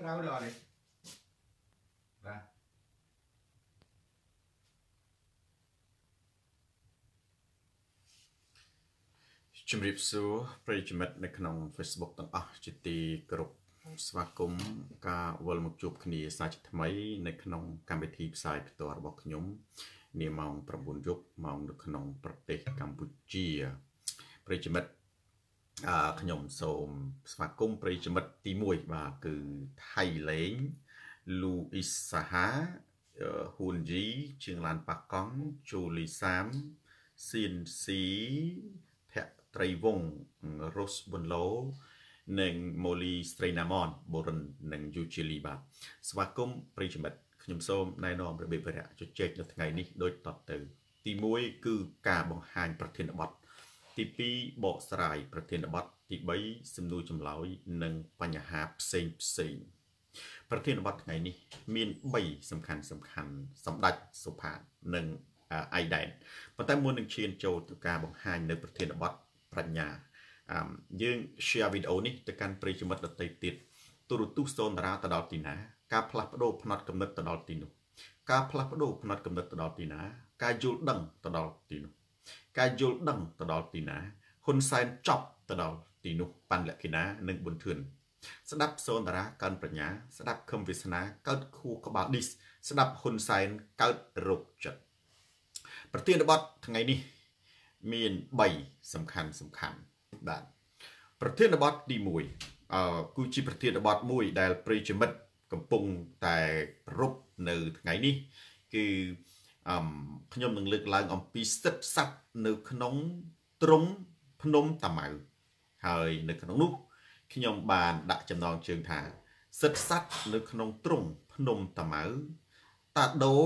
ក្តៅដល់នេះបាទជំរាបសួរប្រិយមិត្តនៅក្នុង Facebook ទាំងអស់ជាទីគោរពស្វាគមន៍ការវិលមកជួបគ្នាសាជាថ្មី នៅក្នុងកម្មវិធីផ្សាយផ្ទាល់របស់ខ្ញុំនាម៉ោង9យប់ម៉ោងនៅក្នុង ប្រទេសកម្ពុជា ប្រិយមិត្ត អឺខ្ញុំសូមស្វាគមន៍ប្រិយមិត្តទី1បាទគឺថៃលេងលូអ៊ីសាហាហ៊ុនជីជាងឡានប៉ាកង់ជូលីសាមសៀនស៊ីភៈត្រីវងរ៉ូសប៊ុនឡូនិងម៉ូលីស្ត្រីណាមនបូរិននិងយូជេលីបាទស្វាគមន៍ប្រិយមិត្តខ្ញុំសូមណែនាំរបៀបវរៈជជែកនៅថ្ងៃនេះដូចតទៅ ទី1គឺការបង្ហាញប្រធានបទ ទី2បកស្រាយប្រធានបទទី3សំណួរចម្លើយនិងបញ្ហាផ្សេងផ្សេងប្រធានបទថ្ងៃនេះ មាន3សំខាន់សំខាន់សម្ដេចសុផាតនិងអៃដែនប៉ុន្តែមុននឹងឈានចូលទៅការបង្ហាញនៅប្រធានបទប្រាជ្ញាយើង share វីដេអូនេះទៅកាន់ប្រិយមិត្តដទៃទៀតទូរទស្សន៍សូនតារាទៅដល់ទីណា ការផ្លាស់ប្ដូរផ្នត់កំណត់ទៅដល់ទីនោះការផ្លាស់ប្ដូរផ្នត់កំណត់ទៅដល់ទីណា ការយល់ដឹងទៅដល់ទីនោះ ការយល់ដឹងទៅដល់ទីណាហ៊ុនសែនចប់ទៅដល់ទីនោះប៉ាន់លក្ខិណានិងប៊ុនធឿនស្ដាប់សូនតារាកើនប្រាជ្ញា ស្ដាប់ខឹមវាសនាកើតខួរក្បាលឌីសស្ដាប់ហ៊ុនសែនកើតរោគចិត្តប្រធានបទថ្ងៃនេះ មាន3សំខាន់សំខាន់បាទប្រធានបទទី1អឺគឺជាប្រធានបទមួយដែលប្រិយមិត្តកំពុងតែប្ររពនៅថ្ងៃនេះ គឺ អឺខ្ញុំនឹងលើកឡើងអំពីសិទ្ធិសត្វនៅក្នុងទ្រង់ភ្នំតាម៉ៅហើយនៅក្នុងនោះខ្ញុំបានដាក់ចំណងជើងថា សិទ្ធិសត្វនៅក្នុងទ្រង់ភ្នំតាម៉ៅតាដូ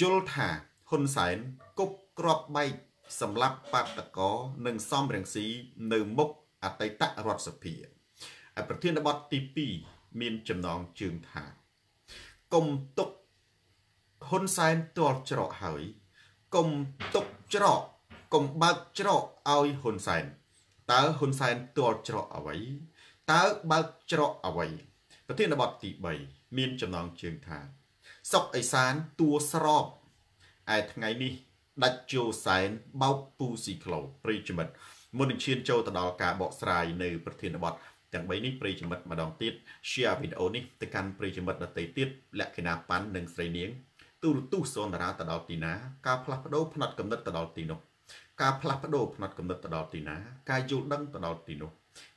យល់ថាហ៊ុនសែនគប់ក្របបែកសម្រាប់បាតកោនិងសំរងស៊ីនៅមុខអតីតរដ្ឋសភាហើយប្រធានបទទី2មានចំណងជើងថាកុំទុក ហ៊ុនសែនទាល់ច្រកហើយកុំទុកច្រកកុំបើកច្រកឲ្យហ៊ុនសែនតើហ៊ុនសែនទាល់ច្រកអ្វីតើបើកច្រកអ្វីប្រធានបទទី3មានចំណងជើងថា សុកអេសានតួស្របឯថ្ងៃនេះដាច់ជោសែនបោកពូស៊ីក្លូប្រិយមិត្តមុននឹងឈានចូលទៅដល់ការបកស្រាយនៅប្រធានបទទាំង3នេះប្រិយមិត្តម្ដងទៀត share វីដេអូនេះទៅកាន់ប្រិយមិត្តដទៃទៀតលក្ខណៈប៉ាន់និងស្រីនាង ទូរទស្សន៍សនតារាទៅដល់ទីណាការផ្លាស់ប្ដូរផ្នត់កំណត់ទៅដល់ទីនោះការផ្លាស់ប្ដូរផ្នត់កំណត់ទៅដល់ទីណាការយល់ដឹងទៅដល់ទីនោះ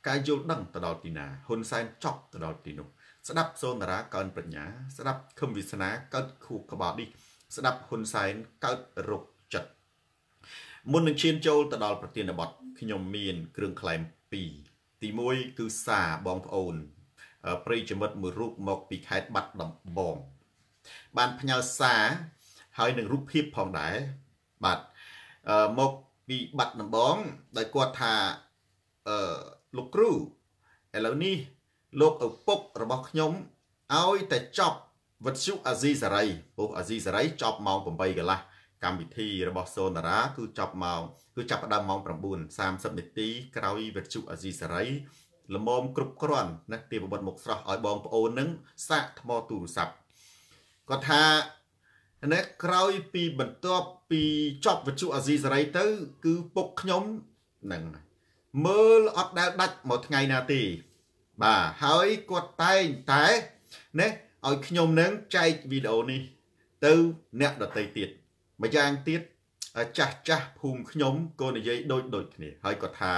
ការយល់ដឹងទៅដល់ទីណាហ៊ុនសែនចប់ទៅដល់ទីនោះស្ដាប់សូនតារាកើនប្រាជ្ញា ស្ដាប់ខឹមវាសនាកើតខួរក្បាលនេះស្ដាប់ហ៊ុនសែនកើតរោគចិត្តមុននឹងឈានចូលទៅដល់ប្រធានបទខ្ញុំមានគ្រឿងក្លែម2ទី1គឺសារបងប្អូនប្រិយមិត្តមួយរូបមកពីខេត្តបាត់ដំបង បានផ្ញើសារហើយនឹងរូបភាពផងដែរបាទមកពីបាត់ដំបងដោយគាត់ថាអឺលោកគ្រូឥឡូវនេះលោកឪពុករបស់ខ្ញុំឲ្យតែចប់វិទ្យុអាស៊ីសេរីព្រោះអាស៊ីសេរីចប់ម៉ោង8កន្លះកម្មវិធីរបស់សូនារាគឺចប់ម៉ោងគឺចាប់ផ្ដើមម៉ោង9:30នាទីក្រោយវិទ្យុអាស៊ីសេរីលមមគ្រប់គ្រាន់ណាទីបបិទ្ធមុខស្រស់ឲ្យបងប្អូននឹងសាកថ្មទូរស័ព្ទ គាត់ថាណែក្រោយពីបន្ទាប់ពីចប់វិទ្យុអាស៊ីសេរីទៅ គឺពុកខ្ញុំនឹងមើលអត់ដែលដាច់មួយថ្ងៃណាទេបាទហើយគាត់តែងតែណែឲ្យខ្ញុំនឹងចែកវីដេអូនេះ ទៅអ្នកដតីទៀតម្យ៉ាងទៀតចាស់ចាស់ភូមិខ្ញុំក៏និយាយដូចដូចគ្នាហើយគាត់ថា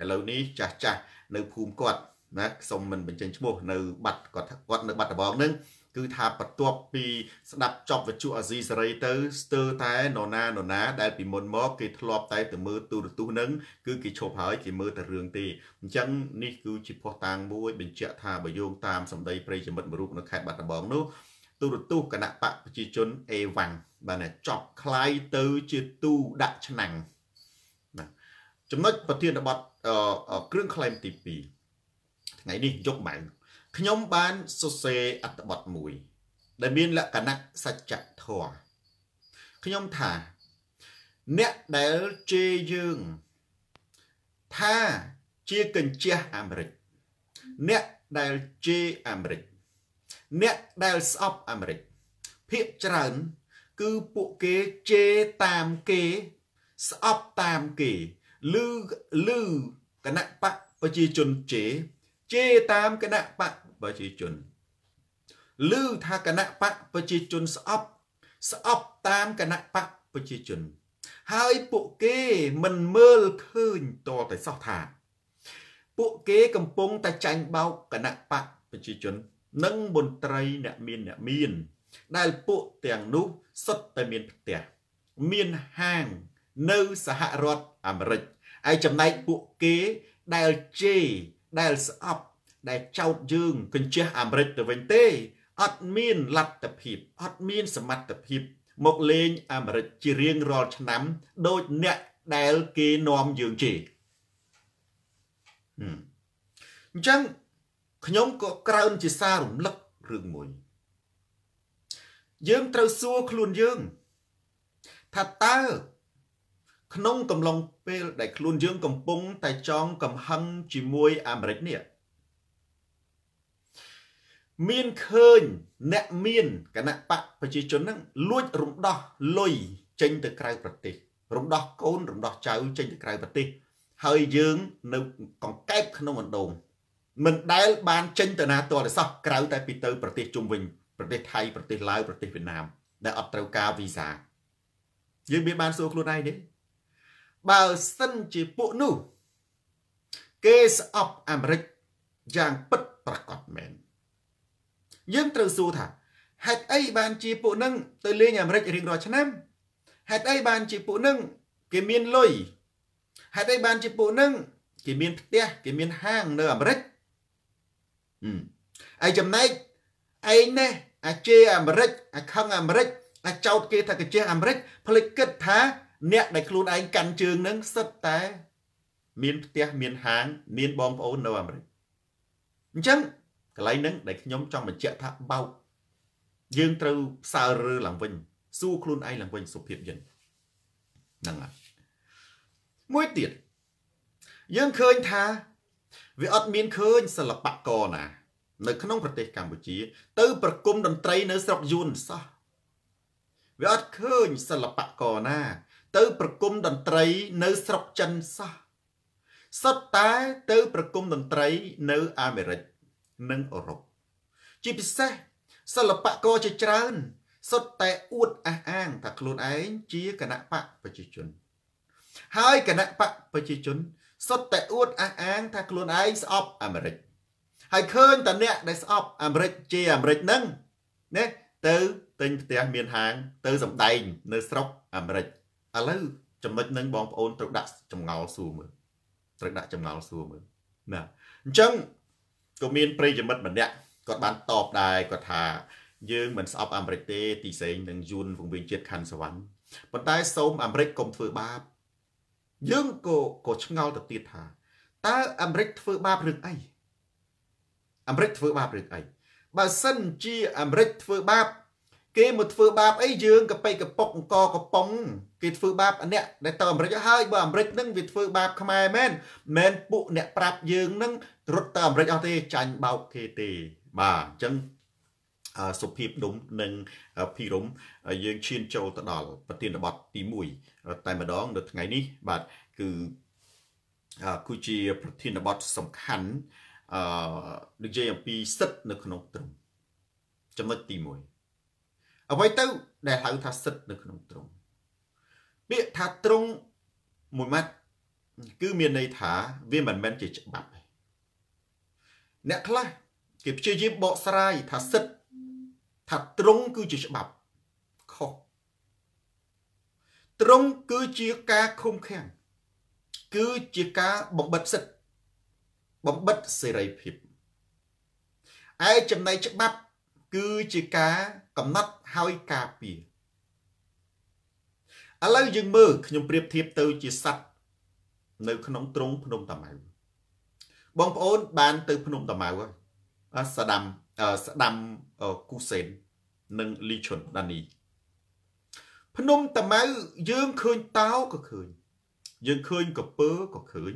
ឥឡូវនេះចាស់ចាស់នៅភូមិគាត់ណាសូមមិនបញ្ចេញឈ្មោះនៅបាត់គាត់គាត់នៅបាត់ដំបងនឹង គឺថាបន្ទាប់ពីស្ដាប់ចប់វិទ្យុអាស៊ីសេរីទៅស្ទើរតែនរណានរណាដែលពីមុនមកគេធ្លាប់តែទៅមើលទូរទស្សន៍នឹងគឺគេឈប់ហើយគេមើលតែរឿងទេអញ្ចឹងនេះគឺជាភ័ស្តុតាងមួយបញ្ជាក់ថាបើយោងតាមសម្ដីប្រិយមិត្តមួយរូបនៅខេត្តបាត់ដំបងនោះទូរទស្សន៍គណៈបកប្រជាជនអេវ៉ាំងបាទចប់คล้ายទៅជាទូដាក់ឆ្នាំងណាចំណុចប្រធានបទគ្រឿងក្លែមទី2ថ្ងៃនេះយកម៉ៅ ខ្ញុំបានសរសេរអត្ថបទមួយ ដែលមានលក្ខណៈសច្ចធម៌ខ្ញុំថា អ្នកដែលជេរយើង ថាជាកញ្ជះអាមេរិកអ្នកដែលជេរអាមេរិកអ្នកដែលស្អប់អាមេរិកភាកច្រើន គឺពួកគេជេរតាមគេ ស្អប់តាមគេឬឬគណៈបកប្រជាជនជេរជេរតាមគណៈបក ប្រជាជនឬថាគណៈបកប្រជាជនស្អប់ស្អប់តាមគណៈបកប្រជាជន ហើយពួកគេមិនមើលឃើញតតែសោះថា ពួកគេកំពុងតែចាញ់បោកគណៈបកប្រជាជន និងមន្ត្រីអ្នកមានអ្នកមាន ដែលពួកទាំងនោះសុទ្ធតែមានផ្ទះមានហាងនៅសហរដ្ឋអាមេរិកហើយចំណែកពួកគេដែលជេរដែលស្អប់ ដែលចោតយើងកញ្ជះអាមេរិកទៅវិញទេអត់មានលទ្ធភាពអត់មានសមត្ថភាពមកលេងអាមេរិកជារៀងរាល់ឆ្នាំដោយអ្នកដែលគេនាំយើងជេរអញ្ចឹងខ្ញុំក៏ក្រើនជាសាររំលឹករឿងមួយ យើងត្រូវសួរខ្លួនយើង ថាតើក្នុងកំឡុងពេលដែលខ្លួនយើងកំពុងតែចងកំហឹងជាមួយអាមេរិកនេះ មានឃើញអ្នកមានគណៈបកប្រជាជនហ្នឹងលួចរំដោះលុយចេញទៅក្រៅប្រទេសរំដោះកូនរំដោះចៅចេញទៅក្រៅប្រទេស ហើយយើងនៅកង្កែបក្នុងអណ្ដូងមិនដែលបានចេញទៅណាទាល់តែសោះក្រៅតែពីទៅប្រទេសជុំវិញប្រទេសថៃប្រទេសឡាវប្រទេសវៀតណាមដែលអត់ត្រូវការវីសាយើងមានបានសួរខ្លួនឯងទេបើសិនជាពួកនោះ គេស្អប់អាមេរិកយ៉ាងពិតប្រាកដមែន យើងត្រូវសួរថាហេតុអីបានជាពួកនឹងទៅលេងអាមេរិករៀងរាល់ឆ្នាំហេតុអីបានជាពួកនឹងគេមានលុយហេតុអីបានជាពួកនឹងគេមានផ្ទះគេមានហាងនៅអាមេរិកអឺឯចំណែកឯងនេះអាជេអាមេរិកអាខឹងអាមេរិកអាចោតគេថាកាជះអាមេរិកផ្លេចគិតថា អ្នកដែលខ្លួនឯងកាន់ជើងនឹងសិតតែ មានផ្ទះមានហាង មានបងប្អូននៅអាមេរិកអញ្ចឹង កន្លែងហ្នឹងដែលខ្ញុំចង់បញ្ជាក់ថាបោកយើងត្រូវផ្សើររើឡើងវិញសួរខ្លួនឯងឡើងវិញសុភាពយិនហ្នឹងហើយមួយទៀតយើងឃើញថាវាអត់មានឃើញសិល្បករណា នៅក្នុងប្រទេសកម្ពុជា ទៅ ប្រគំតន្ត្រីនៅស្រុកយួនសោះវាអត់ឃើញសិល្បករណា ទៅ ប្រគំតន្ត្រីនៅស្រុកចិនសោះសុទ្ធតែទៅ ប្រគំតន្ត្រីនៅអាមេរិក និងអឺរ៉ុបជាពិសេសសិល្បករជាច្រើនសុទ្ធតែអួតអះអាងថាខ្លួនឯងជាគណៈបកប្រជាជន ហើយគណៈបកប្រជាជនសុទ្ធតែអួតអះអាងថាខ្លួនឯងស្អប់អាមេរិកហើយឃើញតអ្នកដែលស្អប់អាមេរិកជាអាមេរិកហ្នឹងណាទៅទិញផ្ទះមានហាង ទៅសម្ដែងនៅស្រុកអាមេរិកឥឡូវចំណុចហ្នឹងបងប្អូនត្រូវដាក់ចម្ងល់សួរមើលត្រូវដាក់ចម្ងល់សួរមើលណាអញ្ចឹង ក៏មានប្រិយមិត្តម្នាក់គាត់បានតបដែរគាត់ថា យើងមិនស្អប់អាមេរិកទេទីសេងនឹងយួនវងវិញជាតិខណ្ឌសវណ្ណប៉ុន្តែសូមអាមេរិកកុំធ្វើបាបយើងក៏ក៏ឆ្ងល់ទៅទៀតថាតើអាមេរិកធ្វើបាបរឿងអីអាមេរិកធ្វើបាបរឿងអីបើសិនជាអាមេរិកធ្វើបាប គេមកធ្វើបាបអីយើងកប៉ិកប៉ុកអង្គកប៉ុងគេធ្វើបាបអ្នកដែលទៅអាមេរិកហើយបើអាមេរិកនឹងវាធ្វើបាបខ្មែរមែនមែនពួកអ្នកប្រាប់យើងនឹង រត់ទៅអាមេរិកអស់ទេចាញ់បោកគេទេបាទអញ្ចឹងសុភាពដុំនិងភីរំយើងឈានចូលទៅដល់ប្រធានបទទី1តែម្ដងនៅថ្ងៃនេះបាទគឺគឺជាប្រធានបទសំខាន់អឺនិយាយអំពីសិទ្ធនៅក្នុងទ្រង់ចំណុចទី1អ្វីទៅដែលហៅថាសិទ្ធនៅក្នុងទ្រង់ពាក្យថាទ្រង់មួយម៉ាត់គឺមានន័យថាវាមិនមែនជាច្បាប់ទេ អ្នកខ្លះគេព្យាយាមបកស្រាយថាសិទ្ធថាត្រង់គឺជាច្បាប់ខុសត្រង់គឺជាការឃុំឃាំងគឺជាការបំបិតសិទ្ធបំបិតសេរីភាពឯចំណែកច្បាប់ គឺជាការកំណត់ហើយការពារឥឡូវយើងមើលខ្ញុំប្រៀបធៀបទៅជាសត្វនៅក្នុងទ្រង់ភ្នំតាម៉ៅ បងប្អូនបានទៅភ្នំតាម៉ៅហើយស្ដាំស្ដាំគូសេននិងលីឈុនដានី ភ្នំតាម៉ៅយើងឃើញតោក៏ឃើញ យើងឃើញកពើក៏ឃើញ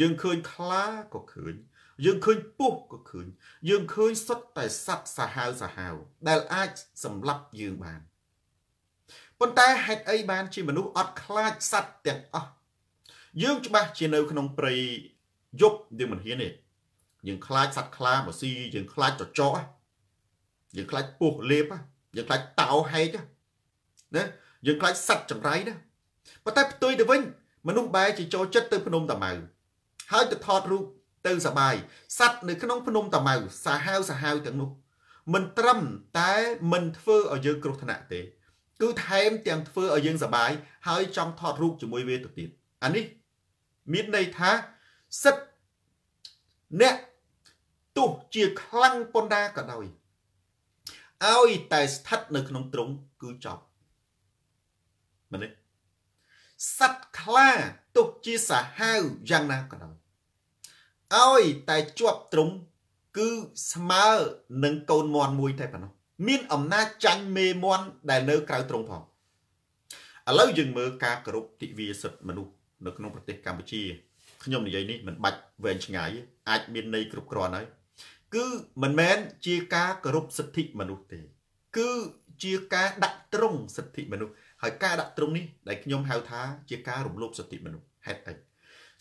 យើងឃើញខ្លាក៏ឃើញ យើងឃើញពស់ក៏ឃើញ យើងឃើញសុទ្ធតែសត្វសាហាវសាហាវដែលអាចសម្លាប់យើងបានប៉ុន្តែហេតុអីបានជាមនុស្សអត់ខ្លាចសត្វទាំងអស់យើងច្បាស់ជានៅក្នុងព្រៃ យប់យើងមិនហ៊ានទេយើងខ្លាចសត្វខ្លាមកស៊ីយើងខ្លាចចចកយើងខ្លាចពស់លេបយើងខ្លាចតោហែកណាយើងខ្លាចសត្វចង្រៃណាប៉ុន្តែផ្ទុយទៅវិញមនុស្សបែរជាចូលចិត្តទៅភ្នំតាម៉ៅហើយទៅថតរូបទៅសបាយសัตว์នៅក្នុងភ្នំតាម៉ៅសាហាវសាហាវទាំងនោះ មិនត្រឹមតែមិនធ្វើឲ្យយើងគ្រោះថ្នាក់ទេ គឺថែមទាំងធ្វើឲ្យយើងសបាយហើយចង់ថតរូបជាមួយវាទៅទៀតអានេះមានន័យថា សិទ្ធអ្នកទោះជាខ្លាំងប៉ុណ្ណាក៏ដោយឲ្យតែស្ថិតនៅក្នុងទ្រង់គឺចប់មែនទេសត្វខ្លាទោះជាសាហាវយ៉ាងណាក៏ដោយឲ្យតែជាប់ទ្រង់គឺស្មើនឹងកូនមន់មួយតែប៉ុណ្ណោះមានអំណាចចាញ់មេមន់ដែលនៅក្រៅទ្រង់ផងឥឡូវយើងមើលការគោរពទិវាសិទ្ធិមនុស្សនៅក្នុងប្រទេសកម្ពុជា ខ្ញុំនិយាយនេះមិនបាច់វែងឆ្ងាយអាចមានន័យគ្រប់គ្រាន់ហើយគឺមិនមែនជាការគោរពសិទ្ធិមនុស្សទេ គឺជាការដាក់ទ្រង់សិទ្ធិមនុស្សហើយការដាក់ទ្រង់នេះដែលខ្ញុំហៅថាជាការរំលោភសិទ្ធិមនុស្សហេតុអី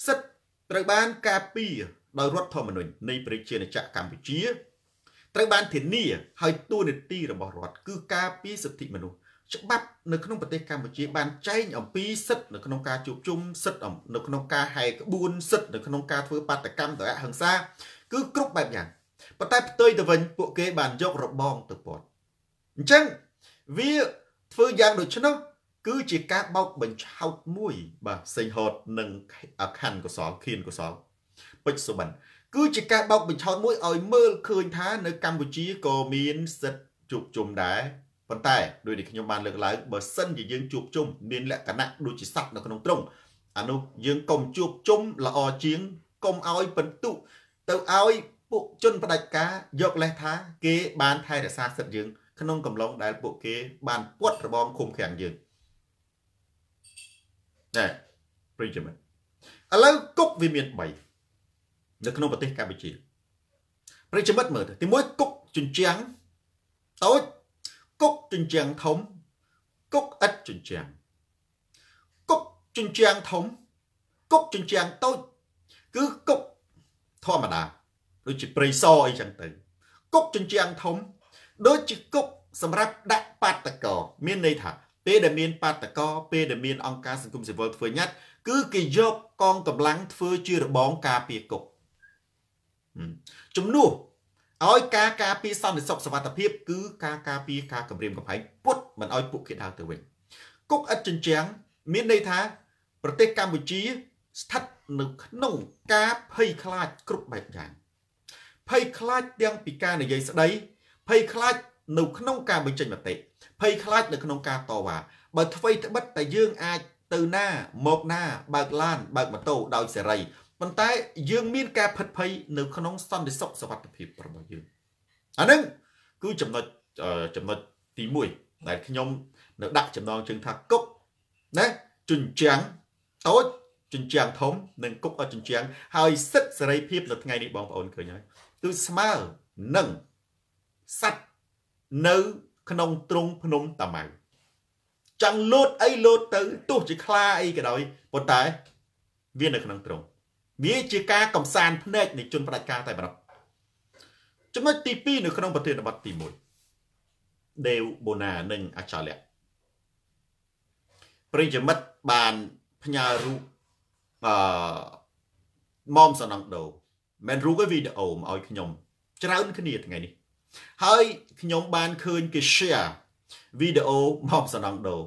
សិទ្ធិត្រូវបានការពារដោយរដ្ឋធម្មនុញ្ញនៃប្រជាណាចក្រកម្ពុជាត្រូវបានធានា ហើយទួនាទីរបស់រដ្ឋគឺការពារសិទ្ធិមនុស្ស ច្បាប់នៅក្នុងប្រទេសកម្ពុជាបានចែងអំពីសិទ្ធិនៅក្នុងការជួបជុំសិទ្ធិនៅក្នុងការហែកក្បួនសិទ្ធិនៅក្នុងការធ្វើបាតកម្មដោយអហិង្សា គឺគ្រប់បែបយ៉ាងប៉ុន្តែផ្ទុយទៅវិញពួកគេបានយករបងទៅពាត់អញ្ចឹងវាធ្វើយ៉ាងដូច្នោះគឺជាការបោកបញ្ឆោតមួយ បាទសេងហតនិងខណ្ឌកុសលខៀនកុសលពេជ្រសុបិនគឺជាការបោកបញ្ឆោតមួយឲ្យមើលឃើញថានៅកម្ពុជាក៏មានសិទ្ធិជួបជុំដែរ ប៉ុន្តែដោយដែលខ្ញុំបានលើកឡើងបើសិនជាយើងជួបជុំមានលក្ខណៈដូចជាសត្វនៅក្នុងទ្រុងអានោះយើងកុំជួបជុំល្អជាងកុំឲ្យបន្ទុទៅឲ្យពួកជនផ្ដាច់ការយកលេសថា គេបានថែរក្សាសិទ្ធិយើងក្នុងកំឡុងដែលពួកគេ បានពាត់របងឃុំឃាំងយើងណែប្រិយមិត្តឥឡូវគុកវាមាន3នៅក្នុងប្រទេសកម្ពុជាប្រិយមិត្តមើលទៅទី1គុកជញ្ជាំងតូច គុកជញ្ជាំងធំ គុកឥតជញ្ជាំងគុកជញ្ជាំងធំ គុកជញ្ជាំងតូច គឺគុកធម្មតាដូចជាព្រៃសអីចឹងទៅគុកជញ្ជាំងធំ ដូចជាគុកសម្រាប់ដាក់បាតកោមានន័យថាពេលដែលមានបាតកោពេលដែលមានអង្គការសង្គមស៊ីវិលធ្វើញត្តិគឺគេយកកងកម្លាំងធ្វើជារបងការពារគុកជំនួស ឲ្យការការពារសន្តិសុខសวัสดิភាពគឺការការពារការគម្រាមកំហែងពុតមិនឲ្យពួកគេដើរទៅវិញគុកឥតជញ្ជាំងមានន័យថា ប្រទេសកម្ពុជាស្ថិតនៅក្នុងការភ័យខ្លាចគ្រប់បែបយ៉ាងភ័យខ្លាចទាំងពីការនិយាយស្ដីភ័យខ្លាចនៅក្នុងការបញ្ចេញមតិភ័យខ្លាចនៅក្នុងការតវ៉ាបើអ្វីត្បិតតែយើងអាចទៅណាមកណាបើកឡានបើកម៉ូតូដោយសេរី ប៉ុន្តែយើងមានការផិតភ័យនៅក្នុងសន្តិសុខសวัสดิភាពរបស់យើងអានឹងគឺចំណុចចំណុចទី1ដែលខ្ញុំនៅដាក់ចំណងជើងថាគុកណាជញ្ជាំងតូចជញ្ជាំងធំនិងគុកអត់ជញ្ជាំងហើយសិទ្ធិសេរីភាពនៅថ្ងៃនេះបងប្អូនឃើញហើយគឺស្មើនឹងសត្វនៅក្នុងទ្រង់ភ្នំតាម៉ៅចង់លោតអីលោតទៅទោះជាខ្លាអីក៏ដោយប៉ុន្តែវានៅក្នុងទ្រង់ វាជាការកំសាន្តភ្នែកនៃជនផ្ដាច់ការតែប៉ុណ្ណោះចំណុចទី2នៅក្នុងប្រធានបទទី1ដេវបូណានិងអាចារ្យលក្ខប្រិយមិត្តបានផ្ញើរូបអឺមុំសណងដូមិនរូបទេវីដេអូមកឲ្យខ្ញុំ ច្រើនគ្នាថ្ងៃនេះ ហើយខ្ញុំបានឃើញគេ share វីដេអូមកសំណងដូ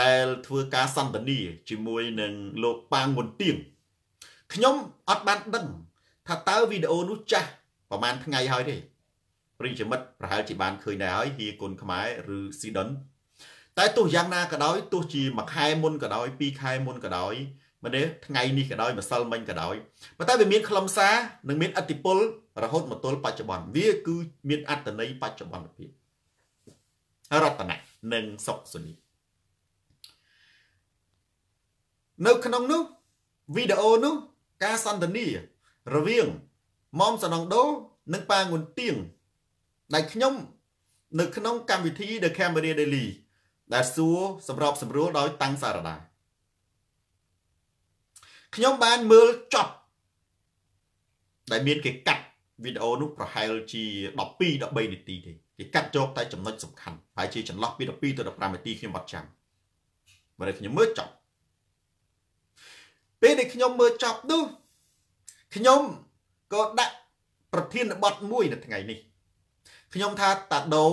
ដែលធ្វើការសន្ទនាជាមួយនឹងលោកប៉ាងមុនទៀង ខ្ញុំអត់បានដឹងថាតើវីដេអូនោះចាស់ប្រហែលថ្ងៃហើយទេប្រិយមិត្តប្រហែលជាបានឃើញដែរហើយហៀគុណខ្មែរឬស៊ីដុនតែទោះយ៉ាងណាក៏ដោយទោះជាមួយខែមុនក៏ដោយពីរខែមុនក៏ដោយមែនទេថ្ងៃនេះក៏ដោយម្សិលមិញក៏ដោយប៉ុន្តែវាមានខ្លឹមសារនិងមានអតិពលរហូតមកទល់បច្ចុប្បន្នវាគឺមានអត្តន័យបច្ចុប្បន្នភាពរតនៈនិងសុខសុនីនៅក្នុងនោះវីដេអូនោះ ការសន្ទនារវាងមុំសនងដូនិងប៉ាងុនទៀងដែលខ្ញុំ នៅក្នុងកម្មវិធី The Cambodia Daily ដែលសួរសម្របសម្រួលដោយតាំងសារដាខ្ញុំបានមើលចប់ដែលមានគេកាត់វីដេអូនោះប្រហែលជា12 13នាទីទេគេកាត់យកតែចំណុចសំខាន់ប្រហែលជាចន្លោះពី12ទៅ15នាទីខ្ញុំអត់ចាំបើខ្ញុំមើលចប់ ពេលដែលខ្ញុំមើលចប់នោះខ្ញុំក៏ដាក់ប្រធានបទមួយនៅថ្ងៃនេះខ្ញុំថាតាដូ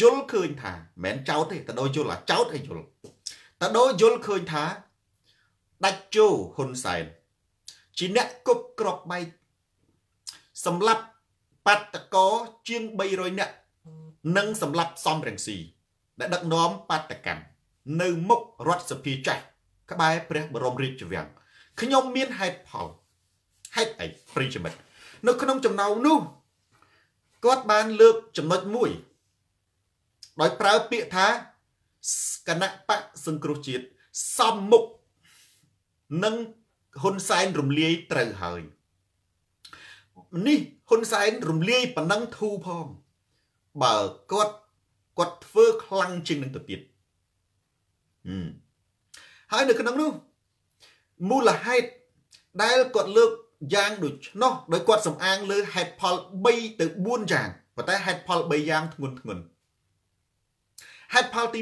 យល់ឃើញថាមិនមែនចោតទេតាដូយល់អាចោតឲ្យយល់តាដូយល់ឃើញថាដាច់ជោហ៊ុនសែនជាអ្នកគប់ក្របបែកសម្រាប់បាតកោជាង300នាក់និងសម្រាប់សំរងស៊ីដែលដឹកនាំបាតកម្មនៅមុខរដ្ឋសភាចាស់ក្បែរព្រះបរមរាជវាំង ខ្ញុំមានហេតុផលហេតុអីប្រិយមិត្តនៅក្នុងចំណោមនោះគាត់បានលើកចំណុចមួយ ដោយប្រើពាក្យថាគណៈបកសង្គ្រោះជាតិសំមុខនឹងហ៊ុនសែនរំលាយត្រូវហើយនេះហ៊ុនសែនរំលាយប៉ុណ្ណឹងធូផង បើគាត់គាត់ធ្វើខ្លាំងជាងនឹងទៅទៀតហើយនៅក្នុងនោះ មូលហេតុដែលគាត់លើកយ៉ាងដូច្នោះដោយគាត់សំអាងលើហេតុផល3ទៅ4យ៉ាងប៉ុន្តែហេតុផល3យ៉ាងធ្ងន់ធ្ងរហេតុផលទី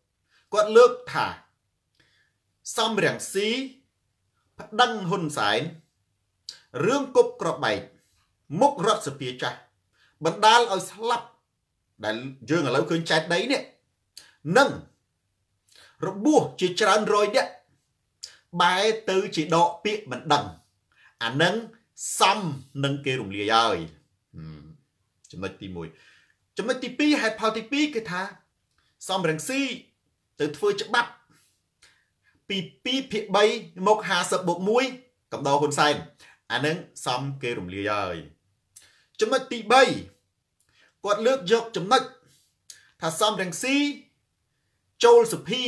1គាត់លើកថាសំរងស៊ីប្តឹងហ៊ុនសែនរឿងគប់ក្របបែកមុខរដ្ឋសភាចាស់បណ្ដាលឲ្យស្លាប់ដែលយើងឥឡូវឃើញចែកដីនេះនឹងរបួសជាច្រើនរយនាក់ បែរទៅជាដកពាក្យមិនដឹងអានឹងសំនឹងគេរំលាយហើយចំណុចទី1ចំណុចទី2ហេតុផលទី2គឺថាសំរងស៊ីទៅធ្វើច្បាប់ពី2ភាគ3មក50បូក1កំដរហ៊ុនសែនអានឹងសំគេរំលាយហើយចំណុចទី3គាត់លើកយកចំណុចថាសំរងស៊ីចូលសុភា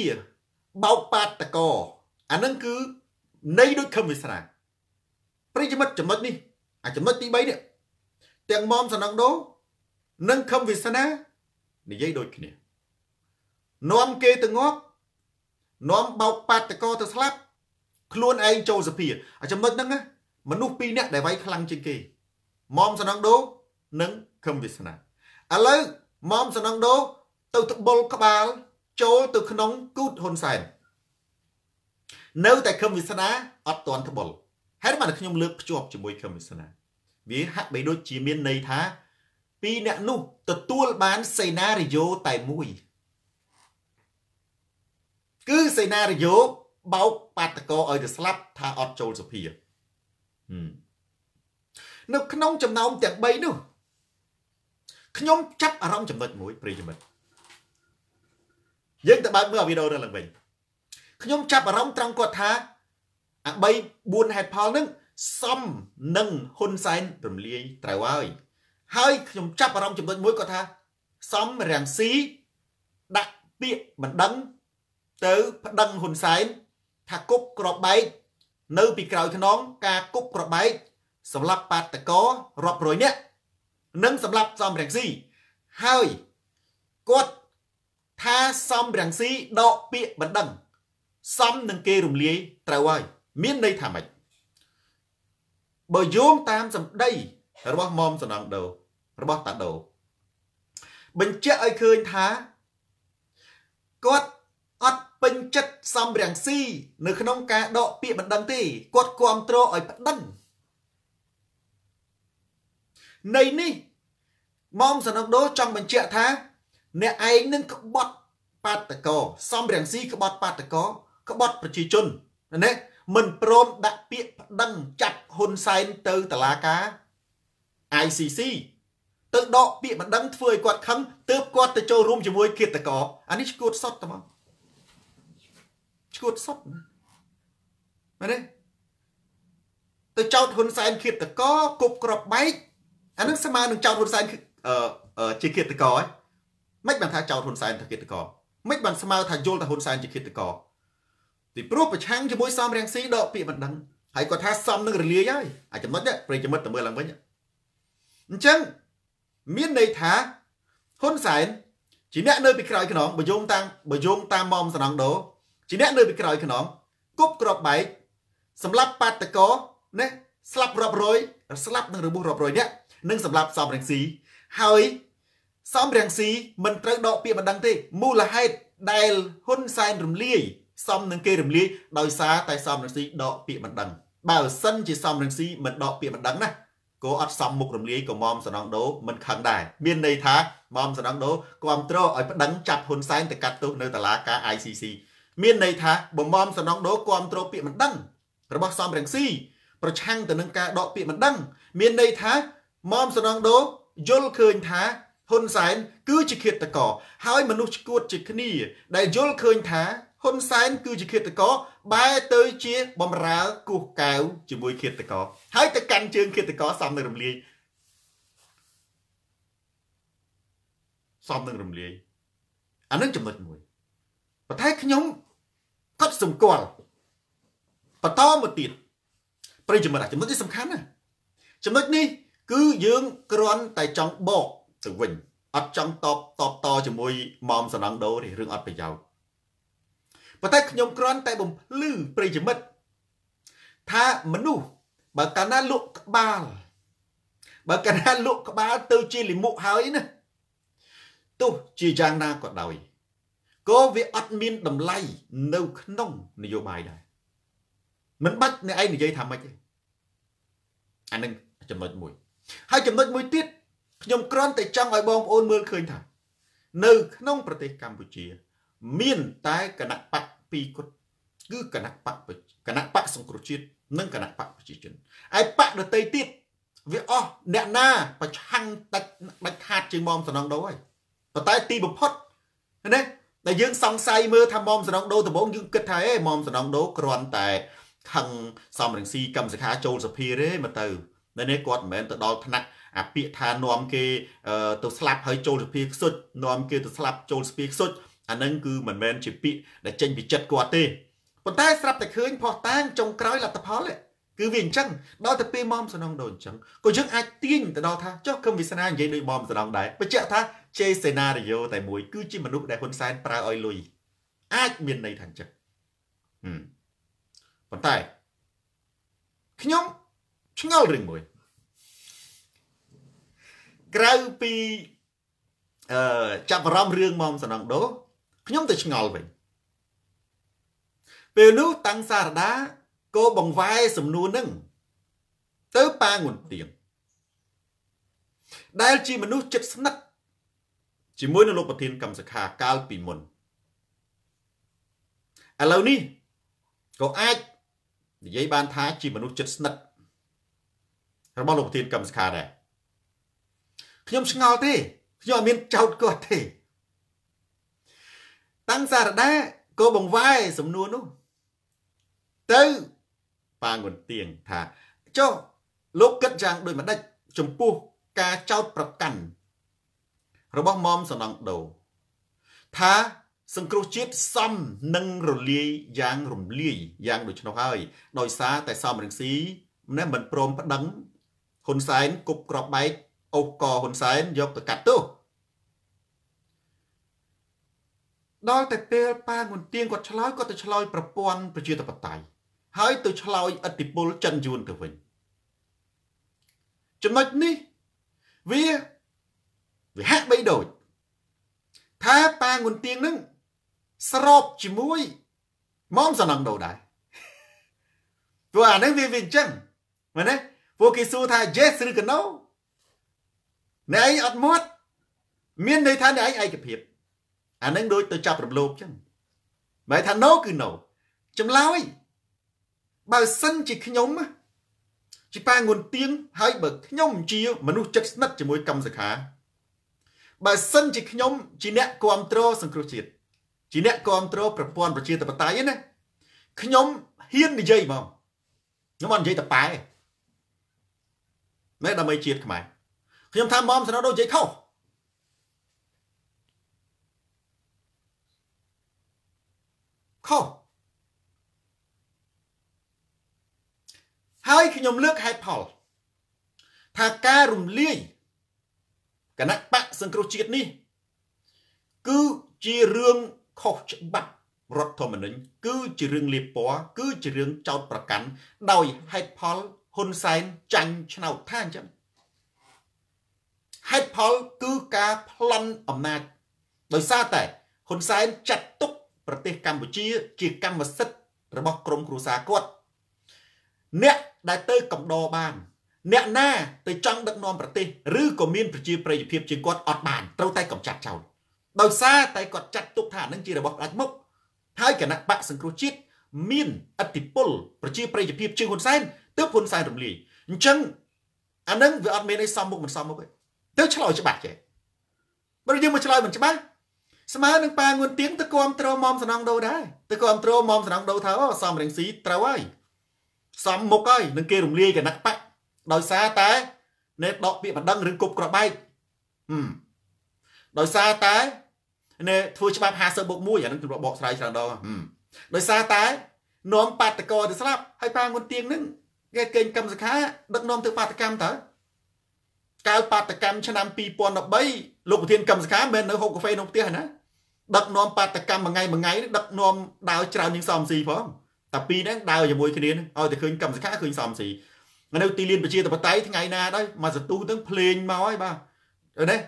បោកបាតតក អានឹងគឺនៃដូចខឹមវិស្រាប្រិយមិត្តចំណុចនេះអាចំណុចទី3នេះទាំងមុំសំណងដូនិងខឹមវិស្នានិយាយដូចគ្នានាំគេទៅងាប់នាំបោកបាតកទៅស្លាប់ខ្លួនឯងចូលសភាអាចំណុចហ្នឹងមនុស្សពីរនាក់ដែលវាយខ្លាំងជាងគេមុំសំណងដូនិងខឹមវិស្នាឥឡូវមុំសំណងដូទៅត្បុលក្បាលចូលទៅក្នុងគូតហ៊ុនសែន នៅតែខឹមវិស្នាអត់តន់ត្បុលហេតុបានខ្ញុំលើកភ្ជាប់ជាមួយខឹមវិស្នា វាហាក់បីដូចជាមានន័យថាពីរអ្នកនោះទទួលបានសេណារីយ៉ូតែមួយគឺសេណារីយ៉ូបោកបាតកោឲ្យទៅស្លាប់ថាអត់ចូលសភានៅក្នុងចំណោមទាំង3នោះខ្ញុំចាប់អារម្មណ៍ចំណុចមួយប្រិយមិត្តយើងទៅបើកមើលវីដេអូនេះឡើងវិញ ខ្ញុំចាប់អារម្មណ៍ត្រង់គាត់ថាអា3 4ហេតុផលហ្នឹងសមនឹងហ៊ុនសែនរំលាយត្រូវហើយហើយខ្ញុំចាប់អារម្មណ៍ចំណុចមួយគាត់ថាសំរាំងស៊ីដាក់ពាក្យមិនដឹងទៅប្តឹងហ៊ុនសែនថាគប់ក្របបែកនៅពីក្រោយខ្នងការគប់ក្របបែកសម្រាប់បាតកោរាប់រយនាក់និងសម្រាប់សំរងស៊ីហើយគាត់ថាសំរងស៊ីដកពាក្យបណ្ដឹង សំនឹងគេរំលាយត្រូវហើយមានន័យថាម៉េចបើយោងតាមសម្ដីរបស់មុំសំណងដោរបស់តាដោបញ្ជាក់ឲ្យឃើញថាគាត់អត់ពេញចិត្តសំរងស៊ីនៅក្នុងការដកពាក្យបណ្ដឹងទេគាត់គ្រប់គ្រងឲ្យប្តឹងនៃនេះមុំសនងដូចង់បញ្ជាក់ថា អ្នកឯងនឹងក្បត់បាតកោសំរងស៊ីក្បត់បាតកោ ក្បត់ប្រជាជនណាមិនព្រមដាក់ពាក្យប្តឹងចាប់ហ៊ុនសែនទៅតុលាការ ICC ទៅដកពាក្យបណ្ដឹងធ្វើឲ្យគាត់ខឹងទើបគាត់ទៅចូលរួមជាមួយគិតកោអានេះឈួតសុតតែមកឈួតសុតមែនទេទៅចោតហ៊ុនសែនគិតកោគប់ក្របបែកអានឹងស្មើនឹងចោតហ៊ុនសែនអឺជាគិតកោហ៎មិនបានថាចោតហ៊ុនសែនថាគិតកោមិនបានស្មើថាយល់ថាហ៊ុនសែនជាគិតកោ ពីព្រោះប្រឆាំងជាមួយសំរងស៊ីដកពាក្យមិនដឹងហើយគាត់ថាសំនឹងរលាយហើយអាចំណុចនេះប្រិយមិត្តទៅមើលឡើងវិញអញ្ចឹងមានន័យថាហ៊ុនសែនជាអ្នកនៅពីក្រោយខ្នងបើយោងតាមបើយោងតាមមុំសំណងដោជាអ្នកនៅពីក្រោយខ្នងគប់ក្របបែកសម្រាប់បាតកោណាស្លាប់រាប់រយស្លាប់នឹងរបួសរាប់រយនាក់និងសម្រាប់សំរងស៊ីហើយសំរងស៊ីមិនត្រូវដកពាក្យបណ្ដឹងទេមូលហេតុដែលហ៊ុនសែនរំលាយ សំនឹងគេរំលាយដោយសារតែសំរងស៊ីដកពាក្យបណ្ដឹងបើសិនជាសំរងស៊ីមិនដកពាក្យបណ្ដឹងណាក៏អត់សមមុខរំលាយក៏មុំសំណងដោមិនខឹងដែរមានន័យថាមុំសំណងដោគ្រប់គ្រងឲ្យប្តឹងចាប់ហ៊ុនសែនទៅកាត់ទោសនៅតុលាការ ICC មានន័យថាបើមុំសំណងដោគ្រប់គ្រងពាក្យបណ្ដឹងរបស់សំរងស៊ីប្រឆាំងទៅនឹងការដកពាក្យបណ្ដឹង មានន័យថាមុំសំណងដោយល់ឃើញថាហ៊ុនសែនគឺជាឃាតករហើយមនុស្សឈួតជាគ្នា ដែលយល់ឃើញថា ហ៊ុនសែនគឺជាឃាតករបែរទៅជាបំរើគោះកែវជាមួយឃាតករហើយទៅកាន់ជើងឃាតករសំនឹងរំលាយសំនឹងរំលាយអានឹងចំណុចមួយប៉ុន្តែខ្ញុំក៏សម្គាល់បន្តមកទៀតប្រិយមិត្តចំណុចនេះសំខាន់ណាចំណុចនេះគឺយើងគ្រាន់តែចង់បកទៅវិញអត់ចង់តបតបតជាមួយមុំសំណងដូទេរឿងអត់ប្រយោជន៍ ប៉ុន្តែខ្ញុំគ្រាន់តែបំភ្លឺប្រិយមិត្តថាមនុស្សបើកាលណាលក់ក្បាលបើកាលណាលក់ក្បាលទៅជាលិមុខហើយណាទោះជាយ៉ាងណាក៏ដោយក៏វាអត់មានតម្លៃនៅក្នុងនយោបាយដែរមិនបាច់អ្នកឯងនិយាយថាម៉េចទេអានឹងចំណុចមួយ ហើយចំណុចមួយទៀតខ្ញុំគ្រាន់តែចង់ឲ្យបងប្អូនមើលឃើញថា នៅក្នុងប្រទេសកម្ពុជា មានតែគណៈបកពីរគត់គឺគណៈបកគណៈបកសង្គ្រោះជាតិនិងគណៈបកប្រជាជនឯបកដតីទៀតវាអស់អ្នកណាប្រឆាំងដាច់ដាច់ខាតជាងមុំសំណងដោហើយប៉ុន្តែទីបំផុតណាដែលយើងសង្ស័យមើលថាមុំសំណងដោដំបងយើងគិតថាអេមុំសំណងដោគ្រាន់តែខឹងសំរងស៊ីកម្មសខាចូលសភាទេមកទៅនៅនេះគាត់មិនមែនទៅដល់ថ្នាក់អាពាក្យថានាំគេទៅស្លាប់ហើយចូលសភាខ្សុចនាំគេទៅស្លាប់ចូលសភាខ្សុច អានឹងគឺមិនមែនជាពាក្យដែលចេញពីចិត្តគាត់ទេប៉ុន្តែស្រាប់តែឃើញផោះតាងចុងក្រោយលទ្ធផលគឺវាអញ្ចឹងដល់ទៅពេលមុំសំណងដូចអញ្ចឹងក៏យើងអាចទាញទៅដល់ថាចុះគឹមវាសនានិយាយដូចមុំសំណងដែរបញ្ជាក់ថាជេសេណារីយ៉ូតែមួយគឺជាមនុស្សដែលហ៊ុនសែនប្រើឲ្យលុយអាចមានន័យថាអញ្ចឹងប៉ុន្តែខ្ញុំឆ្ងល់រឿងមួយក្រៅពីអឺចាប់អារម្មណ៍រឿងមុំសំណងដោ ខ្ញុំទៅឆ្ងល់វិញពេលនោះតាំងសារដាក៏បង្វែរសំនួរនឹងទៅប៉ាងុនទៀងដែលជាមនុស្សចិត្តស្និទ្ធជាមួយនឹងលោកប្រធានកម្មសខាកាលពីមុនឥឡូវនេះក៏អាចនិយាយបានថាជាមនុស្សចិត្តស្និទ្ធរបស់លោកប្រធានកម្មសខាដែរខ្ញុំឆ្ងល់ទេខ្ញុំអត់មានចោតគាត់ទេ តាំងសារដាក៏បង្វែរសំនួរនោះទៅប៉ាងុនទៀងថាចុះលោកគិតយ៉ាងដូចម្ដេចចំពោះការចោតប្រកាន់របស់មុំសំណងដូថាសង្គ្រោះជាតិសំនឹងរលាយយ៉ាងរំលាយយ៉ាងដូច្នោះហើយដោយសារតែសំរងស៊ីណែមិនព្រមប្តឹងហ៊ុនសែនគប់ក្របបែកអូសកហ៊ុនសែនយកទៅកាត់ទោស ដល់តែពេលប៉ាងុនទៀងគាត់ឆ្លើយគាត់ទៅឆ្លើយប្រព័ន្ធប្រជាធិបតេយ្យហើយទៅឆ្លើយឥទ្ធិពលចិនយួនទៅវិញចំណុចនេះវាវាហាក់បីដូចថាប៉ាងុនទៀងនឹងស្របជាមួយមុំសណងដូដែរព្រោះអានេះវាវាអញ្ចឹងមែនទេពួកគេសួរថា yes ឬក៏ no អ្នកឯងអត់មាត់មានន័យថាអ្នកឯងឯកភាព អានឹងដូចទៅចាប់រំលោភអញ្ចឹងបើថា no គឺ no ចម្លើយបើសិនជាខ្ញុំជាប៉ាងុនទៀងហើយបើខ្ញុំជាមនុស្សចិត្តស្និទ្ធជាមួយកម្មសខាបើសិនជាខ្ញុំជាអ្នកគ្រប់គ្រងសង្គ្រោះជាតិជាអ្នកគ្រប់គ្រងប្រព័ន្ធប្រជាធិបតេយ្យណាខ្ញុំហ៊ាននិយាយហ្មងខ្ញុំអត់និយាយតែប៉ែមែនដើម្បីជាតិខ្មែរខ្ញុំថាមុំសណោដូចនិយាយខុស ខុសហើយខ្ញុំលើកហេតុផលថាការរំលាយគណៈបកសង្គ្រោះជាតិនេះ គឺជារឿងខុសច្បាប់រដ្ឋធម្មនុញ្ញគឺជារឿងលៀបពណ៌គឺជារឿងចោតប្រកាន់ដោយហេតុផលហ៊ុនសែនចាញ់ឆ្នោតថាអញ្ចឹងហេតុផលគឺការប្លន់អំណាចដោយសារតែហ៊ុនសែនចាត់ទុក ប្រទេសកម្ពុជា ជាកម្មសិទ្ធិរបស់ក្រមគ្រួសារគាត់អ្នកដែលទៅកំដរបាន អ្នកណាទៅចង់ដឹកនាំប្រទេសឬក៏មានប្រជាប្រិយភាពជាងគាត់អត់បានត្រូវតែកំចាត់ចោលដោយសារតែគាត់ចាត់ទុកថានឹងជារបស់ផ្ដាច់មុខហើយគណៈបកសង្គ្រោះជាតិមានអធិបុលប្រជាប្រិយភាពជាងហ៊ុនសែនទើបហ៊ុនសែនរំលាយអញ្ចឹងអានឹងវាអត់មានអីសមមុខមិនសមមុខទេទៅឆ្លើយច្បាស់ចេះបើយើងមកឆ្លើយមិនច្បាស់ ស្មើនឹងប៉ាងួនទៀងទៅគ្រប់ត្រូលមុំសំណងដូរដែរទៅគ្រប់ត្រូលមុំសំណងដូរថាអូសំរងស៊ីត្រូវហើយសំមុខហើយនឹងគេរំលាយគណៈបកដោយសារតែអ្នកដកពាក្យបណ្ដឹងឬគប់ក្របបែកដោយសារតែនេះធ្វើច្បាប់50បូក1អានឹងបកស្រាយច្រើនដងដោយសារតែនាំបាតកោទៅស្លាប់ហើយប៉ាងុនទៀងនឹងគេកេងកម្មសខាដឹកនាំទៅបាតកម្មតើកាលបាតកម្មឆ្នាំ2013លោកប្រធានកម្មសខាមិននៅហូបកាហ្វេក្នុងផ្ទះណា ដឹកនាំបាតកម្មមួយថ្ងៃមួយថ្ងៃដឹកនាំដើរច្រើនជាងសំស៊ីផងតែពីរហ្នឹងដើរជាមួយគ្នានឹងឲ្យតែឃើញកម្មសខាឃើញសំស៊ីនៅទីលានប្រជាធិបតេយ្យថ្ងៃណាដែរមកសន្ទុះទាំងភ្លេងមកហើយបាទនេះ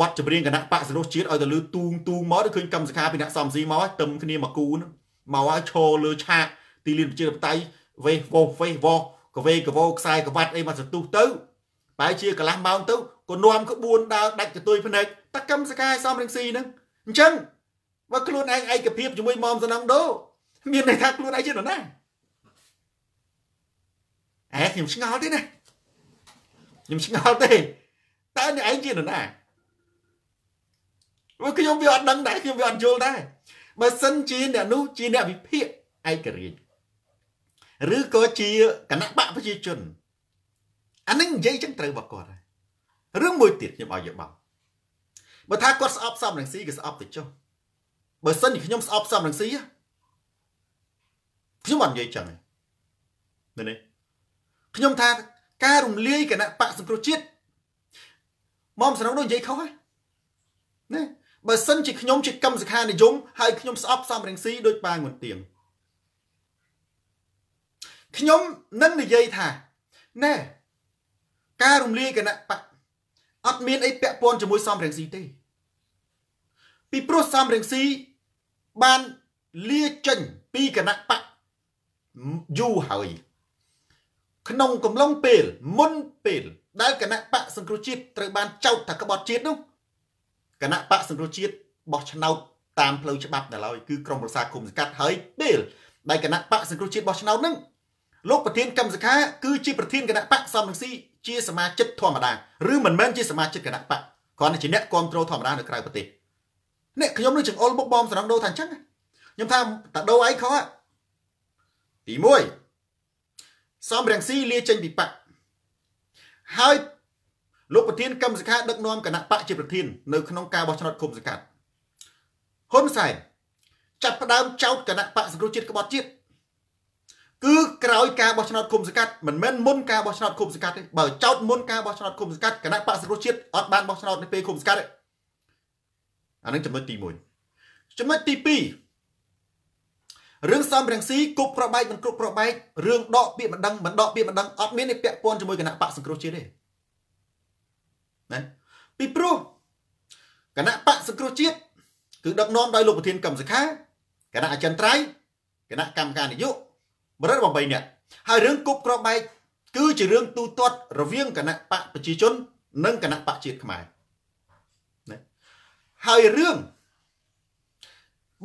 បတ်ចម្រៀងគណៈបកសរុបជាតិឲ្យទៅលឺទូងទូងមកទៅឃើញកម្មសខាពីអ្នកសំស៊ីមកហើយទឹមគ្នាមកគូហ្នឹងមកហើយឈរលើឆាកទីលានប្រជាធិបតេយ្យវេះវោវេះវោកវេកវោខ្សែក្រវ៉ាត់អីមកសន្ទុះទៅបែរជាកន្លះម៉ោងទៅក៏នាំក្បួនដើរដាច់កតុយភ្នែកតកម្មសកាយសំរងស៊ីហ្នឹង អញ្ចឹងបើខ្លួនឯងឯកភាពជាមួយមុំសំណងដូមានន័យថាខ្លួនឯងជានរណាអែខ្ញុំឆ្ងល់ទេណាខ្ញុំឆ្ងល់ទេតើអ្នកឯងជានរណាព្រោះខ្ញុំវាអត់ដឹងដែរខ្ញុំវាអត់យល់ដែរបើសិនជាអ្នកនោះជាអ្នកវិភាគឯករាជ្យឬក៏ជាគណៈបកប្រជាជនអានឹងនិយាយចឹងត្រូវរបស់គាត់ហើយរឿងមួយទៀតខ្ញុំឲ្យយោបល់ បើថាគាត់ស្អប់សំរងស៊ីក៏ស្អប់ទៅចុះបើសិនជាខ្ញុំស្អប់សំរងស៊ីខ្ញុំអត់និយាយចឹងទេនេះខ្ញុំថាការរំលាយគណៈបកសង្គ្រោះជាតិមកសំណងនោះនិយាយខុសហើយណាបើសិនជាខ្ញុំជាកម្មសខានិយមហើយខ្ញុំស្អប់សំរងស៊ីដោយបាងុនទៀងខ្ញុំនឹងនិយាយថាណែការរំលាយគណៈបកអត់មានអីពាក់ព័ន្ធជាមួយសំរងស៊ីទេ ពីព្រោះសំរងស៊ីបានលាចេញពីគណៈបកយូរហើយក្នុងកំឡុងពេលមុនពេលដែលគណៈបកសង្គ្រោះជាតិត្រូវបានចោទថាក្បត់ជាតិនោះគណៈបកសង្គ្រោះជាតិបោះឆ្នោតតាមផ្លូវច្បាប់ដល់ហើយគឺក្រមប្រសាគុំសង្កាត់ហើយពេលដែលគណៈបកសង្គ្រោះជាតិបោះឆ្នោតនឹងលោកប្រធានកម្មសខាគឺជាប្រធានគណៈបកសំរងស៊ីជាសមាជិកធម្មតាឬមិនមែនជាសមាជិកគណៈបកគ្រាន់តែជាអ្នកគ្រប់គ្រងធម្មតានៅក្រៅប្រទេស នេះខ្ញុំនឹងចង្អុលមុខបងស្រង់ដូរថាអញ្ចឹងខ្ញុំថាតដូរអីខុសទី1សំរងស៊ីលាចេញពីបកហើយលោកប្រធានកម្មសខាដឹកនាំគណៈបកជាប្រធាននៅក្នុងការបោះឆ្នោតគុំសង្កាត់ហ៊ុនសែនចាត់ផ្ដើមចោតគណៈបកសង្គ្រោះជាតិក្បត់ជាតិគឺក្រោយការបោះឆ្នោតគុំសង្កាត់មិនមែនមុនការបោះឆ្នោតគុំសង្កាត់ទេបើចោតមុនការបោះឆ្នោតគុំសង្កាត់គណៈបកសង្គ្រោះជាតិអត់បានបោះឆ្នោតនៅពេលគុំសង្កាត់ទេ អានឹងចំណុចទី1ចំណុចទី2រឿងសំរងស៊ីគប់ប្របែកមិនគ្រប់ប្របែករឿងដកពាក្យមិនដឹងមិនដកពាក្យមិនដឹងអត់មានឯពាក់ព័ន្ធជាមួយគណៈបកសង្គ្រោះជាតិទេណាពីព្រោះគណៈបកសង្គ្រោះជាតិគឺដឹកនាំដោយលោកប្រធានកម្មសខាគណៈអចិន្ត្រៃយ៍គណៈកម្មការនយោបាយបរិបទ8នាក់ហើយរឿងគប់ក្របបែកគឺជារឿងទូទាត់រវាងគណៈបកប្រជាជន និងគណៈបកជាតិខ្មែរណា ហើយរឿង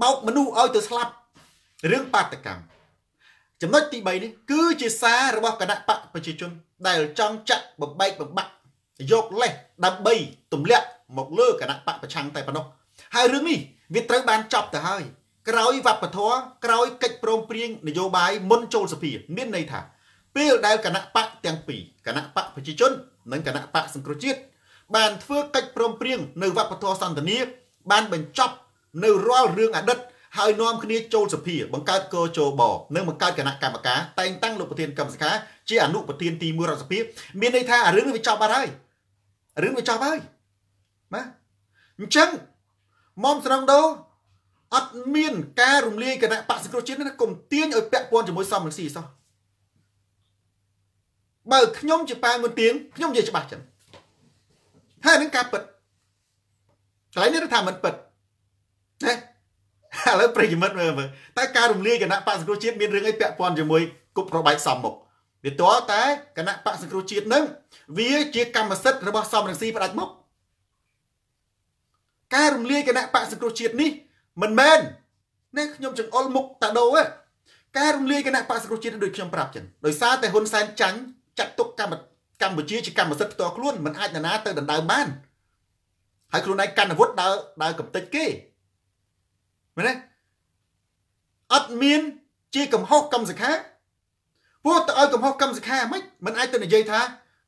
បោកមនុស្សឲ្យទៅស្លាប់រឿងបាតកម្មចំណុចទី3នេះគឺជាសាររបស់គណៈបកប្រជាជន ដែលចង់ចាក់បំបែកបំបាក់យកលេសដើម្បីទម្លាក់មកលើគណៈបកប្រឆាំងតែប៉ុណ្ណោះហើយរឿងនេះវាត្រូវបានចប់ទៅហើយក្រោយវប្បធម៌ក្រោយកិច្ចព្រមព្រៀងនយោបាយមុនចូលសភាមានន័យថាពេលដែលគណៈបកទាំងពីរគណៈបកប្រជាជន និងគណៈបកសង្គ្រោះជាតិ បានធ្វើកិច្ចព្រមព្រៀងនៅវប្បធម៌សន្តានាបានបញ្ចប់នៅរាល់រឿងអតីតហើយនាំគ្នាចូលសភាបង្កើតកោជបនិងបង្កើតគណៈកម្មការតែងតាំងលោកប្រធានកម្មសខាជាអនុប្រធានទី1រដ្ឋសភាមានន័យថារឿងនេះវាចប់បាត់ហើយរឿងវាចប់ហើយណាអញ្ចឹងមុំស្រងដោអត់មានការរំលាយគណៈបកសង្គ្រោះជាតិណាកុំទាញឲ្យពាក់ព័ន្ធជាមួយសំរងស៊ីសោះបើខ្ញុំជាប៉ាងុនទៀងខ្ញុំនិយាយច្បាស់ចឹង ហើយនឹងការពិតកន្លែងនេះថាមិនពិតណាឥឡូវប្រិយមិត្តមើលមើលតើការរំលាយគណៈបកសង្គ្រោះជាតិមានរឿងអីពាក់ព័ន្ធជាមួយគប់ប្របែកសំមុខវាតើតែគណៈបកសង្គ្រោះជាតិនឹងវាជាកម្មសិទ្ធិរបស់សំរងស៊ីផ្ដាច់មុខការរំលាយគណៈបកសង្គ្រោះជាតិនេះមិនមែននេះខ្ញុំចង្អុលមុខតាដូទេការរំលាយគណៈបកសង្គ្រោះជាតិដូចខ្ញុំប្រាប់ចឹងដោយសារតែហ៊ុនសែនចាញ់ចាត់ទុកកម្ពុជា កម្ពុជាជាកម្មសិទ្ធិផ្ទាល់ខ្លួនមិនអាចនរណាទៅដណ្ដើមបានហើយខ្លួនឯងកាន់អាវុធដើរដើរកំទេចគេមែនទេអត់មានជាកំហុសកម្មសខាពួកទៅឲ្យកំហុសកម្មសខាមិនមិនអាចទៅនិយាយថា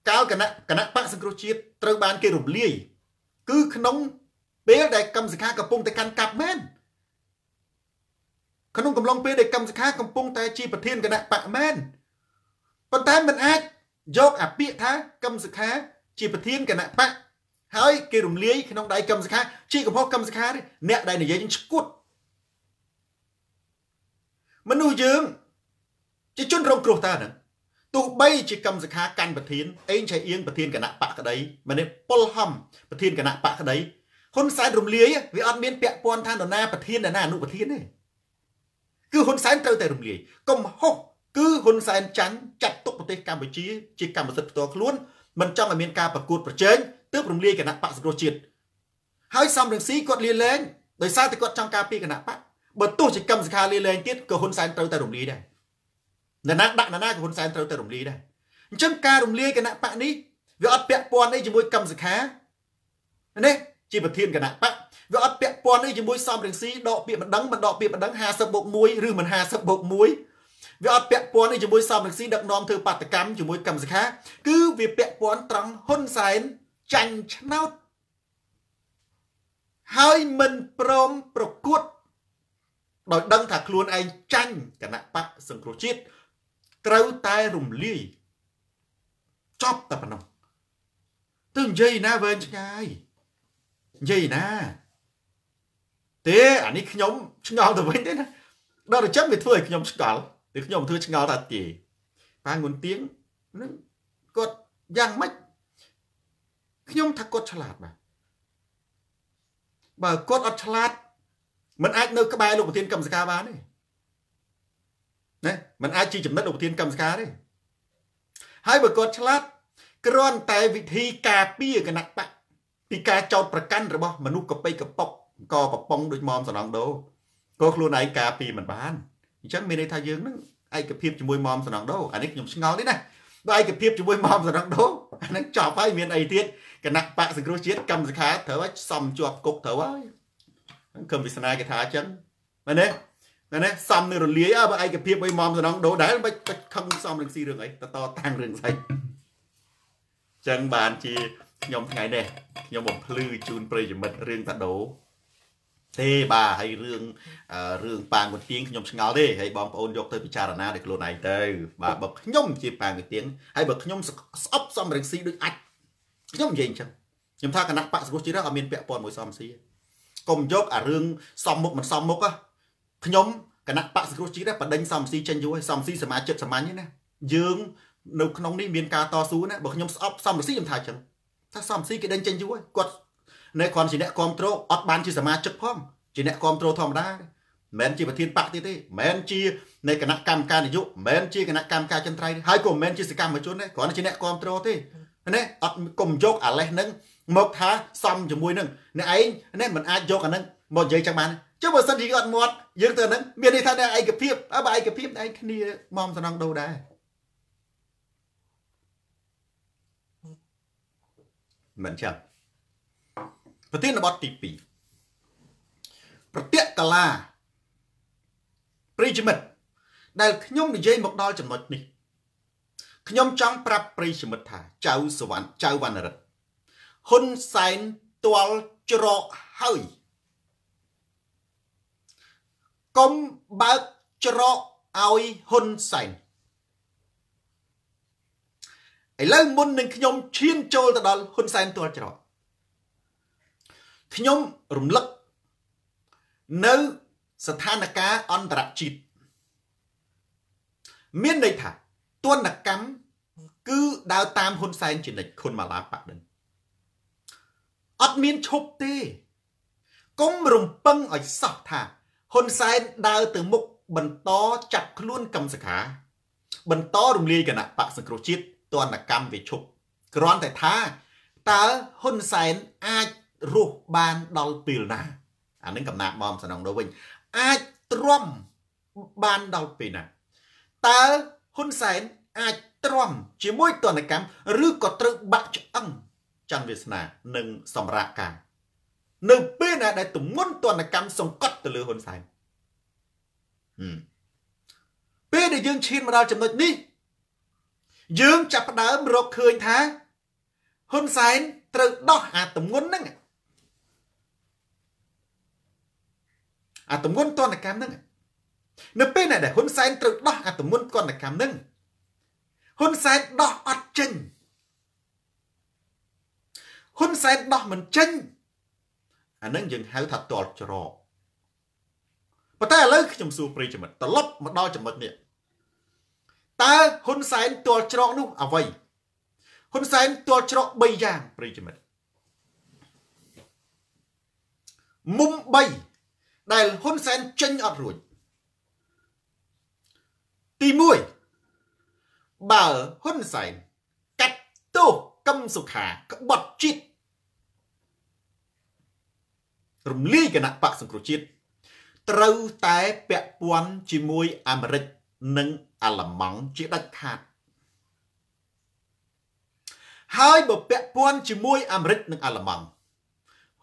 កាលគណៈគណៈបកសង្គ្រោះជាតិត្រូវបានគេរំលាយគឺក្នុងពេលដែលកម្មសខាកំពុងតែកាន់កាប់មែនក្នុងកំឡុងពេលដែលកម្មសខាកំពុងតែជាប្រធានគណៈបកមែនប៉ុន្តែមិនអាច យកអាពាក្យថាកម្មសខា ជាប្រធានគណៈបកហើយគេរំលាយក្នុងដៃកម្មសខាជាកំហុសកម្មសខាអ្នកដែលនិយាយនឹងឈួតមនុស្សយើងជាជនរងគ្រោះតើហ្នឹងទោះបីជាកម្មសខាកាន់ប្រធានអេងឆៃអៀងប្រធានគណៈបកក្តីម្នេះប៉ុលហំប្រធានគណៈបកក្តីហ៊ុនសែនរំលាយវាអត់មានពាក់ព័ន្ធថានរណាប្រធាននរណាអនុប្រធានទេគឺហ៊ុនសែនត្រូវតែរំលាយកុំហុស គឺហ៊ុនសែនចាញ់ចាត់ទុកប្រទេសកម្ពុជាជាកម្មសិទ្ធិផ្ទាល់ខ្លួនមិនចង់ឲ្យមានការប្រកួតប្រជែងទើបរំលាយគណៈបកសង្គ្រោះជាតិហើយសំរងស៊ីគាត់លាលែងដោយសារតែគាត់ចង់ការពារគណៈបកបើទោះជាកម្មសខាលាលែងទៀតក៏ហ៊ុនសែនត្រូវតែរំលាយដែរនរណាដាក់នរណាក៏ហ៊ុនសែនត្រូវតែរំលាយដែរអញ្ចឹងការរំលាយគណៈបកនេះវាអត់ពាក់ព័ន្ធអីជាមួយកម្មសខានេះជាប្រធានគណៈបកវាអត់ពាក់ព័ន្ធអីជាមួយសំរងស៊ីដកពាក្យមិនដឹងមិនដកពាក្យមិនដឹង50បូក1ឬមិន50បូក1 វាអត់ពាក់ព័ន្ធអីជាមួយសំរងស៊ីដឹកនាំធ្វើបាតកម្មជាមួយកម្មសខា គឺវាពាក់ព័ន្ធត្រង់ហ៊ុនសែនចាញ់ឆ្នោតហើយមិនព្រមប្រកួតដោយដឹងថាខ្លួនឯងចាញ់គណៈបកសង្គ្រោះជាតិត្រូវតែរំលាយចប់តែប៉ុណ្ណោះទៅនិយាយណាវែងឆ្ងាយនិយាយណាទេអានេះខ្ញុំឆ្ងល់ទៅវិញទេណាដល់តែចឹងវាធ្វើឲ្យខ្ញុំឆ្ងល់ តែខ្ញុំធ្វើឆ្ងល់ថាទេប៉ាងុនទៀងនឹងគាត់យ៉ាងម៉េចខ្ញុំថាគាត់ឆ្លាតបាទបើគាត់អត់ឆ្លាតมันអាចនៅក្បែរលោកប្រធានកម្មសការបានទេណាมันអាចជាចំណិតលោកប្រធានកម្មសការទេហើយបើគាត់ឆ្លាតគ្រាន់តែវិធីការពារគណៈបកពីការចោតប្រកាន់របស់មនុស្សកប៉ីកប៉ុកកកំប៉ុងដូចមុំសំណងដោក៏ខ្លួនឯងការពារមិនបាន អញ្ចឹងមានន័យថាយើងនឹងឯកភាពជាមួយមុំសំណងដោអានេះខ្ញុំឆ្ងល់ទេណាបើឯកភាពជាមួយមុំសំណងដោអានឹងចប់ហើយមានអីទៀតគណៈបកសង្គ្រោះជាតិកម្មសខាត្រូវឲ្យសំជាប់គុកត្រូវហើយគឹមវាសនាគេថាអញ្ចឹងមែនទេមែនទេសំនៅរលាយអើបើឯកភាពអីមុំសំណងដោដែរមិនបាច់ខឹងសំរឿងស៊ីរឿងអីតតតាំងរឿងស្អីអញ្ចឹងបានជាខ្ញុំថ្ងៃនេះខ្ញុំបំភ្លឺជូនប្រិយមិត្តរឿងតាដូ ទេបាទហើយរឿងរឿងប៉ាងគុនទៀងខ្ញុំឆ្ងល់ទេហើយបងប្អូនយកទៅពិចារណាដោយខ្លួនឯងទៅបាទបើខ្ញុំជាប៉ាងគុនទៀងហើយបើខ្ញុំស្អប់សំរងស៊ីដូចអាចខ្ញុំនិយាយអញ្ចឹងខ្ញុំថាគណៈបកសង្គមជាតិអត់មានពាក់ព័ន្ធមួយសំស៊ីកុំយកអារឿងសំមុខមិនសំមុខខ្ញុំគណៈបកសង្គមជាតិបដិញសំស៊ីចេញយូរហើយសំស៊ីសមាជិកសាមញ្ញណាយើងនៅក្នុងនេះមានការតស៊ូណាបើខ្ញុំស្អប់សំរងស៊ីខ្ញុំថាអញ្ចឹងថាសំស៊ីគេដេញចេញយូរគាត់ នៅគាត់ជាអ្នកគ្រប់គ្រងអត់បានជាសមាជិកផងជាអ្នកគ្រប់គ្រងធម្មតាមិនមែនជាប្រធានបកទៀតទេមិនមែនជានៃគណៈកម្មការនយោបាយមិនមែនជាគណៈកម្មការចន្ទ្រៃហើយក៏មិនមែនជាសកម្មជនទេគ្រាន់តែជាអ្នកគ្រប់គ្រងទេណាអត់កុំយកអាលេសហ្នឹងមកថាសំជាមួយនឹងអ្នកឯងនេះមិនអាចយកអាហ្នឹងមកនិយាយចឹងបានចុះបើសិនជាអត់មាត់យើងទៅហ្នឹងមានន័យថាអ្នកឯកភាពបើឯកភាពឯងគ្នាមកសំណងដូរដែរមិនចឹង ប្រធានបទទី2ប្រតិកលាប្រិយមិត្តដែលខ្ញុំនិយាយមកដល់ចំណុចនេះខ្ញុំចង់ប្រាប់ប្រិយមិត្តថាចៅសវណ្ណចៅវណ្ណរិទ្ធហ៊ុនសែនទាល់ច្រកហើយកុំបើកច្រកឲ្យហ៊ុនសែនឥឡូវមុននឹងខ្ញុំឈានចូលទៅដល់ហ៊ុនសែនទាល់ច្រក ខ្ញុំរំលឹកនៅស្ថានភាពអន្តរជាតិមានន័យថាទនកម្មគឺដើរតាមហ៊ុនសែនជានិច្ចខុនម៉ាឡាប៉ាដិនអត់មានឈប់ទេកុំរំពឹងឲ្យសោះថាហ៊ុនសែនដើរទៅមុខបន្តចាប់ខ្លួនកឹមសខា បន្តរំលាយគណៈបកសង្គ្រោះជាតិទនកម្មវាឈប់គ្រាន់តែថាតើហ៊ុនសែនអាច រស់បានដល់ពេលណាអានឹងកំណាក់បំសំណងនោះវិញអាចទ្រាំបានដល់ពេលណាតើហ៊ុនសែនអាចទ្រាំជាមួយទនកម្មឬក៏ត្រូវបាក់ឆ្អឹងច័ន្ទវាសនានិងសម្រាប់ការនៅពេលណាដែលទម្ងន់ទនកម្មសង្កត់ទៅលើហ៊ុនសែនពេលដែលយើងឈានមកដល់ចំណុចនេះ យើងចាប់ផ្ដើមរកឃើញថាហ៊ុនសែនត្រូវដោះអាទម្ងន់ហ្នឹង អាទម្ងន់ទនកម្មហ្នឹងនៅពេលដែលហ៊ុនសែនត្រូវដោះអាទម្ងន់ទនកម្មហ្នឹងហ៊ុនសែនដោះអត់ចេញហ៊ុនសែនដោះមិនចេញអានឹងយើងហៅថាតល់ច្រកប៉ុន្តែឥឡូវខ្ញុំសួរប្រិយមិត្តត្រឡប់មកដល់ចំណុចនេះតើហ៊ុនសែនតល់ច្រកនោះអ្វីហ៊ុនសែនតល់ច្រក3យ៉ាងប្រិយមិត្តមុំ3 ដែលហ៊ុនសែនចេញអត់រួចទី1បើហ៊ុនសែនកាត់ទោសកឹមសុខាក្បត់ជាតិរំលាយគណៈបកសង្គ្រោះជាតិត្រូវតែពាក់ព័ន្ធជាមួយអាមេរិកនិងអាល្លឺម៉ង់ជាដាច់ខាតហើយបើពាក់ព័ន្ធជាមួយអាមេរិកនិងអាល្លឺម៉ង់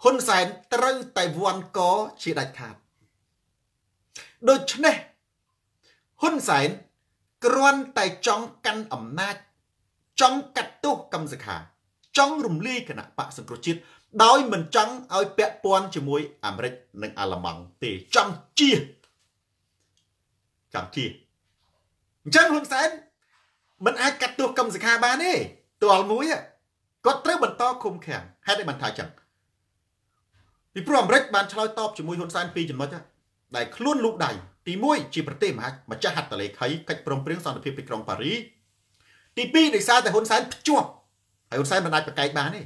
ហ៊ុនសែនត្រូវតែវាន់កជាដាច់ខាតដូច្នេះហ៊ុនសែនគ្រាន់តែចង់កាន់អំណាច ចង់កាត់ទោសកម្មសខា ចង់រំលាយគណៈបកសង្គ្រោះជាតិដោយមិនចង់ឲ្យពាក់ព័ន្ធជាមួយអាមេរិកនិងអាល្លឺម៉ង់ទេចង់ជៀសចង់ជៀសអញ្ចឹងហ៊ុនសែនមិនអាចកាត់ទោសកម្មសខាបានទេទាល់មួយគាត់ត្រូវបន្តឃុំឃាំងហេតុអីបានថាចឹង ពីព្រោះអាមេរិកបានឆ្លើយតបជាមួយហ៊ុនសែនពីរចំណុចដែលខ្លួនលូកដៃទី1ជាប្រទេសមហាម្ចាស់ហត្ថលេខីកិច្ចព្រមព្រៀងសន្តិភាពទីក្រុងប៉ារីទី2ដោយសារតែហ៊ុនសែនភ្ជាប់ហើយហ៊ុនសែនមិនអាចប្រកែកបានទេ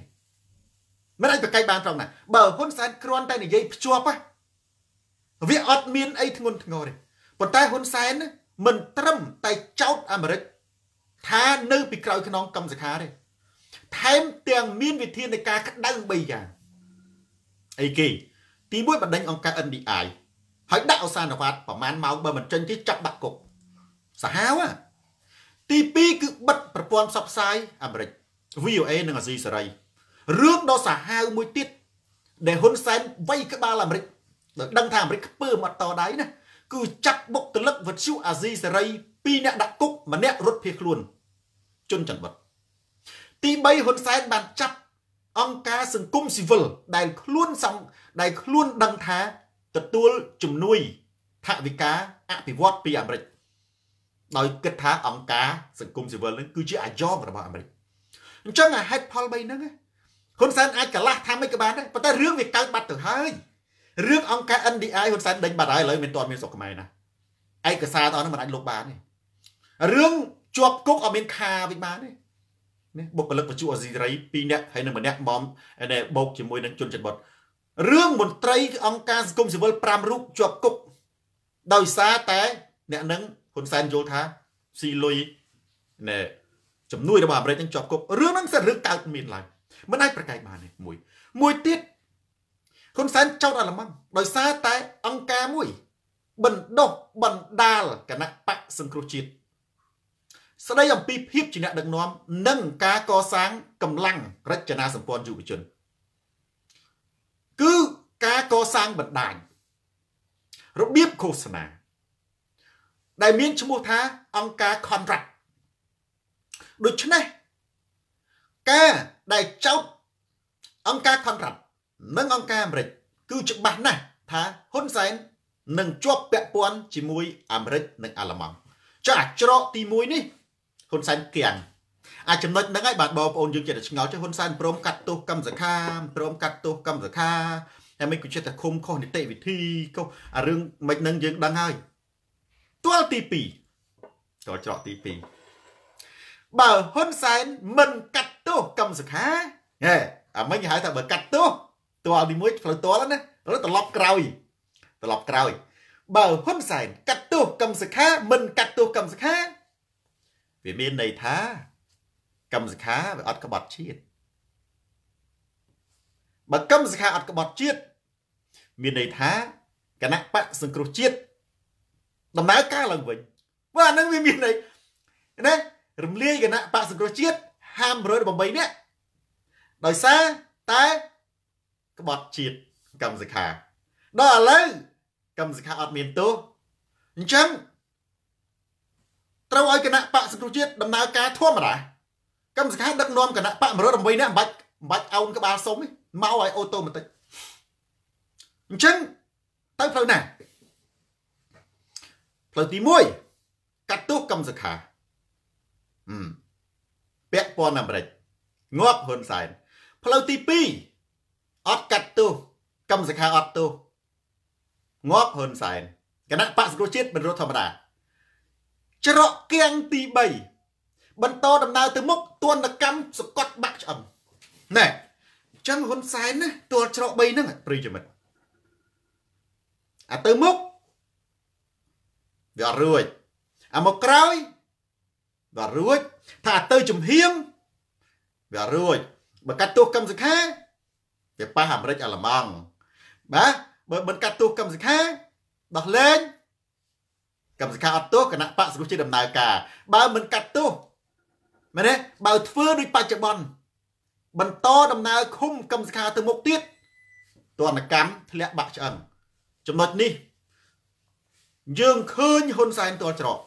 មិនអាចប្រកែកបានត្រង់ណាបើហ៊ុនសែនគ្រាន់តែនិយាយភ្ជាប់វាអត់មានអីធ្ងន់ធ្ងរទេប៉ុន្តែហ៊ុនសែនមិនត្រឹមតែចោតអាមេរិកថានៅពីក្រោយខ្នងកម្មសខាទេថែមទាំងមានវិធានការក្តៅ3យ៉ាង អីគេទី1បណ្ដេញអង្គការ NDI ហើយដាក់អសានវត្តប្រហែលម៉ោងបើមិនចេញទេចាប់ដាក់គុកសាហាវទី2គឺបិទប្រព័ន្ធផ្សព្វផ្សាយអាមេរិក VOA និងអាស៊ីសេរីរឿងដ៏សាហាវមួយទៀតដែលហ៊ុនសែនវាយក្បាលអាមេរិកដល់ដឹងថាអាមេរិកខ្ពើមអត់តដៃណាគឺចាប់បុកតលឹកវិទ្យុអាស៊ីសេរីពីរអ្នកដាក់គុកម្នាក់រត់ភៀសខ្លួនជន់ច័ន្ទបុតទី3ហ៊ុនសែនបានចាប់ អង្គការសង្គមស៊ីវិលដែលខ្លួនសំដែលខ្លួនដឹងថាទទួលជំនួយថវិកាអភិវឌ្ឍពីអាមេរិកដោយគិតថាអង្គការសង្គមស៊ីវិលនឹងគឺជាអាយ៉ងរបស់អាមេរិកអញ្ចឹងអាហេតុផល3ហ្នឹងហ៊ុនសែនអាចកលាស់ថាមិនក៏បានដែរប៉ុន្តែរឿងវាកើតបាត់ទៅហើយរឿងអង្គការ NDI ហ៊ុនសែនដេញបាត់ហើយឥឡូវមិនទាន់មានសុខខ្មែរណាឯកសារតោះហ្នឹងមិនអាចលុបបានទេរឿងជាប់គុកអត់មានខាវិញបានទេ នេះបុគ្គលិកបញ្ជូអាស៊ីសេរី2នាក់ហើយនឹងម្នាក់មុំបោកជាមួយនឹងជនចិត្តបុតរឿងមន្ត្រីអង្គការសង្គមស៊ីវិល5រូបជាប់គុកដោយសារតែអ្នកនឹងហ៊ុនសែនយល់ថាស៊ីលុយណែជំនួយរបស់អាមេរិកនឹងជាប់គុករឿងហ្នឹងសិនរឿងកើតមានឡើងមិនអាចប្រកែកបានទេមួយមួយទៀតហ៊ុនសែនចោតអាល្លឺម៉ង់ដោយសារតែអង្គការមួយបណ្ដោះបណ្ដាលគណៈបកសង្គ្រោះជាតិ ស្ដីអំពីភាពជាអ្នកដឹកនាំនិងការកសាងកម្លាំងរចនាសម្ព័ន្ធយុវជន គឺការកសាងបណ្ដាញរបៀបឃោសនា ដែលមានឈ្មោះថាអង្គការ contract ដូច្នេះការដែលចោតអង្គការ contract និងអង្គការអាមេរិកគឺច្បាស់ណាស់ថាហ៊ុនសែននឹងជាប់ពាក់ព័ន្ធជាមួយអាមេរិកនិងអាល្លឺម៉ង់ចុះអាច្រកទី1នេះ ហ៊ុនសែនគៀងអាចចំណុចហ្នឹងហើយបាទបងប្អូនយើងចិត្តតែឆ្ងល់ចុះហ៊ុនសែនព្រមកាត់ទោសកម្មសខាព្រមកាត់ទោសកម្មសខាហើយមិនគិតចិត្តតែឃុំខុសនីតិវិធីខុសអារឿងមិនហ្នឹងយើងដឹងហើយទាល់ទី2តច្រកទី2បើហ៊ុនសែនមិនកាត់ទោសកម្មសខាហេអាមិញគេហៅថាបើកាត់ទោសទាល់ទី1ផ្លូវទាល់ណាឥឡូវត្រឡប់ក្រោយត្រឡប់ក្រោយបើហ៊ុនសែនកាត់ទោសកម្មសខាមិនកាត់ទោសកម្មសខា វាមានន័យថាកម្មសខាវាអត់ក្បត់ជាតិបើកម្មសខាអត់ក្បត់ជាតិមានន័យថាគណៈបកសង្គ្រោះជាតិដំណើរការឡើងវិញព្រោះអានឹងវាមានន័យណារំលាយគណៈបកសង្គ្រោះជាតិហាម118នាក់ដោយសារតែក្បត់ជាតិកម្មសខាដល់ឥឡូវកម្មសខាអត់មានទោសអញ្ចឹង ត្រូវឲ្យគណៈបកសង្គ្រោះជាតិដំណើរការធម្មតាកម្មសខាដឹកនាំគណៈបក118នាក់មិនបាច់មិនបាច់អោនក្បាលសុំមកឲ្យអូតូម៉ាទិកអញ្ចឹងទៅផ្លូវណាផ្លូវទី1កាត់ទោសកម្មសខាហឹមពាក់ព័ន្ធអាមេរិកងាប់ហ៊ុនសែនផ្លូវទី2អត់កាត់ទោសកម្មសខាអត់ទោសងាប់ហ៊ុនសែនគណៈបកសង្គ្រោះជាតិមិនរត់ធម្មតា ច្រកគៀងទី3បន្តដំណើរទៅមុខទនកម្មសកត់បាក់ឆ្អឹងណែចឹងហ៊ុនសែនណាទល់ច្រក3ហ្នឹងប្រិយមិត្តអាទៅមុខវាអត់រួចអាមកក្រោយវាអត់រួចថាទៅជំហៀងវាអត់រួចបើកាត់ទោសកម្មសខាវាប៉ះអាមេរិកអាល្លឺម៉ង់បាទបើមិនកាត់ទោសកម្មសខាដោះលែង កម្មសខាអត់ទោសគណៈបកសង្គ្រោះជាតិដំណើរការបើមិនកាត់ទោសមែនទេបើធ្វើដូចបច្ចុប្បន្នបន្តដំណើរឃុំកម្មសខាទៅមុខទៀតទនកម្មធ្លាក់បាក់ឆ្អឹងចំណុចនេះយើងឃើញហ៊ុនសែនទាល់ច្រក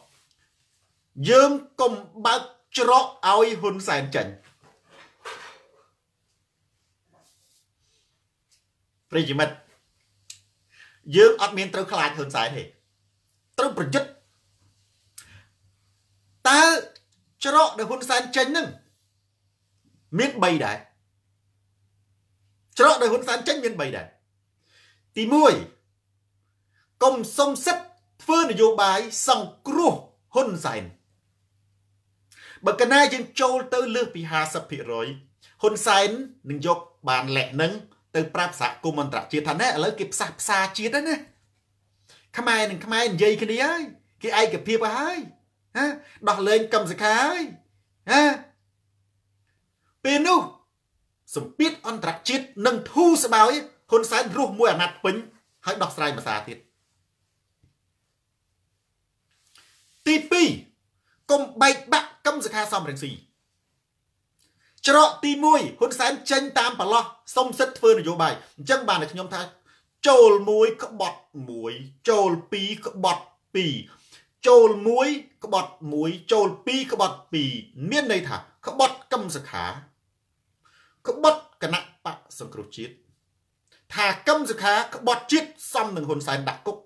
យើងកុំបើកច្រកឲ្យហ៊ុនសែនចាញ់ប្រិយមិត្តយើងអត់មានត្រូវខ្លាចហ៊ុនសែនទេ ត្រូវប្រយុទ្ធតើច្រកដែលហ៊ុនសែនចេញហ្នឹងមាន3ដែរច្រកដែលហ៊ុនសែនចេញមាន3ដែរទី1កុំសុំសិទ្ធធ្វើនយោបាយសង្គ្រោះហ៊ុនសែនបើកណាយើងចូលទៅលើសពី50%ហ៊ុនសែននឹងយកបានលក្ខនឹងទៅប្រាប់សហគមន៍អន្តរជាតិថាណែឥឡូវគេផ្សះផ្សាជាតិហើយណា ខ្មែរនឹងខ្មែរនិយាយគ្នាហើយគេឯកភាពហើយណាដោះលែងកម្មសខាហើយណាពេលនោះសម្ពាធអន្តរជាតិនឹងធូរស្បើយហ៊ុនសែនរស់មួយអាណត្តិពេញហើយដោះស្រាយភាសាទៀតទី2កុំបែកបាក់កម្មសខាសំរងស៊ីច្រកទី1ហ៊ុនសែនចេញតាមប្រឡោះសុំសិទ្ធធ្វើនយោបាយអញ្ចឹងបានតែខ្ញុំថា ចូល1ក្បត់1ចូល2ក្បត់2ចូល1ក្បត់1ចូល2ក្បត់2មានន័យថា ក្បត់កម្មសខា ក្បត់គណៈបកសង្គ្រោះជាតិថាកម្មសខាក្បត់ជាតិសំនឹងហ៊ុនសែនដាក់គុក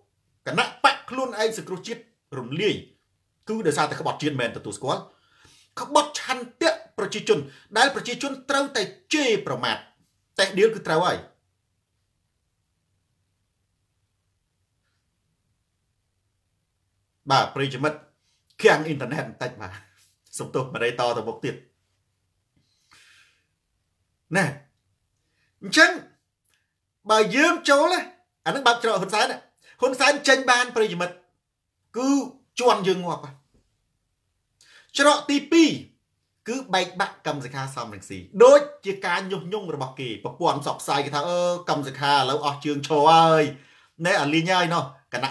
គណៈបកខ្លួនឯងសង្គ្រោះជាតិរំលាយគឺដោយសារតែក្បត់ជាតិមិនទទួលស្គាល់ក្បត់ឆន្ទៈប្រជាជន ដែលប្រជាជនត្រូវតែជេរប្រមាថតែដៀលគឺត្រូវហើយ បាទប្រិយមិត្តខាំងអ៊ីនធឺណិតបន្តិចបាទសំទោសមរេតទៅមុខទៀតណែអញ្ចឹងបើយើងចូលអានឹងបើកច្រកហ៊ុនសែនហ៊ុនសែនចេញបានប្រិយមិត្តគឺជន់យើងងាប់ច្រកទី2គឺបែកបាក់កម្មសខាសំរងស៊ីដូចជាការញុះញង់របស់គេប្រព័ន្ធផ្សព្វផ្សាយគេថាអឺកម្មសខាឥឡូវអស់ជើងឈរហើយណែអាលីងហើយណោះ គណៈ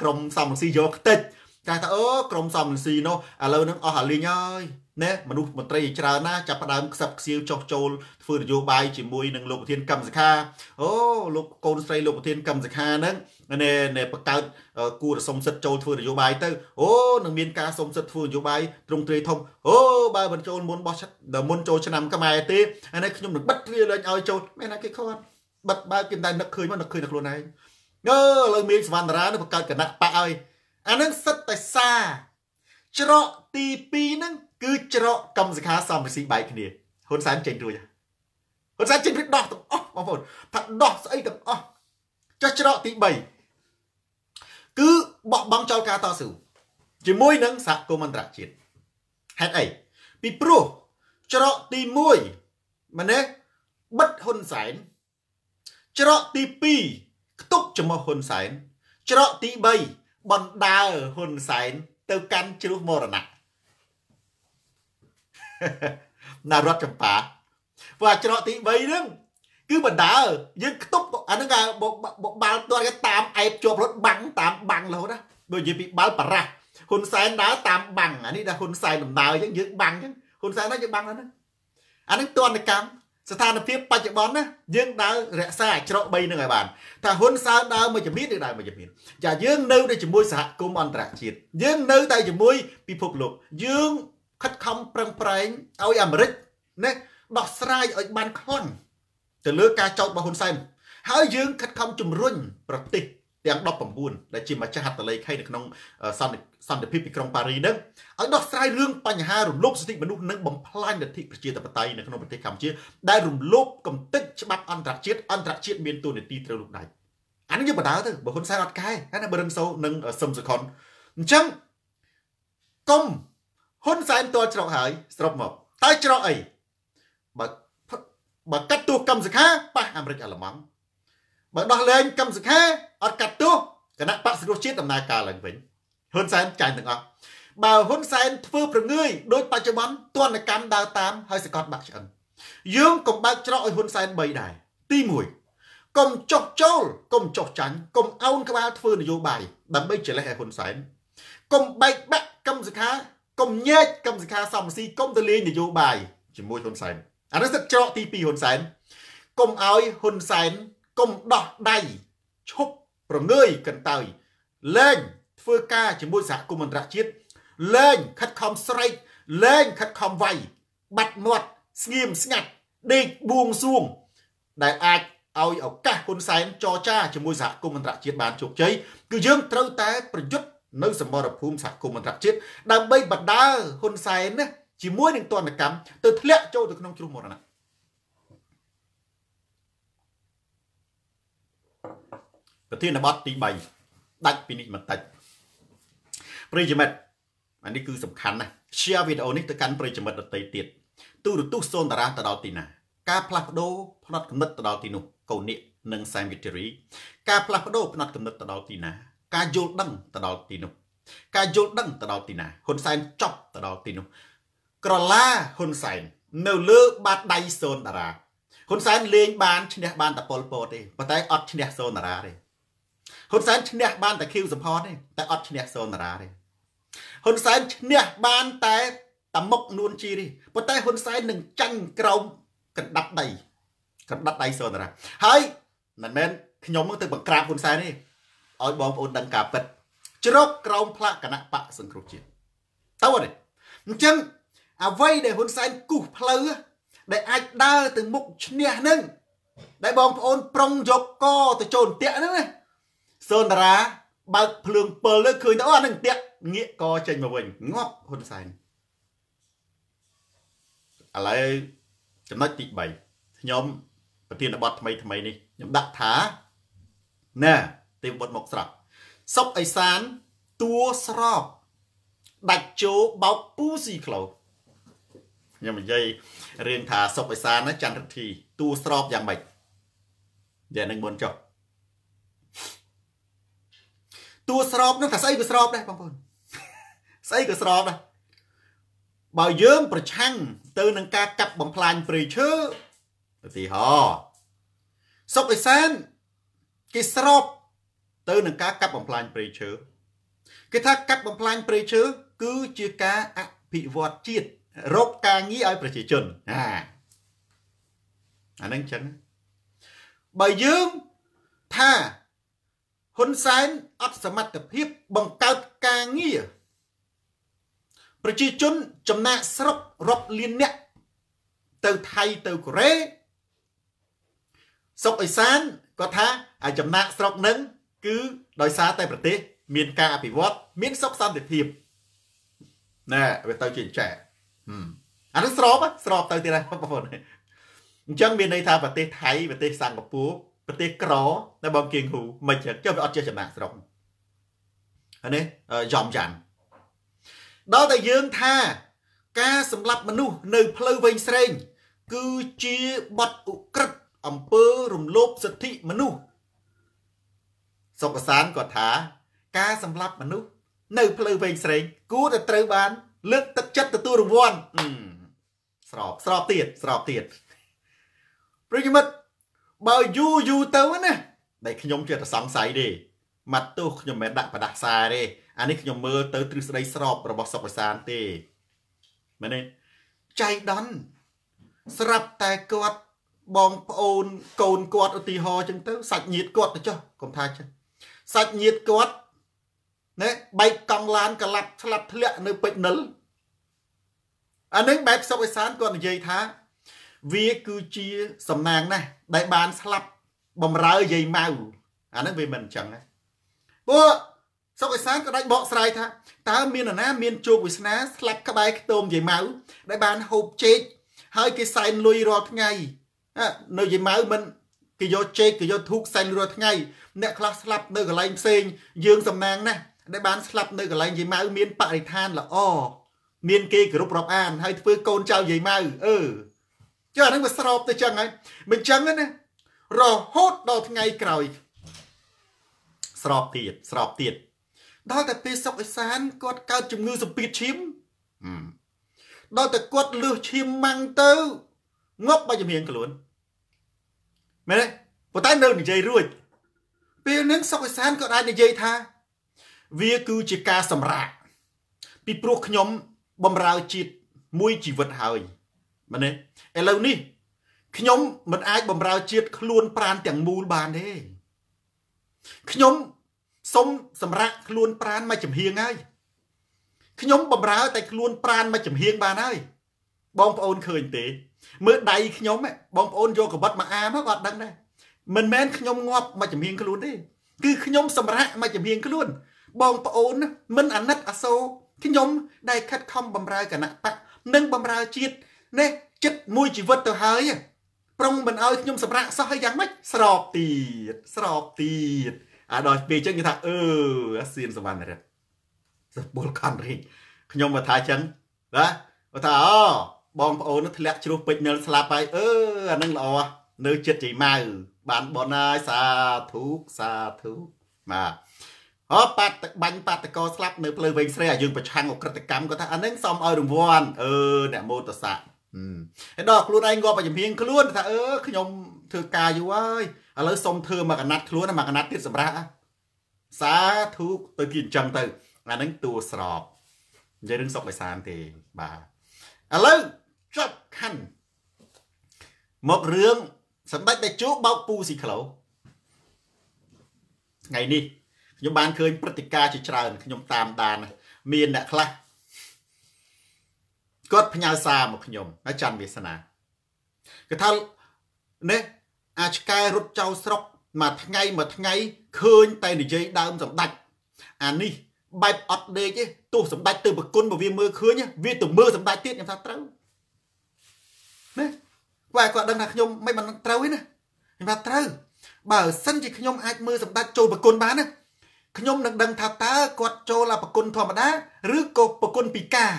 ក្រុមសំរងស៊ីយកខ្ទេចចាស់ថាអូក្រុមសំរងស៊ីនោះឥឡូវនឹងអស់អាលីងហើយណែមនុស្សមន្ត្រីច្រើនណាស់ចាប់ផ្ដើមខ្សឹបខ្សៀវចុះចូលធ្វើនយោបាយជាមួយនឹងលោកប្រធានកម្មសខាអូលោកកូនស្រីលោកប្រធានកម្មសខាហ្នឹងណែណែបង្កើតគួរសុំសិទ្ធចូលធ្វើនយោបាយទៅអូនឹងមានការសុំសិទ្ធធ្វើនយោបាយត្រង់ទ្រាយធំអូបើមិនចូលមុនបោះដល់មុនចូលឆ្នាំខ្មែរទេអានេះខ្ញុំនឹងបិទទ្វារលេងឲ្យចូលមែនណាគេខត់បិទបើគេមិនដែលនឹកឃើញមកនឹកឃើញតែខ្លួនឯង អឺឥឡូវមានសវណ្ណរានឹងបង្កើតគណៈបកឲ្យអានឹងសិតតែសាច្រកទី2ហ្នឹងគឺច្រកកម្មសិក្ខាសំរិទ្ធបែកគ្នាហ៊ុនសែនចេញរួចហ៊ុនសែនចេញរួចដោះទាំងអស់បងប្អូនថាដោះស្អីទាំងអស់ចុះច្រកទី3គឺបោះបង់ចោលការតស៊ូជាមួយនឹងសហគមន៍អន្តរជាតិហេតុអីពីព្រោះច្រកទី1ម៉ែនេះបិទហ៊ុនសែនច្រកទី2 ខ្ទប់ចំោះហ៊ុនសែនច្រកទី3បណ្ដើហ៊ុនសែនទៅកាន់ជ្រោះមរណៈណារដ្ឋចម្ប៉ាព្រោះច្រកទី3ហ្នឹងគឺបណ្ដើយើងខ្ទប់អាហ្នឹងគេបាល់ទាត់គេតាមអែបជាប់រត់បាំងតាមបាំងរហូតណាដូចនិយាយពីបាល់បារ៉ាស់ហ៊ុនសែនដើរតាមបាំងអានេះដល់ហ៊ុនសែនដំណើរអញ្ចឹងយើងបាំងអញ្ចឹងហ៊ុនសែនហ្នឹងយើងបាំងហ្នឹងអាហ្នឹងទណ្ឌកម្ម ស្ថានភាពបច្ចុប្បន្នណាយើងដើររក្សាច្រក3ហ្នឹងឲ្យបានថាហ៊ុនសែនដើរមកជំនាញឬដើរមកជំនាញចាយើងនៅតែជាមួយសហគមន៍អន្តរជាតិយើងនៅតែជាមួយពិភពលោកយើងខិតខំប្រឹងប្រែងឲ្យអាមេរិកណាដោះស្រាយឲ្យបានខ្លាំងទៅលើការចោទរបស់ហ៊ុនសែនហើយយើងខិតខំជំរុញប្រទេស ទាំង19ដែលជាម្ចាស់ហត្ថលេខីនៅក្នុងសន្តិភាពទីក្រុងប៉ារីនឹងឲ្យដោះស្រាយរឿងបញ្ហារំលោភសិទ្ធិមនុស្សនិងបំផ្លាញលទ្ធិប្រជាធិបតេយ្យនៅក្នុងប្រទេសកម្ពុជាដែលរំលោភកំទេចច្បាប់អន្តរជាតិអន្តរជាតិមានទូនាទីត្រូវលោកដៃអានេះយើងបដើទៅបើហ៊ុនសែនអត់កែហើយណាបរិនសូនិងសឹមសុខុនអញ្ចឹងកុំហ៊ុនសែនតល់ច្រកហើយស្រុបមកតើច្រកអីបើបើកាត់ទោះកម្មសខាប៉ះអាមេរិកអាល្លឺម៉ង់បើដោះលែងកម្មសខា អត់កាត់ទោសគណៈបក្សរសជាតិដំណើរការឡើងវិញហ៊ុនសែនចាញ់ទាំងអស់បើហ៊ុនសែនធ្វើប្រងើយដោយបច្ចុប្បន្នទណ្ឌកម្មដើរតាមហើយសកត់បាក់ឆ្អិនយើងកុំបើកច្រកឲ្យហ៊ុនសែន3ដែរទី1កុំចុះចូលកុំចុះចាញ់កុំអោនក្បាលធ្វើនយោបាយដើម្បីច្រលេះឲ្យហ៊ុនសែនកុំបែកបាក់កម្មសខាកុំញែកកម្មសខាសំស៊ីកុំទៅលេងនយោបាយជាមួយហ៊ុនសែនអានេះសិតច្រកទី2ហ៊ុនសែនកុំឲ្យហ៊ុនសែនកុំដោះដៃឈប់ ប្រងើយកន្តើយលែងធ្វើការជាមួយសហគមន៍អន្តរជាតិលែងខិតខំស្រែកលែងខិតខំវាយបាត់មាត់ស្ងៀមស្ងាត់ដេកបួងសួង ដែលអាចឲ្យឱកាសហ៊ុនសែនចរចាជាមួយសហគមន៍អន្តរជាតិបានជោគជ័យគឺយើងត្រូវតែប្រយុទ្ធនៅសមរភូមិសហគមន៍អន្តរជាតិដើម្បីបដាហ៊ុនសែនណាជាមួយនឹងទណ្ឌកម្មទៅធ្លាក់ចូលទៅក្នុងជ្រុះមរណៈ ប្រធានបទទី3ដាច់ពីនេះបន្តិចប្រិយមិត្តអានេះគឺសំខាន់ណាស់ share វីដេអូនេះទៅកាន់ប្រិយមិត្តដទៃទៀតទូរទស្សន៍សូនតារាទៅដល់ទីណា ការផ្លាស់ប្ដូរផ្នែកគំនិតទៅដល់ទីនោះកូននេះនិងសែមវិទ្រីការផ្លាស់ប្ដូរផ្នែកគំនិតទៅដល់ទីណា ការយល់ដឹងទៅដល់ទីនោះការយល់ដឹងទៅដល់ទីណាហ៊ុនសែនចប់ទៅដល់ទីនោះក្រឡាហ៊ុនសែននៅលើបាតដៃសូនតារាហ៊ុនសែនលេងបានឈ្នះបានតពលពតទេប៉ុន្តែអត់ឈ្នះសូនតារាទេ ហ៊ុនសែនឈ្នះបានតែឃីវសំផនទេតែអត់ឈ្នះសូនតារាទេហ៊ុនសែនឈ្នះបានតែតមុកនួនជីទេប៉ុន្តែហ៊ុនសែននឹងចាញ់ក្រោមកណ្ដាប់ដីកណ្ដាប់ដៃសូនតារាហើយមិនមែនខ្ញុំទៅបង្ក្រាបហ៊ុនសែនទេឲ្យបងប្អូនដឹងការពិតជ្រកក្រោមផ្លាកគណៈបកសង្គ្រោះជាតិទៅអត់ទេអញ្ចឹងអ្វីដែលហ៊ុនសែនគូសផ្លូវដែលអាចដើរទៅមុខឈ្នះនឹងដែលបងប្អូនប្រុងយកកទៅចូលតាក់ហ្នឹងណា សូនតារាបើកភ្លើង7លើឃើញទៅអូអានឹងតាក់ងាកកចេញមកវិញងាប់ហ៊ុនសែនឥឡូវចំណុចទី3ខ្ញុំប្រធានបទថ្មីថ្មីនេះខ្ញុំដាក់ថាណែទេវបុត្រមកស្រស់សុកអេសានតួស្របដាច់ជោបោកពូស៊ីក្លោខ្ញុំនិយាយរឿងថាសុកអេសានចន្ទរិទ្ធីតួស្របយ៉ាងម៉េចយ៉ាងនឹងមុនចុះ តួស្របនឹងថាស្អីក៏ស្របដែរបងប្អូនស្អីក៏ស្របដែរបើយើងប្រឆាំងទៅនឹងការកាប់បំផ្លាញព្រៃឈើឧទាហរណ៍សុកអេសានគេស្របទៅនឹងការកាប់បំផ្លាញព្រៃឈើគេថាកាប់បំផ្លាញព្រៃឈើគឺជាការអភិវឌ្ឍជាតិរកការងារឲ្យប្រជាជនអាអាហ្នឹងចឹងបើយើងថា ហ៊ុនសែនអត់សមត្ថភាពបង្កើតការងារប្រជាជនចំណាក់ស្រុករាប់លានអ្នកទៅថៃទៅកូរ៉េសុកអេសានគាត់ថាអាចំណាក់ស្រុកនឹងគឺដោយសារតែប្រទេស មានការអភិវឌ្ឍមានសុខសន្តិភាពណែវាទៅជាចែកអានោះស្របស្របទៅទៀតហើយបងប្អូនអញ្ចឹងមានន័យថាប្រទេសថៃប្រទេសសិង្ហបុរី ប្រទេសក្រតែបងគៀងហ៊ូមិនចឹងចុះវាអត់ចេះចំណាក់ស្រុកហើយនេះយ៉ំយ៉ាន់ដល់តែយើងថាការសម្លាប់មនុស្សនៅផ្លូវវែងស្រេង គឺជាបទឧក្រិដ្ឋអំពើរំលោភសិទ្ធិមនុស្សសុកសានគាត់ថា ការសម្លាប់មនុស្សនៅផ្លូវវែងស្រេង គួរតែត្រូវបាន លើកទឹកចិត្តទទួលរង្វាន់ស្របស្របទៀតស្របទៀតប្រិយមិត្ត បើយូរយូរទៅណាដែលខ្ញុំជាតែសង្ស័យទេមាត់ទោសខ្ញុំមិនដាក់បដាសាទេអានេះខ្ញុំមើលទៅទ្រឹស្ដីស្របរបស់សុកសានទេមែនទេចៃដន្យស្រាប់តែគាត់បងប្អូនកូនគាត់ឧទាហរណ៍ចឹងទៅសាច់ញាតិគាត់ទៅចុះកុំថាចឹងសាច់ញាតិគាត់ណែបែកកង់ឡានកលាប់ឆ្លាប់ធ្លាក់នៅពេជ្រនិលអានឹងបែបសុកអេសានគាត់និយាយថា វាគឺជាសំណាងណាស់ដែលបានស្លាប់បំរើយាយម៉ៅអានឹងវាមិនអញ្ចឹងណាពួកសុកអេសានក៏ដាច់បកស្រាយថាតើមាននរណាមានជោគវាសនាស្លាប់ក្បែរខ្ទមយាយម៉ៅដែលបានហូបចេកហើយគេសែនលុយរាល់ថ្ងៃនៅយាយម៉ៅមិនគេយកចេកគេយកធូបសែនរាល់ថ្ងៃអ្នកខ្លះស្លាប់នៅកន្លែងផ្សេងយើងសំណាងណាស់ដែលបានស្លាប់នៅកន្លែងយាយម៉ៅមានបរិស្ថានល្អមានគេគោរពរាប់អានហើយធ្វើកូនចៅយាយម៉ៅអឺ ចុះអានឹងវាស្របទៅចឹងហើយមិនចឹងណារហូតដល់ថ្ងៃក្រោយស្របទៀតស្របទៀតដល់តែពេលសុកអេសានគាត់កើតជំងឺសម្ពាធឈាមដល់តែគាត់លឺឈាមម៉ាំងទៅងប់បាច់ជំនាញខ្លួនមែនទេប៉ុន្តែនៅនិយាយរួចពេលនឹងសុកអេសានក៏អាចនិយាយថា វាគឺជាការសម្រាកពីព្រោះខ្ញុំបំរើជាតិមួយជីវិតហើយមែនទេ ឥឡូវនេះខ្ញុំមិនអាចបំរើជាតិខ្លួនប្រានទាំងមូលបានទេខ្ញុំសុំសម្រាប់ខ្លួនប្រានមកចំហៀងហើយខ្ញុំបំរើតែខ្លួនប្រានមកចំហៀងបានហើយបងប្អូនឃើញទេមើលដៃខ្ញុំបងប្អូនយកកបិតមកអាមក៏អត់ដឹងដែរមិនមែនខ្ញុំងាប់មកចំហៀងខ្លួនទេគឺខ្ញុំសម្រាប់មកចំហៀងខ្លួន បងប្អូនមិនអាណិតអាសូរខ្ញុំដែលខិតខំបំរើគណៈបកនិងបំរើជាតិនេះ ចិត្តមួយជីវិតទៅហើយប្រុងមិនឲ្យខ្ញុំសម្រាប់សោះហើយយ៉ាងម៉េចស្របទៀតស្របទៀតអាដល់ពេលអញ្ចឹងគេថាអឺអាសៀនសវណ្ណរិទ្ធសបុលខនរីខ្ញុំមកថាអញ្ចឹងណាគាត់ថាអូបងប្អូនធ្លាក់ជ្រោះពេជ្រនិលស្លាប់ហើយអឺអានឹងល្អនៅចិត្តជ័យម៉ៅបានបនហើយសាធុសាធុបាទអូបាត់បាញ់បាតកោស្លាប់នៅផ្លូវវែងស្រីអាយើងប្រឆាំងអក្រិតកម្មគាត់ថាអានឹងសមឲ្យរង្វាន់អឺអ្នកមោតស័ក ហើយដល់ខ្លួនឯងងាប់ឲ្យជំហៀងខ្លួនថាអឺខ្ញុំធ្វើការយូរហើយឥឡូវសុំធ្វើមកកណាត់ខ្លួនមកកណាត់ទៀតសម្រាប់សាធុទៅគៀនចឹងទៅអានឹងតួស្របនិយាយរឿងសុកបិសានទេបាទឥឡូវចប់ខណ្ឌមករឿងសម្ដេចតេជោបោកពូស៊ីក្លូថ្ងៃនេះខ្ញុំបានឃើញព្រឹត្តិការណ៍ជាច្រើនខ្ញុំតាមដាន មានអ្នកខ្លះ គាត់ផ្ញើសារមកខ្ញុំហើយច័ន្ទវាសនាគេថានេះអាឆ្កែរត់ចោលស្រុកមួយថ្ងៃមួយថ្ងៃឃើញតែនិយាយដើមសម្ដេចអានេះបែបអត់ដេកទេទោះសម្ដេចទៅប្រគុណបើវាមើលឃើញវាទៅមើលសម្ដេចទៀតខ្ញុំថាត្រូវណាគាត់គាត់ដឹងថាខ្ញុំមិនបានត្រូវទេណាខ្ញុំថាត្រូវបើសិនជាខ្ញុំអាចមើលសម្ដេចចូលប្រគុណបានណាខ្ញុំនឹងដឹងថាតើគាត់ចូលប្រគុណធម្មតាឬក៏ប្រគុណពីការ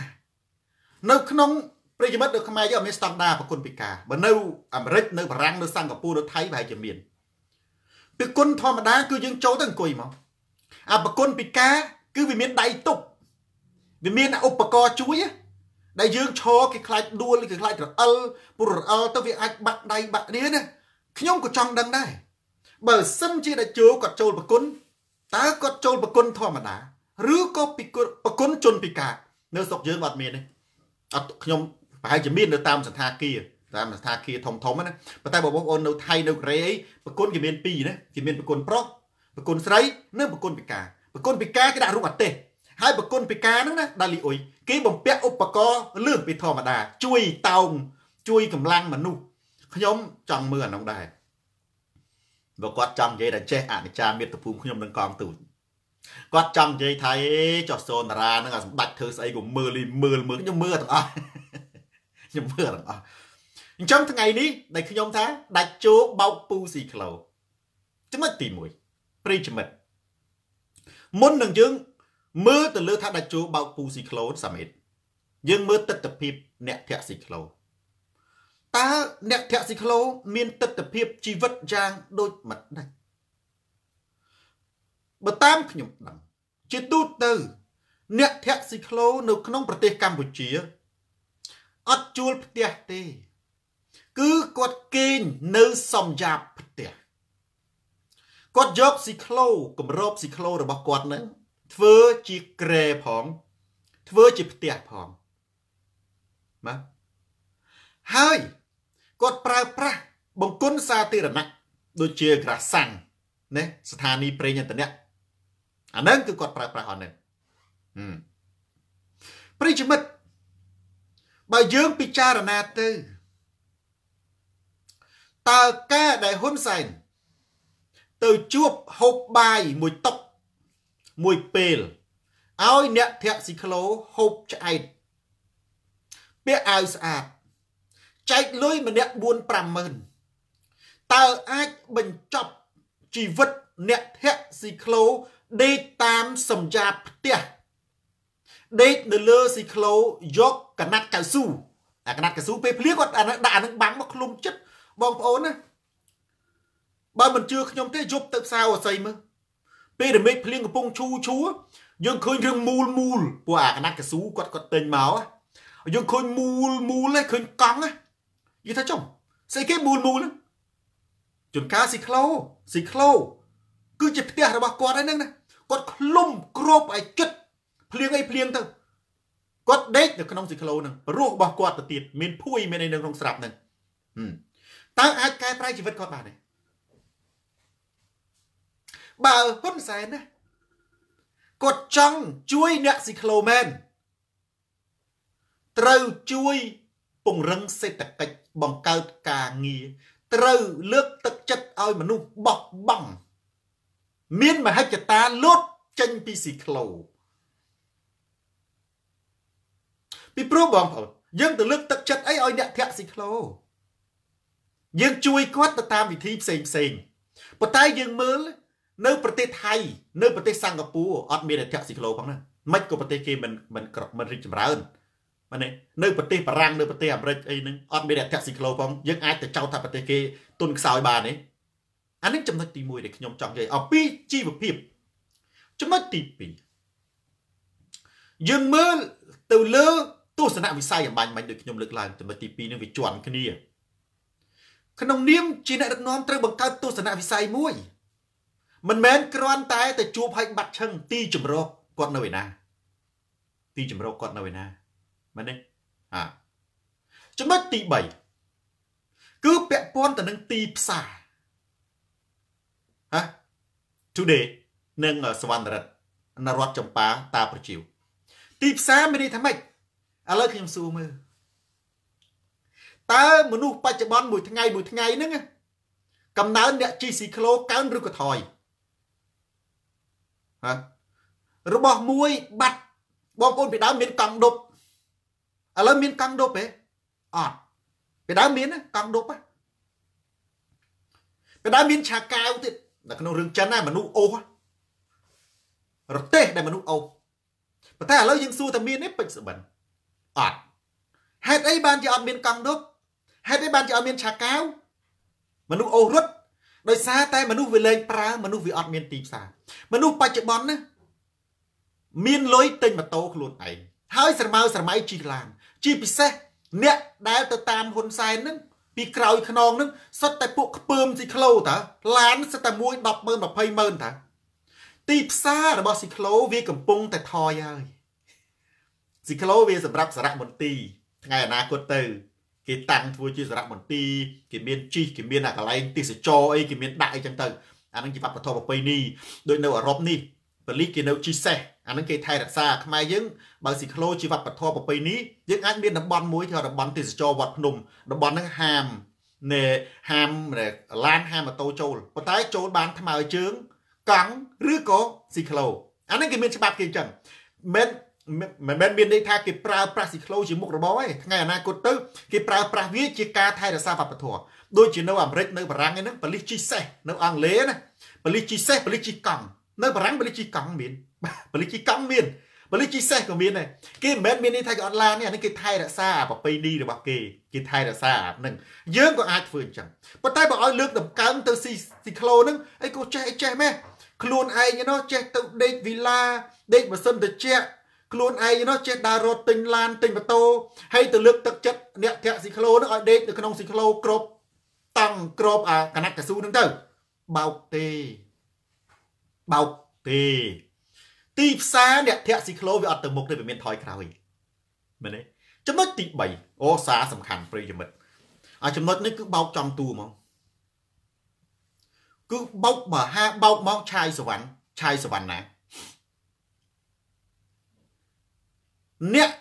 នៅក្នុងប្រិយមិត្តនៅខ្មែរយើងអត់មានស្តង់ដារប្រគុណពីការបើនៅអាមេរិកនៅបារាំងនៅសិង្ហបុរីនៅថៃប្រហែលជាមានប្រគុណធម្មតាគឺយើងចូលទៅអង្គុយមកអាប្រគុណពីការគឺវាមានដៃទប់វាមានឧបករណ៍ជួយដែលយើងឈរគេខ្លាចដួលគេខ្លាចរអិលពុរអិលទៅវាអាចបាក់ដៃបាក់នេះណាខ្ញុំក៏ចង់ដឹងដែរបើសិនជាដែលចូលគាត់ចូលប្រគុណតើគាត់ចូលប្រគុណធម្មតាឬក៏ពីប្រគុណជនពិការនៅស្រុកយើងអត់មានទេ អត់ខ្ញុំប្រហែលជាមាននៅតាមសន្តាគារតាមសន្តាគារធំធំណាប៉ុន្តែបងប្អូននៅថៃនៅកូរ៉េអីប្រគុណគេមានពីរណាគេមានប្រគុណប្រុសប្រគុណស្រីនិងប្រគុណពិការប្រគុណពិការគេដាក់រូបអាទេសហើយប្រគុណពិការហ្នឹងណាដាលីអ៊ុយគេបំពាក់ឧបករណ៍លើសពីធម្មតា ជួយតោងជួយកម្លាំងមនុស្សខ្ញុំចង់មើលអានោះដែរបើគាត់ចង់និយាយថាចេះអនិច្ចាមេត្តភូមិខ្ញុំនឹងកងទូច គាត់ចង់និយាយថាអេចុះសូនតារានឹងអាសម្ដេចធ្វើស្អីក៏មើលលីមើលមើលខ្ញុំមើលទាំងអស់ខ្ញុំមើលទាំងអស់អញ្ចឹងថ្ងៃនេះដែលខ្ញុំថាដាច់ជោបោកពូស៊ីក្លូចំណុចទី1ប្រិយមិត្តមុននឹងយើងមើលទៅលើថាដាច់ជោបោកពូស៊ីក្លូសាមិតយើងមើលទស្សនវិជ្ជាអ្នកធាក់ស៊ីក្លូតើអ្នកធាក់ស៊ីក្លូមានទស្សនវិជ្ជាជីវិតយ៉ាងដូចមិនដាច់ បើតាមខ្ញុំដឹងជាទូទៅ អ្នកធាក់ស៊ីក្លូនៅក្នុងប្រទេសកម្ពុជាអត់ជួលផ្ទះទេ គឺគាត់គេងនៅសំយ៉ាបផ្ទះគាត់យកស៊ីក្លូគម្របស៊ីក្លូរបស់គាត់នឹងធ្វើជាក្រែផង ធ្វើជាផ្ទះផងបាទហើយគាត់ប្រើប្រាស់បង្គន់សាធារណៈដូចជាក្រាសាំងណាស្ថានីយ៍ប្រេងឥន្ធនៈ អាហ្នឹងគឺគាត់ប្រើប្រាស់អស់ហ្នឹងប្រិយមិត្តបើយើងពិចារណាទៅតើការដែលហ៊ុនសែនទៅជួបហូបបាយមួយតុកមួយពេលឲ្យអ្នកធាក់ស៊ីក្លូហូបឆ្អែតពាក់អាវស្អាតចែកលុយម្នាក់4 50000តើអាចបញ្ចប់ជីវិតអ្នកធាក់ស៊ីក្លូ ដេកតាមសំយ៉ាបផ្ទះដេកនៅលើស៊ីក្លូយកកណាត់កៅស៊ូអាកណាត់កៅស៊ូពេលភ្លៀងគាត់អាដាក់អានឹងបាំងមកឃ្លុំចិត្តបងប្អូនណាបើមិនជឿខ្ញុំទេយប់ទៅផ្សារអស័យមើលពេលរមេឃភ្លៀងកំពុងឈូឈូយើងឃើញរឿងមូលមូលពួកអាកណាត់កៅស៊ូគាត់គាត់ទិញមកយើងឃើញមូលមូលឃើញកង់និយាយថាចុះស្អីគេមូលមូលហ្នឹងជួនកាលស៊ីក្លូស៊ីក្លូគឺជាផ្ទះរបស់គាត់ហ្នឹងណា គាត់ឃ្លុំគ្របឲ្យជិតភ្លៀងអីភ្លៀងទៅគាត់ដេកនៅក្នុងស៊ីក្លូហ្នឹងរស់របស់គាត់ទៅទៀតមានភួយមានអីនៅក្នុងស្រាប់ហ្នឹងតើអាចកែប្រែជីវិតគាត់បានទេបើហ៊ុនសែនណាគាត់ចង់ជួយអ្នកស៊ីក្លូមែនត្រូវជួយពង្រឹងសេដ្ឋកិច្ចបង្កើតការងារត្រូវលើកទឹកចិត្តឲ្យមនុស្សបោះបង់ មានមហិច្ឆតាលោតចេញពីស៊ីក្លូពីព្រោះបងប្អូនយើងទៅលើកទឹកចិត្តអីឲ្យអ្នកធាក់ស៊ីក្លូយើងជួយគាត់ទៅតាមវិធីផ្សេងផ្សេងប៉ុន្តែយើងមើលនៅប្រទេសថៃនៅប្រទេសសិង្ហបុរីអត់មានអ្នកធាក់ស៊ីក្លូផងណាមិនក៏ប្រទេសគេមិនមិនក្រមិនរីកចម្រើនមែនទេនៅប្រទេសបារាំងនៅប្រទេសអាមេរិកអីហ្នឹងអត់មានអ្នកធាក់ស៊ីក្លូផងយើងអាចទៅចោទថាប្រទេសគេទុនខ្សោយបានទេ អានេះចំណុចទី1ដែលខ្ញុំចង់និយាយអំពីជីវភាពចំណុចទី2យើងមើលទៅលើទស្សនវិស័យអំបញ្ញមិញដូចខ្ញុំលើកឡើងចំណុចទី2នឹងវាជាន់គ្នា ក្នុងនាមជាអ្នកដឹកនាំត្រូវបង្កើតទស្សនវិស័យមួយមិនមែនគ្រាន់តែទៅជួបឲ្យបាត់ឈឹងទីចម្រោកគាត់នៅឯណា ទីចម្រោកគាត់នៅឯណាមែនទេអាចំណុចទី3គឺពាក់ព័ន្ធទៅនឹងទីផ្សារហ៎ today និងសវណ្ណរិទ្ធនរដ្ឋចម្ប៉ាតាប្រជិវទីផ្សារមានន័យថាម៉េចឥឡូវខ្ញុំសួរមើលតើមនុស្សបច្ចុប្បន្នមួយថ្ងៃមួយថ្ងៃហ្នឹងកំណើនអ្នកជីស៊ីក្លូកើនឬក៏ថយហ៎របស់មួយបាត់បងប្អូនពីដើមមានកង់ដប់ឥឡូវមានកង់ដប់ទេអត់ពីដើមមានកង់ដប់ពីដើមមានឆាកែវទៀត នៅក្នុងរឿងចិនណាមនុស្សអូសរទេសដែលមនុស្សអូសប៉ុន្តែឥឡូវយើងសួរថាមានទេពេជ្រសបិនអត់ហេតុអីបានជាអត់មានកង់ដប់ហេតុអីបានជាអត់មានឆាកែវមនុស្សអូសរត់ដោយសារតែមនុស្សវាលែងប្រើមនុស្សវាអត់មានទីផ្សារមនុស្សបច្ចុប្បន្នណាមានលុយទិញម៉ូតូខ្លួនឯងហើយស្រមៅស្រមៃជិះឡានជាពិសេសអ្នកដែលទៅតាមហ៊ុនសែនហ្នឹង ពីក្រោយខ្នងហ្នឹងសុទ្ធតែពួកខ្ពើមស៊ីក្លូតាឡានសុទ្ធតែមួយ10ម៉ឺន20ម៉ឺនតាទីផ្សាររបស់ស៊ីក្លូវាកំពុងតែថយហើយស៊ីក្លូវាសម្រាប់សារៈមន្ទីរថ្ងៃអនាគតទៅគេតាំងធ្វើជាសារៈមន្ទីរគេមានជីគេមានអាកន្លែងទេសចរអីគេមានដាក់អីចឹងទៅអានឹងជាវប្បធម៌ប្រពៃណីដូចនៅអឺរ៉ុបនេះ ប៉ូលីសគេនៅជីសេះអានឹងគេថែរក្សាខ្មែរយើងបើស៊ីក្លូជីវប្បធម៌ប្រពៃណីយើងអាចមានតំបន់មួយគេតំបន់ទេសចរវត្តភ្នំតំបន់ហ្នឹងហាមណែហាមឡានហាមម៉ូតូចូលប៉ុន្តែចូលបានថ្មើរជើងកង់ឬក៏ស៊ីក្លូអានេះគេមានច្បាប់គេអញ្ចឹងមិនមិនមែនមានន័យថាគេប្រើប្រាស់ស៊ីក្លូជាមុខរបរទេថ្ងៃអនាគតទៅគេប្រើប្រាស់វាជាការថែរក្សាវប្បធម៌ដូចជានៅអាមេរិកនៅបារាំងហ្នឹងប៉ូលីសជីសេះនៅអង់គ្លេសណាប៉ូលីសជីសេះប៉ូលីសជីកង់ នៅបារាំងប៉ូលីសជីកង់មានប៉ូលីសជីកង់មានប៉ូលីសជីសេះក៏មានដែរគេមិនមែនមានន័យថាគេអត់ឡានទេអានេះគេថែរក្សាប្រពៃណីរបស់គេគេថែរក្សាអាហ្នឹងយើងក៏អាចធ្វើអញ្ចឹងប៉ុន្តែបើឲ្យលើកដង្កើងទៅស៊ីស៊ីក្លូហ្នឹងអីក៏ចេះអីចេះម៉េះខ្លួនឯងណោះចេះទៅដេកវីឡាដេកម៉ាស៊ីនត្រជាក់ខ្លួនឯងណោះចេះដើររត់ទិញឡានទិញម៉ូតូហើយទៅលើកទឹកចិត្តអ្នកធាក់ស៊ីក្លូហ្នឹងឲ្យដេកនៅក្នុងស៊ីក្លូគ្រប់តង់ក្របអាកណាត់កស៊ូហ្នឹងទៅបោកទេ បោកទេទីផ្សារអ្នកធាក់ស៊ីក្លូវាអត់ទៅមុខទេវាមានថយក្រោយមែនទេចំណុចទី3អូសារសំខាន់ប្រិយមិត្តអាចំណុចនេះគឺបោកចំទូហ្មងគឺបោកបើហាបោកមកឆាយសវណ្ណឆាយសវណ្ណណាអ្នក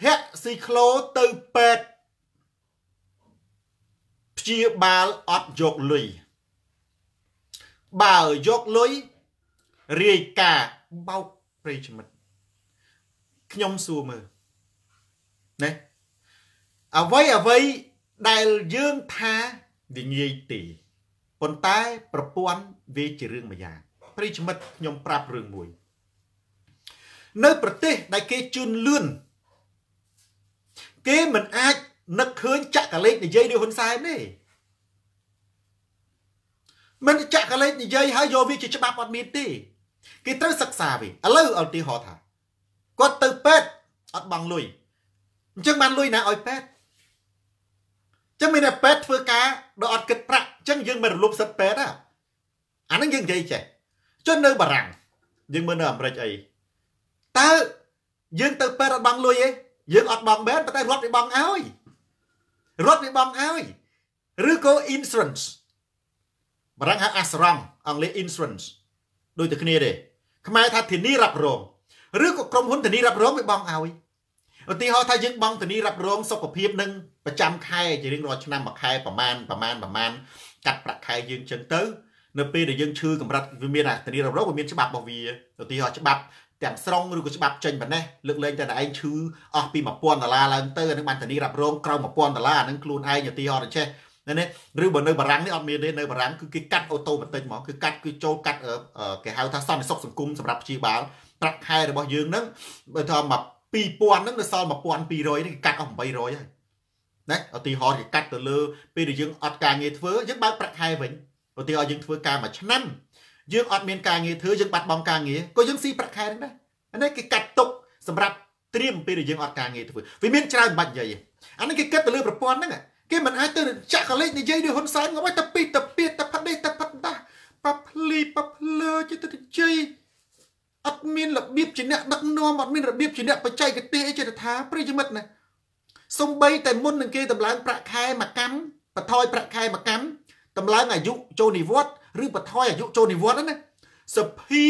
ធាក់ស៊ីក្លូទៅពេទ្យព្យាបាលអត់យកលុយបើយកលុយ រាយការបោកប្រិយមិត្តខ្ញុំសួរមើលណាអ្វីអ្វីដែលយើងថាវាងាយទេប៉ុន្តែប្រព័ន្ធវាជារឿងមួយយ៉ាងប្រិយមិត្តខ្ញុំប្រាប់រឿងមួយ នៅប្រទេសដែលគេជឿនលឿនគេមិនអាចនឹកឃើញចក្រលេខនិយាយដោយហ៊ុនសែនទេមិនចក្រលេខនិយាយហើយយកវាជាច្បាប់អត់មានទេ គេត្រូវសិក្សាវាឥឡូវឧទាហរណ៍ថាគាត់ទៅពេទ្យអត់បង់លុយអញ្ចឹងបានលុយណាឲ្យពេទ្យចឹងមានតែពេទ្យធ្វើការដោយអត់គិតប្រាក់ចឹងយើងមិនរលប់សិទ្ធពេទ្យណាអាហ្នឹងយើងនិយាយចេះចុះនៅបារាំងយើងមើលនៅអាមេរិកអីតើយើងទៅពេទ្យអត់បង់លុយទេយើងអត់បង់មែនប៉ុន្តែរដ្ឋវាបង់ឲ្យរដ្ឋវាបង់ឲ្យឬក៏ insurance បារាំងហៅ asram អង់គ្លេស insurance ដូចតែគ្នាទេខ្មែរថាធានារ៉ាប់រងឬក៏ក្រុមហ៊ុនធានារ៉ាប់រងវាបង់ឲ្យឧទាហរណ៍ថាយើងបង់ធានារ៉ាប់រងសុខភាពនឹងប្រចាំខែជារៀងរាល់ឆ្នាំមួយខែប្រមាណប្រមាណប្រមាណកាត់ប្រាក់ខែយើងចឹងទៅនៅពេលដែលយើងឈឺកម្រិតវាមានអាធានារ៉ាប់រងវាមានច្បាប់របស់វាឧទាហរណ៍ច្បាប់ទាំងស្រុងឬក៏ច្បាប់ចេញប៉ុណ្ណេះលើកលែងតែឯងឈឺអស់ពី1000ដុល្លារឡើងទៅអានឹងបានធានារ៉ាប់រងក្រោម1000ដុល្លារអានឹងខ្លួនឯងឧទាហរណ៍ទៅចេះ នេះឬបើនៅបារាំងនេះអត់មានទេនៅបារាំងគឺគេកាត់អូតូម៉ាទិកហ្មងគឺកាត់គឺចូលកាត់គេហៅថាសន្តិសុខសង្គមសម្រាប់ព្យាបាលប្រាក់ខែរបស់យើងហ្នឹងបើថាមក2000ហ្នឹងនៅសល់1200នេះគេកាត់អស់800ហើយណាឧទាហរណ៍គេកាត់ទៅលើពេលដែលយើងអត់ការងារធ្វើយើងបើកប្រាក់ខែវិញឧទាហរណ៍យើងធ្វើការមួយឆ្នាំយើងអត់មានការងារធ្វើយើងបាត់បង់ការងារក៏យើងស៊ីប្រាក់ខែហ្នឹងដែរអានេះគេកាត់ទុកសម្រាប់ត្រៀមពេលដែលយើងអត់ការងារធ្វើវាមានច្រើនបាច់និយាយអានេះគេគិតទៅលើប្រព័ន្ធហ្នឹង គេមិនអាចទៅចាក់កលេចនិយាយដោយហ៊ុនសែនងប់តែពីតពីតផាត់ដេតផាត់ដាប៉ាភ្លីប៉ាភ្លើជិតទៅជ័យអត់មានរបៀបជាអ្នកដឹកនាំអត់មានរបៀបជាអ្នកបច្ចេកទេសអីចេះថាប្រិយមិត្តណាសំបីតែមុននឹងគេតម្លើងប្រាក់ខែមួយកម្មបន្ថយប្រាក់ខែមួយកម្មតម្លើងអាយុចូលនិវត្តន៍ឬបន្ថយអាយុចូលនិវត្តន៍ណាសភា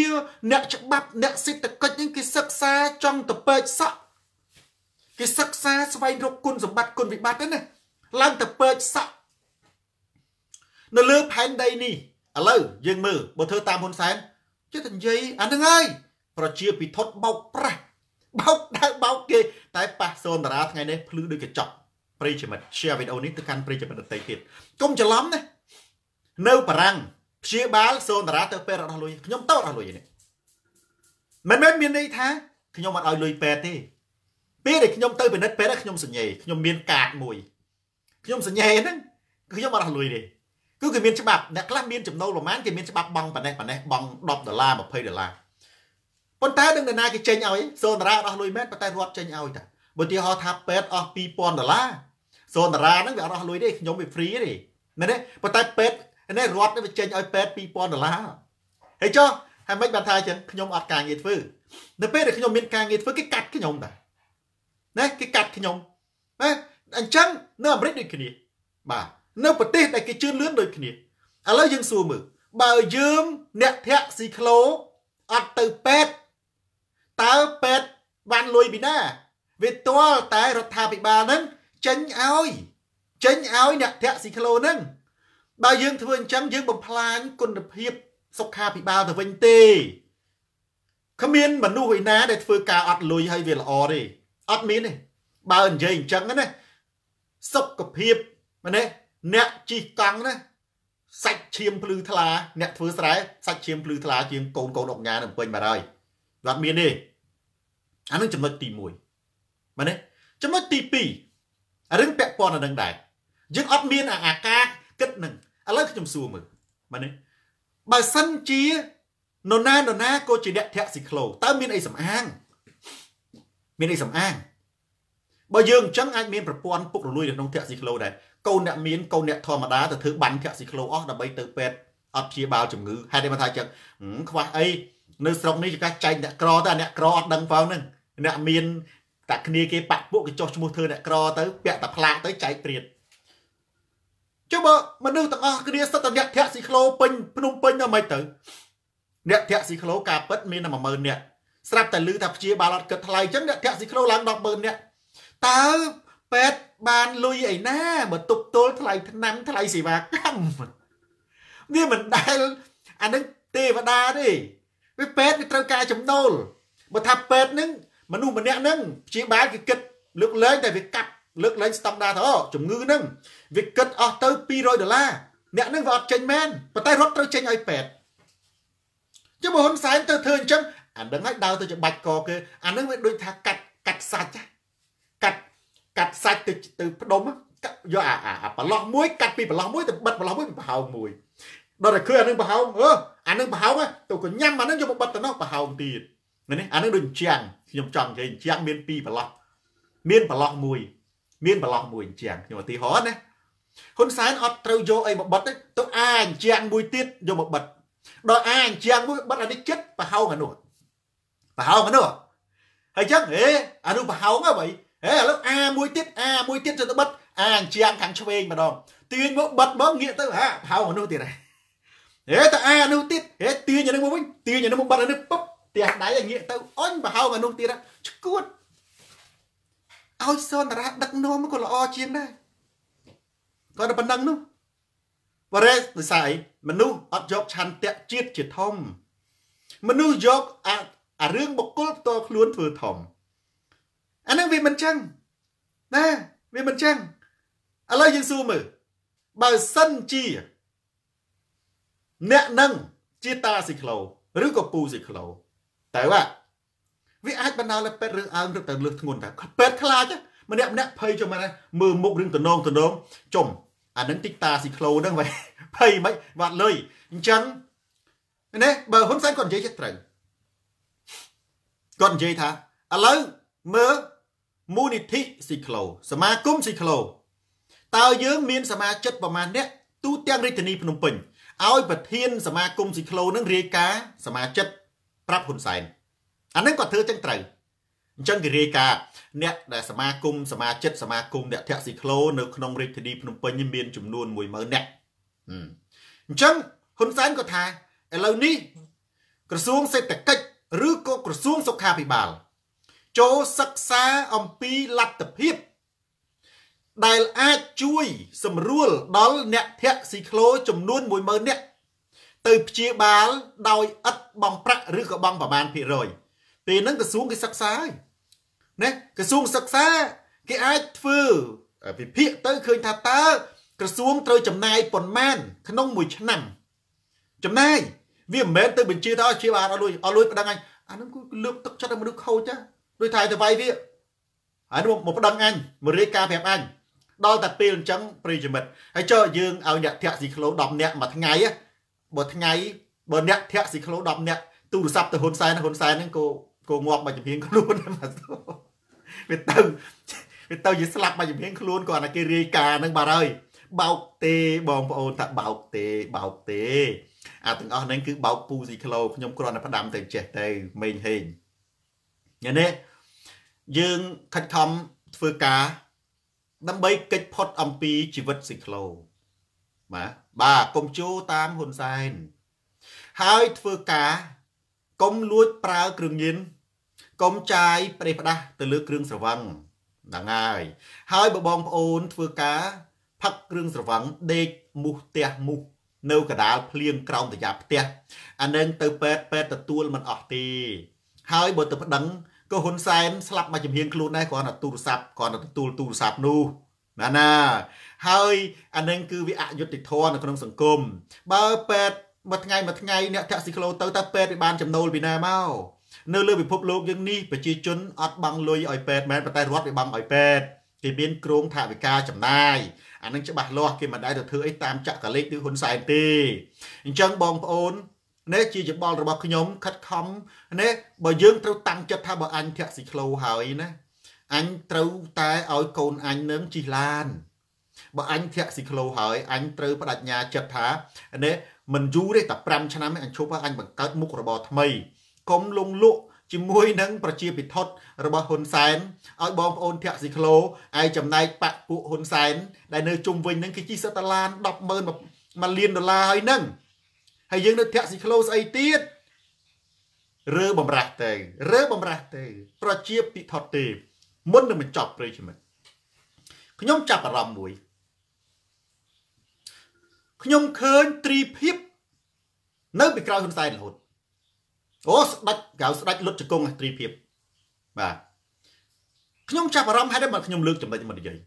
អ្នកច្បាប់អ្នកសេដ្ឋកិច្ចហ្នឹងគេសិក្សាចង់ទៅពេកសក់គេសិក្សាស្វែងរកគុណសម្បត្តិគុណវិបត្តិណា ឡើងទៅពេកសក់នៅលើផែនដីនេះឥឡូវយើងមើលបើធ្វើតាមហ៊ុនសែនចេះតែនិយាយអាហ្នឹងហើយប្រជាពិធបោកប្រាស់បោកដៅបោកគេតែប៉ះសូនតារាថ្ងៃនេះភ្លឺដូចកញ្ចក់ប្រិយមិត្ត share វីដេអូនេះទៅកាន់ប្រិយមិត្តដទៃទៀតកុំច្រឡំណានៅបារាំងព្យាបាលសូនតារាទៅពេទ្យអត់លុយខ្ញុំទៅអត់លុយនេះមិនមែនមានន័យថាខ្ញុំអត់ឲ្យលុយពេទ្យទេពេលដែលខ្ញុំទៅពិនិត្យពេទ្យខ្ញុំសញ្ញេខ្ញុំមានកាតមួយ ខ្ញុំសញ្ញេហ្នឹងខ្ញុំអត់អស់លុយទេគឺគេមានច្បាប់អ្នកខ្លះមានចំណូលប្រមាណគេមានច្បាប់បង់ប៉ុណ្ណេះប៉ុណ្ណេះបង់10ដុល្លារ20ដុល្លារប៉ុន្តែនឹងនរណាគេចេញឲ្យសូនតារាអស់លុយមែនប៉ុន្តែរត់ចេញឲ្យតាបើទីហោថាពេទ្យអស់2000ដុល្លារសូនតារាហ្នឹងវាអត់អស់លុយទេខ្ញុំវាហ្វ្រីទេមែនទេប៉ុន្តែពេទ្យនេះរត់វាចេញឲ្យពេទ្យ2000ដុល្លារហើយចុះហើយមិនបានថាអញ្ចឹងខ្ញុំអត់ការងារធ្វើនៅពេលដែលខ្ញុំមានការងារធ្វើគេកាត់ខ្ញុំតាណាគេកាត់ខ្ញុំណា អញ្ចឹងនៅអាមេរិកដូចគ្នា បាទនៅប្រទេសដែលគេជឿនលឿនដូចគ្នាឥឡូវយើងសួរមើលបើយើងអ្នកធាក់ស៊ីក្លូអត់ទៅពេទ្យតើពេទ្យបានលុយពីណាវាទាល់តែរដ្ឋាភិបាលហ្នឹងចេញឲ្យចេញឲ្យអ្នកធាក់ស៊ីក្លូហ្នឹងបើយើងធ្វើអញ្ចឹងយើងបំផ្លាញគុណភាពសុខាភិបាលទៅវិញទេគ្មានមនុស្សឯណាដែលធ្វើការអត់លុយហើយវាល្អទេអត់មានទេបើនិយាយអញ្ចឹងណា សុខភាពមែនទេអ្នកជិះកង់ណាសាច់ឈាមភ្លឺថ្លាអ្នកធ្វើស្រែសាច់ឈាមភ្លឺថ្លាជាងកូនកូនអុកញ៉ានឹងពេញបាត់ហើយវាអត់មានទេអានឹងចំណុចទី1មែនទេចំណុចទី2រឿងពាក់ព័ន្ធនឹងដែរយើងអត់មានអាការគិតនឹងឥឡូវខ្ញុំសួរមើលមែនទេបើសិនជានរណានរណាក៏ជាអ្នកធាក់ស៊ីក្លូតើមានអីសំអាង មានអីសំអាង បើយើងអញ្ចឹងអាចមានប្រព័ន្ធពុករលួយនៅក្នុងធាក់ស៊ីក្លូដែរកូនអ្នកមានកូនអ្នកធម្មតាទៅធ្វើបាញ់ធាក់ស៊ីក្លូអស់ដើម្បីទៅពេទ្យអត់ព្យាបាលជំងឺហេតុអីមកថាអញ្ចឹងខ្វះអីនៅស្រុកនេះចកាចែកអ្នកក្រតែអ្នកក្រអត់ដឹងផងហ្នឹងអ្នកមានតែគ្នាគេបាក់ពួកគេចោះឈ្មោះធ្វើអ្នកក្រទៅពាក់តែផ្លាកទៅចែកព្រាតចុះបើមនុស្សទាំងអស់គ្នាសិតតែអ្នកធាក់ស៊ីក្លូពេញភ្នំពេញដល់មិនទៅអ្នកធាក់ស៊ីក្លូការពិតមានតែ10000នាក់ស្រាប់តែឮថាព្យាបាលអត់គិតថ្លៃអញ្ចឹងអ្នកធាក់ស៊ីក្លូឡើង100000នាក់ តើពេទ្យបានលុយអីណាបើទប់ទល់ថ្លៃថ្នាំថ្លៃសេវាកម្មវាមិនដែលអានឹងទេវតាទេវាពេទ្យវាត្រូវការចំណូលបើថាពេទ្យនឹងមនុស្សម្នាក់នឹងព្យាបាលគេគិតលើកលែងតែវាកាប់លើកលែងស្តង់ដារទៅជំងឺនឹងវាគិតអស់ទៅ200ដុល្លារអ្នកនឹងវាអត់ចេញមែនប៉ុន្តែរត់ត្រូវចេញឲ្យពេទ្យចុះបើហ៊ុនសែនទៅធ្វើអញ្ចឹងអានឹងឲ្យដើរទៅច្បាច់កគេអានឹងវាដូចថាកាត់កាត់សាច់ កាត់កាត់សាច់ទៅទៅផ្ដុំយកអាអាប្រឡោះមួយកាត់ពីប្រឡោះមួយទៅបិទប្រឡោះមួយពីប្រហោងមួយដល់តែឃើញអានឹងប្រហោងអឺអានឹងប្រហោងទៅក៏ញ៉ាំអានឹងយកមកបិទទៅនោះប្រហោងទៀតនេះអានឹងដូចជាងខ្ញុំចង់និយាយជាងមានពីរប្រឡោះមានប្រឡោះមួយ មានប្រឡោះមួយជាងខ្ញុំឧទាហរណ៍ណាហ៊ុនសែនអត់ត្រូវយកអីមកបិទទេទៅអាអញ្ជាងមួយទៀតយកមកបិទដល់អាអញ្ជាងមួយបិទអានេះចិត្តប្រហោងអានោះប្រហោងអានោះហើយចឹងហេអានោះប្រហោងហ៎បើ ហេឥឡូវអាមួយទៀតអាមួយទៀតទៅបិទអាអញ្ជាងខាងឆ្វេងម្ដងទាញមកបិទមកងាកទៅហាប្រហោងអានោះទៀតហើយហេតើអានោះទៀតហេទាញអានោះមកវិញទាញអានោះមកបិទអានេះពុបផ្ទះដៃងាកទៅអញប្រហោងអានោះទៀតឈួតឲ្យសនតារាដឹកនាំក៏ល្អជាងដែរគាត់តែប៉ុណ្ណឹងនោះបរិយដោយសារអីមនុស្សអត់យកឆន្ទៈជាតិជាធំមនុស្សយកអាអារឿងបុគ្គលផ្ទាល់ខ្លួនធ្វើធំ អានឹងវាមិនចឹងណាវាមិនចឹងឥឡូវយើងសួរមើលបើសិនជាអ្នកនឹងជាតាស៊ីក្លូឬក៏ពូស៊ីក្លូតែว่าវាអាចបណ្ដាលឲ្យពេទ្យរឿងអើងរឹតតែលើសធ្ងន់តែពេទ្យខ្លាចម្នាក់ម្នាក់ភ័យចុះមកមើលមុខរឿងតំណងតំណងចុំអានឹងតិចតាស៊ីក្លូហ្នឹងភ័យមិនវត្តលុយអញ្ចឹងណាបើហ៊ុនសែនគាត់និយាយចិត្តត្រូវគាត់និយាយថាឥឡូវ មើលមូលនិធិស៊ីក្លូសមាគមស៊ីក្លូតើយើងមានសមាជិកប្រមាណអ្នកទូទាំងរាជធានីភ្នំពេញឲ្យប្រធានសមាគមស៊ីក្លូនឹងរាយការណ៍សមាជិកប្រាប់ហ៊ុនសែនអានឹងគាត់ធ្វើចឹងត្រូវអញ្ចឹងគេរាយការណ៍អ្នកដែលសមាគមសមាជិកសមាគមអ្នកធាក់ស៊ីក្លូនៅក្នុងរាជធានីភ្នំពេញមានចំនួន10000នាក់អញ្ចឹងហ៊ុនសែនក៏ថាឥឡូវនេះក្រសួងសេដ្ឋកិច្ចឬក៏ក្រសួងសុខាភិបាល ចូលសិក្សាអំពីលទ្ធភាព ដែលអាចជួយសម្រួលដល់អ្នកធាក់ស៊ីក្លូចំនួន10000នាក់ទៅព្យាបាលដោយឥតបងប្រាក់ឬក៏បងប្រមាណភាគរយពេលហ្នឹងក្រសួងគេសិក្សាហើយណាក្រសួងសិក្សាគេអាចធ្វើវិភាគទៅឃើញថាតើក្រសួងត្រូវចំណាយប៉ុន្មាន ក្នុងមួយឆ្នាំចំណាយវាមិនមែនទៅបញ្ជាថាជាបានអត់លុយអត់លុយប្តឹងអញអានោះគឺលើកទឹកចិត្តឲ្យមនុស្សខូចចា ដូចថាទៅវាយវាហើយនោះមកប្តឹងអញមករាយការណ៍ប្រាប់អញដល់តែពេលអញ្ចឹងប្រិយមិត្តហើយចុះយើងឲ្យអ្នកធាក់ស៊ីក្លូ10នាក់មួយថ្ងៃបើថ្ងៃបើអ្នកធាក់ស៊ីក្លូ10នាក់ទូរស័ព្ទទៅហ៊ុនសែនហ៊ុនសែនហ្នឹងក៏ក៏ងាប់មកជំនាញខ្លួនមកវាទៅវាទៅជាស្លាប់មកជំនាញខ្លួនគាត់តែគេរាយការណ៍ហ្នឹងបាត់ហើយបោកទេបងប្អូនថាបោកទេបោកទេអាទាំងអស់ហ្នឹងគឺបោកពូស៊ីក្លូខ្ញុំគ្រាន់តែផ្ដាំទៅចេះទៅមេងហេងញ៉ានេះ យើងខិតខំធ្វើការដើម្បីកិច្ចផុតអំពីជីវិតស៊ីក្លូបាទបាទកុំជួតាមហ៊ុនសែនហើយធ្វើការកុំលួចប្រើគ្រឿងញៀនកុំចាយប្រេះផ្ដាស់ទៅលើគ្រឿងស្រវឹងហ្នឹងហើយហើយបើបងប្អូនធ្វើការផឹកគ្រឿងស្រវឹងដេកមូសផ្ទះមូសនៅកដាលភ្លៀងក្រោមតាយ៉ាផ្ទះអានឹងទៅពេទ្យពេទ្យទទួលមិនអស់ទេហើយបើទៅប្តឹង ក៏ហ៊ុនសែនស្លាប់មកជំហៀងខ្លួនដែរគ្រាន់តែទូរស័ព្ទគ្រាន់តែទទួលទូរស័ព្ទនោះណាណាហើយអានឹងគឺវាអយុត្តិធម៌នៅក្នុងសង្គមបើពេទ្យមួយថ្ងៃមួយថ្ងៃអ្នកតាក់ស៊ីក្លូទៅតើពេទ្យវាបានចំណូលពីណាមកនៅលើពិភពលោកយើងនេះប្រជាជនអត់បង់លុយឲ្យពេទ្យមែនប៉ុន្តែរដ្ឋវាបង់ឲ្យពេទ្យគេមានគ្រោងថវិកាចំណាយអានឹងច្បាស់លាស់គេមិនដែលទៅធ្វើអីតាមចក្រលេខឬហ៊ុនសែនទេអញ្ចឹងបងប្អូន នេះជាយោបល់របស់ខ្ញុំខិតខំនេះបើយើងត្រូវតាំងចិត្តថាបើអញធាក់ស៊ីក្លូហើយណាអញត្រូវតែឲ្យកូនអញនឹងជិះឡានបើអញធាក់ស៊ីក្លូហើយអញត្រូវបដិញ្ញាចិត្តថានេះមិនយូរទេតែ5ឆ្នាំអញឈប់ហើយអញបង្កើតមុខរបរថ្មីកុំលងលក់ជាមួយនឹងប្រជាពិធរបស់ហ៊ុនសែនឲ្យបងប្អូនធាក់ស៊ីក្លូឯចំណែកបាក់ពួកហ៊ុនសែនដែលនៅជុំវិញនឹងគេជិះសិតឡាន100000មួយលានដុល្លារហើយនឹង ហើយយើងនៅធាក់ស៊ីក្លូស្អីទៀតរើបំរាស់ទេរើបំរាស់ទេប្រជាពិធទេ មុននឹងបញ្ចប់ប្រិយមិត្តខ្ញុំចាប់អារម្មណ៍មួយខ្ញុំឃើញត្រីភិបនៅពីក្រោយហ៊ុនសែនរហូតអូស្ដាច់កៅស្ដាច់លុតជង្គង់ត្រីភិបបាទខ្ញុំចាប់អារម្មណ៍ហេតុតែមកខ្ញុំលើកចំណុចមកនិយាយ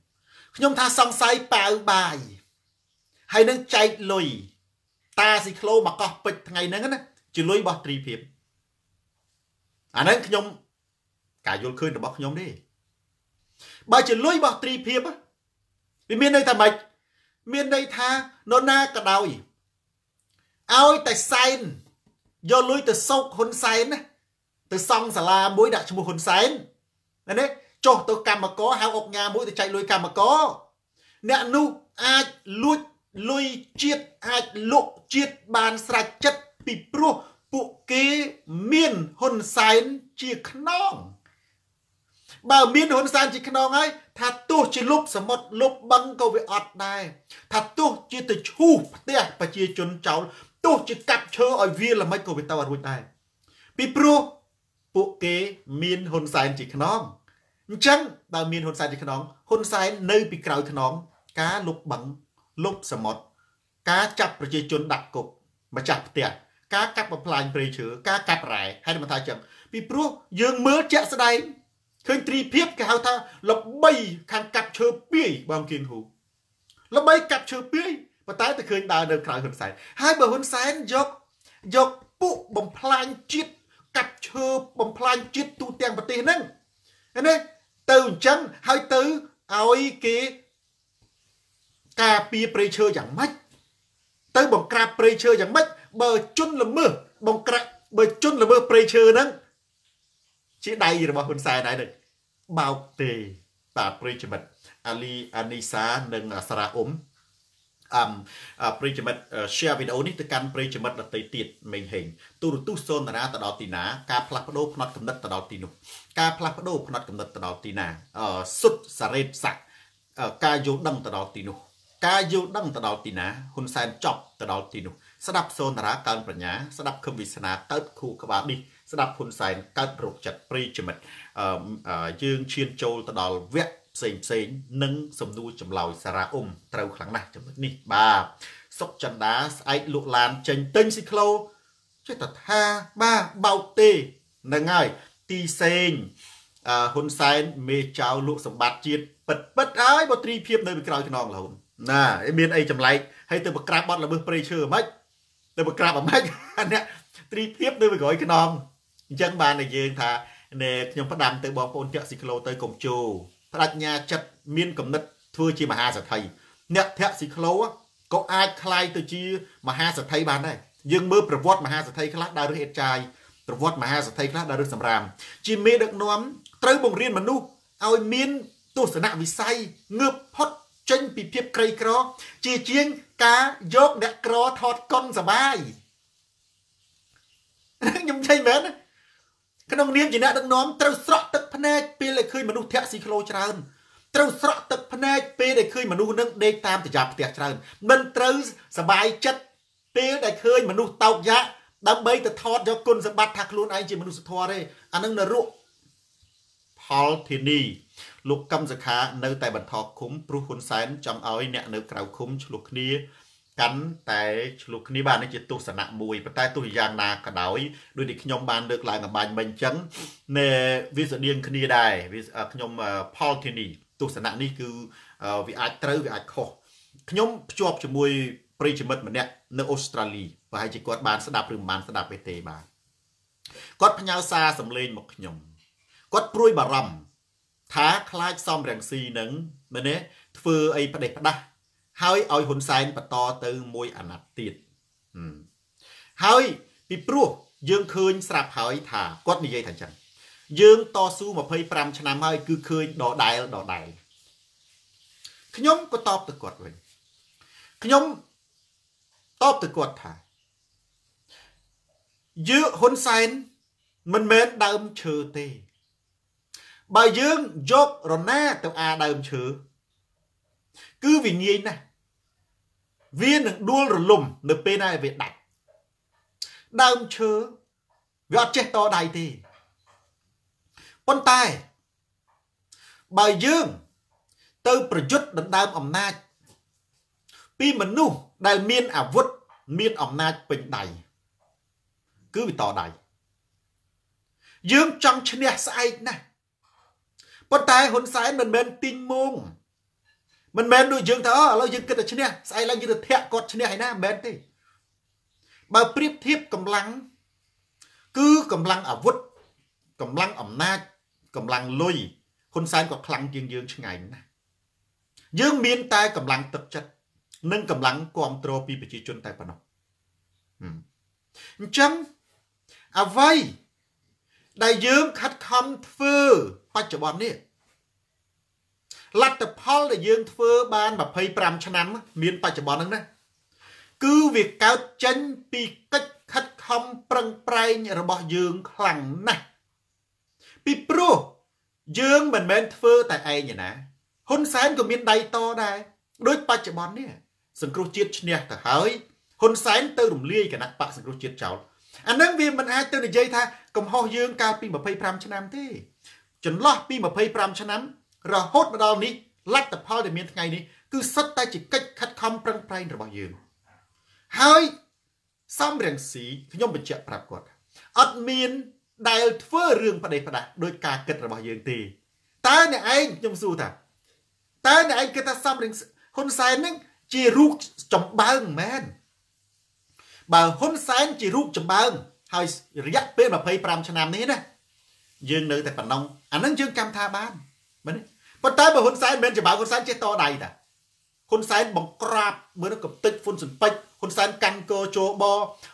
ខ្ញុំថាសង្ស័យប៉ាវបាយហើយនឹងចែកលុយ តាស៊ីក្លូមកកោះពេជ្រថ្ងៃហ្នឹងណាជាលុយរបស់ត្រីភិបអាហ្នឹងខ្ញុំការយល់ឃើញរបស់ខ្ញុំទេបើជាលុយរបស់ត្រីភិបវាមានន័យថាម៉េចមានន័យថានរណាក៏ដោយឲ្យតែសែនយកលុយទៅសោកហ៊ុនសែនណាទៅសង់សាលាមួយដាក់ឈ្មោះហ៊ុនសែនណានេះចុះទៅកម្មករហៅអុកញ៉ាមួយទៅចែកលុយកម្មករអ្នកនោះអាចលួច លុយជាតិអាចលក់ជាតិបានស្រេចចិត្តពីព្រោះពួកគេមានហ៊ុនសែនជាខ្នងបើមានហ៊ុនសែនជាខ្នងហើយថាទោះជាលុបសមុទ្រលុបបឹងក៏វាអត់ដែរថាទោះជាទៅឈូសផ្ទះប្រជាជនចោលទោះជាកាប់ឈើឲ្យវាល្មិចក៏វាទៅអត់រួចដែរពីព្រោះពួកគេមានហ៊ុនសែនជាខ្នងអញ្ចឹងបើមានហ៊ុនសែនជាខ្នងហ៊ុនសែននៅពីក្រោយខ្នង ការលុបបឹង លុបសមុទ្រការចាប់ប្រជាជនដាក់គុកម្ចាស់ផ្ទះការកាប់បំផ្លាញព្រៃឈើការកាប់រ៉ែហើយមិនថាអញ្ចឹងពីព្រោះយើងមើលជាក់ស្ដែងឃើញត្រីភិបគេហៅថាល្បីខាងកាប់ឈើពាយបងគៀងហ៊ូល្បីកាប់ឈើពាយប៉ុន្តែទៅឃើញដើរនៅក្រៅហ៊ុនសែនហើយបើហ៊ុនសែនយកយកពួកបំផ្លាញជាតិកាប់ឈើបំផ្លាញជាតិទូទាំងប្រទេសហ្នឹងណាទៅអញ្ចឹងហើយទៅឲ្យគេ ការពារព្រៃឈើយ៉ាងម៉េចទៅបង្ក្រាបព្រៃឈើយ៉ាងម៉េចបើជន់ល្មើសបង្ក្រាបបើជន់ល្មើសព្រៃឈើហ្នឹងជាដៃរបស់ហ៊ុនសែនហើយបោកទេបាទប្រិយមិត្តអាលីអានីសានិងសារ៉ាអ៊ុំអឹមប្រិយមិត្ត share វីដេអូនេះទៅកាន់ប្រិយមិត្តដទៃទៀតមេងហេងទូរទស្សន៍សូនតារាទៅដល់ទីណាការផ្លាស់ប្ដូរផ្នត់កំណត់ទៅដល់ទីនោះការផ្លាស់ប្ដូរផ្នត់កំណត់ទៅដល់ទីណាសុទ្ធសារ៉េតស័កការយល់ដឹងទៅដល់ទីនោះ ការយល់ដឹងទៅដល់ទីណាហ៊ុនសែនចប់ទៅដល់ទីនោះស្ដាប់សូនតារាកើនបញ្ញាស្ដាប់ខឹមវិសនាកើតខូក្បាលនេះស្ដាប់ហ៊ុនសែនកើតរោគចិត្តប្រិយមិត្តយើងឈានចូលទៅដល់វគ្គផ្សេងផ្សេងនិងសំណួរចម្លើយសារ៉ាអ៊ុំត្រូវខ្លាំងណាស់ចំណុចនេះបាទសុកចន្ទាស្អែកលក់ឡានចេញទិញស៊ីក្លូចេះតែថាបាទបោកទេនឹងហើយទីសេងហ៊ុនសែនមេចៅលក់សម្បត្តិជាតិពិតពិតហើយបើត្រីភាពនៅពីក្រោយខ្នងរហូត ណាមានអីចម្លែកហើយទៅបក្រាបបាត់ល្មើសព្រៃឈើហ្មងទៅបក្រាបអាម៉េចអ្នកត្រីភាពនៅពីក្រោយខ្នងអញ្ចឹងបានតែយើងថាខ្ញុំផ្ដាំទៅបងប្អូនធាក់ស៊ីក្លូទៅកុំជោបដញ្ញាចិត្តមានគំនិតធ្វើជាមហាសេដ្ឋីអ្នកធាក់ស៊ីក្លូក៏អាចคล้ายទៅជាមហាសេដ្ឋីបានដែរយើងមើលប្រវត្តិមហាសេដ្ឋីខ្លះដើររើសអេតចាយប្រវត្តិមហាសេដ្ឋីខ្លះដើររើសសម្រាមជាមេដឹកនាំត្រូវបង្រៀនមនុស្សឲ្យមានទស្សនវិស័យងើបផុត ចេញពីភាពក្រីក្រ ជាជាងការយកអ្នកក្រថតកុនសបាយខ្ញុំចេញមែនក្នុងនាមជាអ្នកដឹកនាំត្រូវស្រក់ទឹកភ្នែកពេលដែលឃើញមនុស្សធាក់ស៊ីក្លូច្រើនត្រូវស្រក់ទឹកភ្នែកពេលដែលឃើញមនុស្សនឹងដេកតាមប្រចាំផ្ទះច្រើនមិនត្រូវសបាយចិត្តពេលដែលឃើញមនុស្សតោកយ៉ាក់ដើម្បីទៅថតយកគុណសម្បត្តិថាខ្លួនឯងជាមនុស្សធម៌ទេអានឹងនរកផលធានី លោកកឹមសខានៅតែបន្តឃុំព្រោះហ៊ុនសែនចង់ឲ្យអ្នកនៅក្រៅឃុំឆ្លោះគ្នាកាន់តែឆ្លុះគ្នាបាននេះជាទស្សនៈមួយប៉ុន្តែទោះយ៉ាងណាក៏ដោយដូចที่ខ្ញុំបានលើកឡើងអំបញ្ញមិញអញ្ចឹងនៅវាស្តៀងគ្នាដែរវាខ្ញុំផលធានីទស្សនៈនេះគឺវាអាចត្រូវវាអាចខុសខ្ញុំភ្ជាប់ជាមួយប្រិយមិត្តម្នាក់នៅអូស្ត្រាលីប្រហែលជាគាត់បានស្ដាប់ឬមិនបានស្ដាប់ទេបាទគាត់ផ្ញើសារសម្លេងមកខ្ញុំគាត់ព្រួយបារម្ភ ថាខ្លាចសំរងស៊ីនឹងមែនទេធ្វើអីផ្ដេសផ្ដាស់ហើយឲ្យហ៊ុនសែនបន្តទៅមួយអាណត្តិទៀតហើយពីព្រោះយើងឃើញស្រាប់ហើយថាគាត់និយាយថាចឹងយើងតស៊ូ25ឆ្នាំហើយគឺឃើញដដែលដដែលខ្ញុំក៏តបទៅគាត់វិញខ្ញុំតបទៅគាត់ថាយើងហ៊ុនសែនមិនមែនដើមឈើទេ បើយើងយករណាទៅអាដើមឈើគឺវាងាយណាស់វានឹងដួលរលំ នៅពេលណាវាដាច់ដើមឈើវាអត់ចេះតដៃទេប៉ុន្តែបើយើងទៅប្រយុទ្ធដណ្ដើមអំណាច ពីមនុស្សដែលមានអាវុធមានអំណាចពេញដៃគឺវាតដៃយើងចង់ឈ្នះស្អែកណាស់ ប៉ុន្តែហ៊ុនសែនមិនមែនទីងមងមិនមែនដូចយើងថាអូឥឡូវយើងគិតតែឈ្នះស្អែកឡើងយើងទៅធាក់គាត់ឈ្នះឯណាមិនមែនទេបើប្រៀបធៀបកម្លាំងគឺកម្លាំងអាវុធកម្លាំងអំណាចកម្លាំងលុយហ៊ុនសែនក៏ខ្លាំងជាងយើងឆ្ងាយណាស់យើងមានតែកម្លាំងទឹកចិត្តនិងកម្លាំងគ្រប់គ្រងពីប្រជាជនតែប៉ុណ្ណោះអញ្ចឹងអ្វីដែលយើងខិតខំធ្វើ បច្ចុប្បន្ននេះលទ្ធផលដែលយើងធ្វើបាន25ឆ្នាំ មានបច្ចុប្បន្នហ្នឹងណាគឺវាកើតចេញពីកិច្ចខិតខំប្រឹងប្រែងរបស់យើងខ្លាំងណាស់ពីព្រោះយើងមិនមែនធ្វើតែឯងណាហ៊ុនសែនក៏មានដៃតដែរដូចបច្ចុប្បន្ននេះសង្គ្រោះជាតិឈ្នះទៅហើយហ៊ុនសែនទៅរំលាយគណៈបកសង្គ្រោះជាតិចោលអានឹងវាមិនអាចទៅនិយាយថាកំហុសយើងកាលពី25ឆ្នាំទេ ចន្លោះពី25ឆ្នាំរហូតមកដល់នេះលទ្ធផលដែលមានថ្ងៃនេះគឺសិតតែជាកិច្ចខិតខំប្រឹងប្រែងរបស់យើងហើយសំរងស៊ីខ្ញុំបញ្ជាក់ប្រាប់គាត់អត់មានដែលធ្វើរឿងបដិបដាដោយការគិតរបស់យើងទេតើអ្នកឯងខ្ញុំសួរថាតើអ្នកឯងគិតថាសំរងហ៊ុនសែននឹងជារូបចម្បើងមែនបើហ៊ុនសែនជារូបចម្បើងហើយរយៈពេល25ឆ្នាំនេះណា យើងនៅតែប៉ុណ្ណឹងអានឹងយើងកម្មថាបានមែនទេប៉ុន្តែបើហ៊ុនសែនមិនចម្បើងហ៊ុនសែនចេះតដៃតាហ៊ុនសែនបង្ក្រាបមើលកំតិចហ្វុនសំពេចហ៊ុនសែនកាន់កោជោប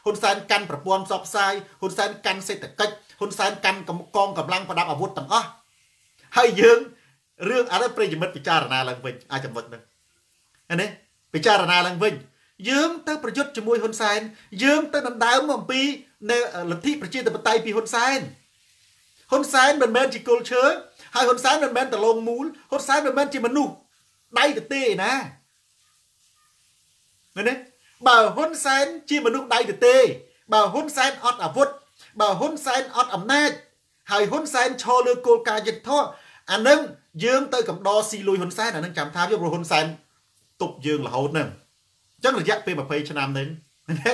ហ៊ុនសែនកាន់ប្រព័ន្ធផ្សព្វផ្សាយហ៊ុនសែនកាន់សេដ្ឋកិច្ចហ៊ុនសែនកាន់កងកម្លាំងប្រដាប់អាវុធទាំងអស់ហើយយើងរឿងអានេះប្រិយមិត្តពិចារណាឡើងវិញអាចចំណុចហ្នឹងណាពិចារណាឡើងវិញយើងទៅប្រយុទ្ធជាមួយហ៊ុនសែនយើងទៅដណ្ដើមអំពីនៅលទ្ធិប្រជាធិបតេយ្យពីហ៊ុនសែន ហ៊ុនសែនមិនមែនជាគល់ឈើហើយហ៊ុនសែនមិនមែនតលងមូលហ៊ុនសែនមិនមែនជាមនុស្សដៃទៅទេឯណាមែនទេបើហ៊ុនសែនជាមនុស្សដៃទៅទេ បើហ៊ុនសែនអត់អាវុធបើហ៊ុនសែនអត់អំណាចហើយហ៊ុនសែនឈរលើគោលការណ៍យុត្តិធម៌អានឹងយើងទៅកំដរស៊ីលុយហ៊ុនសែនអានឹងចាំថាយកព្រោះហ៊ុនសែនទប់យើងរហូតហ្នឹងអញ្ចឹងរយៈពេល20ឆ្នាំនេះណា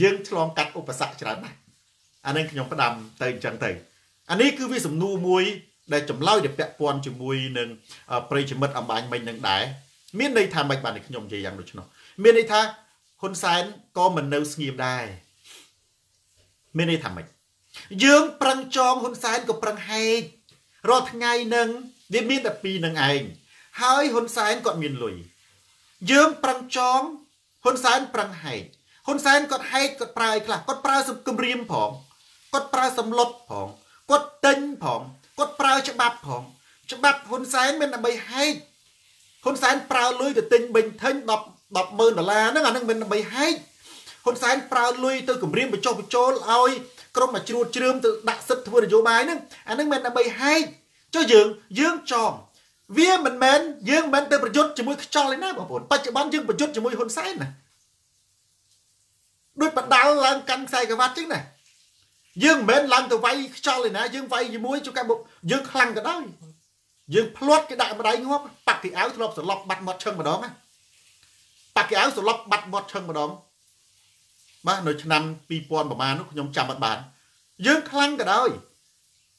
យើងឆ្លងកាត់ឧបសគ្គច្រើនណាស់អានេះខ្ញុំផ្ដាំទៅអញ្ចឹងទៅ អានេះគឺវាសំណួរមួយដែលចម្លើយដែលពាក់ព័ន្ធជាមួយនឹងប្រិយមិត្តអំបញ្ញមិញនឹងដែរមានន័យថាមិនបានខ្ញុំនិយាយយ៉ាងដូចនោះមានន័យថាហ៊ុនសែនក៏មិននៅស្ងៀមដែរមានន័យថាម៉េចយើងប្រឹងចងហ៊ុនសែនក៏ប្រឹងហែករាល់ថ្ងៃនឹងវាមានតែពីរនឹងឯងហើយហ៊ុនសែនគាត់មានលុយយើងប្រឹងចងហ៊ុនសែនប្រឹងហែកហ៊ុនសែនគាត់ហែកគាត់ប្រើអីខ្លះគាត់ប្រើសំគម្រាមផងគាត់ប្រើសំឡុតផង គាត់ទិញផងគាត់ប្រើច្បាប់ផងច្បាប់ហ៊ុនសែនមានដើម្បីហែកហ៊ុនសែនប្រើលុយទៅទិញបេញធិញ10 100,000ដុល្លារហ្នឹងអាហ្នឹងមិនដើម្បីហែកហ៊ុនសែនប្រើលុយទៅគម្រាមបញ្ចុះបញ្ចូលឲ្យក្រុមមកជ្រួតជ្រើមទៅដាក់សិទ្ធធ្វើនយោបាយហ្នឹងអាហ្នឹងមិនដើម្បីហែកចុះយើងយើងចងវាមិនមែនយើងមិនមែនទៅប្រយុទ្ធជាមួយខ្យល់ទេណាបងប្អូនបច្ចុប្បន្នយើងប្រយុទ្ធជាមួយហ៊ុនសែនណាដូចបដាល់ឡើងកាន់ខ្សែក្រវ៉ាត់ចឹងណា យើងមិនមែនឡើងទៅវាយខ្យល់ទេណាយើងវាយជាមួយជួកែយើងខ្លាំងក៏ដោយយើងផ្្លាត់គេដាក់ម្ដាយងាប់ប៉ាក់គេអាវធ្លាប់សន្លប់បាត់មាត់ឈឹងម្ដងណាបប៉ាកែវសន្លប់បាត់មាត់ឈឹងម្ដងបាទនៅឆ្នាំ2000ប្រហែលនោះខ្ញុំចាំអត់បាន យើងខ្លាំងក៏ដោយ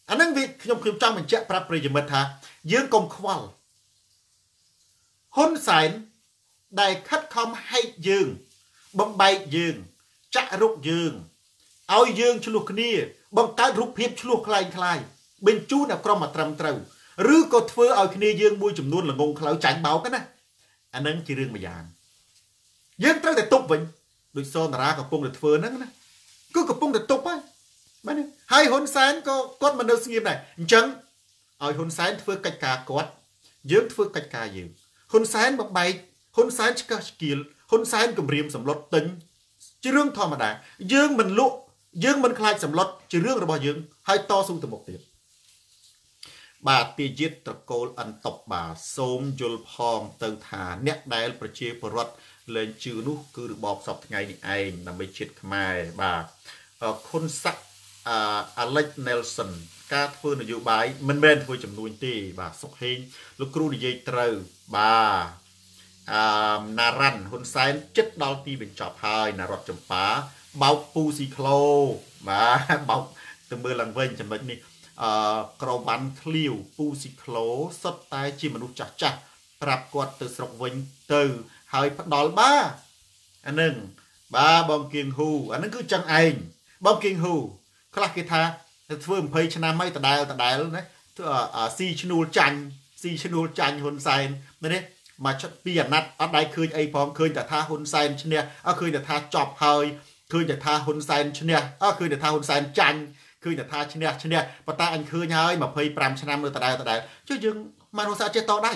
អាហ្នឹងវាខ្ញុំខ្ញុំចង់បញ្ជាក់ប្រាប់ប្រិយមិត្តថាយើងកុំខ្វល់ហ៊ុនសែនដែលខិតខំហែកយើង បំបែកយើង ចាក់រុកយើង ឲ្យយើងឆ្លោះគ្នា បង្កើតរូបភាពឆ្លោះคล้ายคล้ายបញ្ជូនដល់ក្រុមអាត្រឹមត្រូវឬក៏ធ្វើឲ្យគ្នាយើងមួយចំនួនល្ងងខ្លៅចាញ់បោកណាអានឹងជារឿងម្យ៉ាងយើងត្រូវតែទប់វិញដូចសនតារាកំពុងតែធ្វើហ្នឹងណាគឺកំពុងតែទប់ហើយបាទហើយហ៊ុនសែនក៏គាត់មិននៅស្ងៀមដែរអញ្ចឹងឲ្យហ៊ុនសែនធ្វើកិច្ចការគាត់យើងធ្វើកិច្ចការយើងហ៊ុនសែនបំបែកហ៊ុនសែនឆ្កឹះឆ្កៀលហ៊ុនសែនគម្រាមសម្លុតទិញជារឿងធម្មតាយើងមិនលក់ យើងមិនខ្លាចសម្លុតជារឿងរបស់យើងហើយតស៊ូទៅមុខទៀតបាទទាយាតត្រកូលអន្តប់បាទសូមយល់ផងទៅថាអ្នកដែលប្រជាពលរដ្ឋលែងជឿនោះគឺរបបសពថ្ងៃនេះឯងដើម្បីជាតិខ្មែរបាទខុនស័កអាឡិចណែលសិនការធ្វើនយោបាយមិនមែនធ្វើចំនួនទេបាទសុកហេងលោកគ្រូនិយាយត្រូវបាទអឺណារ៉ាន់ហ៊ុនសែនចិត្តដល់ទីបញ្ចប់ហើយណារតចម្ប៉ា បោកពូស៊ីក្លូបាទបោកទៅមើលឡើងវិញចំណុចនេះអឺក្រវ៉ាន់ឃ្លៀវពូស៊ីក្លូសុទ្ធតែជាមនុស្សចាស់ចាស់ប្រាប់គាត់ទៅស្រុកវិញទៅហើយផ្ដាល់បាអានឹងបាបងគៀងហ៊ូអានឹងគឺចឹងឯងបងគៀងហ៊ូខ្លះគេថាធ្វើ20ឆ្នាំហើយដដែលដដែលណាស៊ីឈ្នួលចាញ់ស៊ីឈ្នួលចាញ់ហ៊ុនសែននេះមកចិត្តពីអាណត្តិអត់ដែរឃើញអីផងឃើញតែថាហ៊ុនសែនឈ្នះអត់ឃើញតែថាចប់ហើយ ឃើញតែថាហ៊ុនសែនឈ្នះអត់ឃើញតែថាហ៊ុនសែនចាញ់ឃើញតែថាឈ្នះឈ្នះប៉ុន្តែអញឃើញហើយ25ឆ្នាំនៅដដែលដដែលចុះយើងមកហ៊ុនសែនចេះតដៃ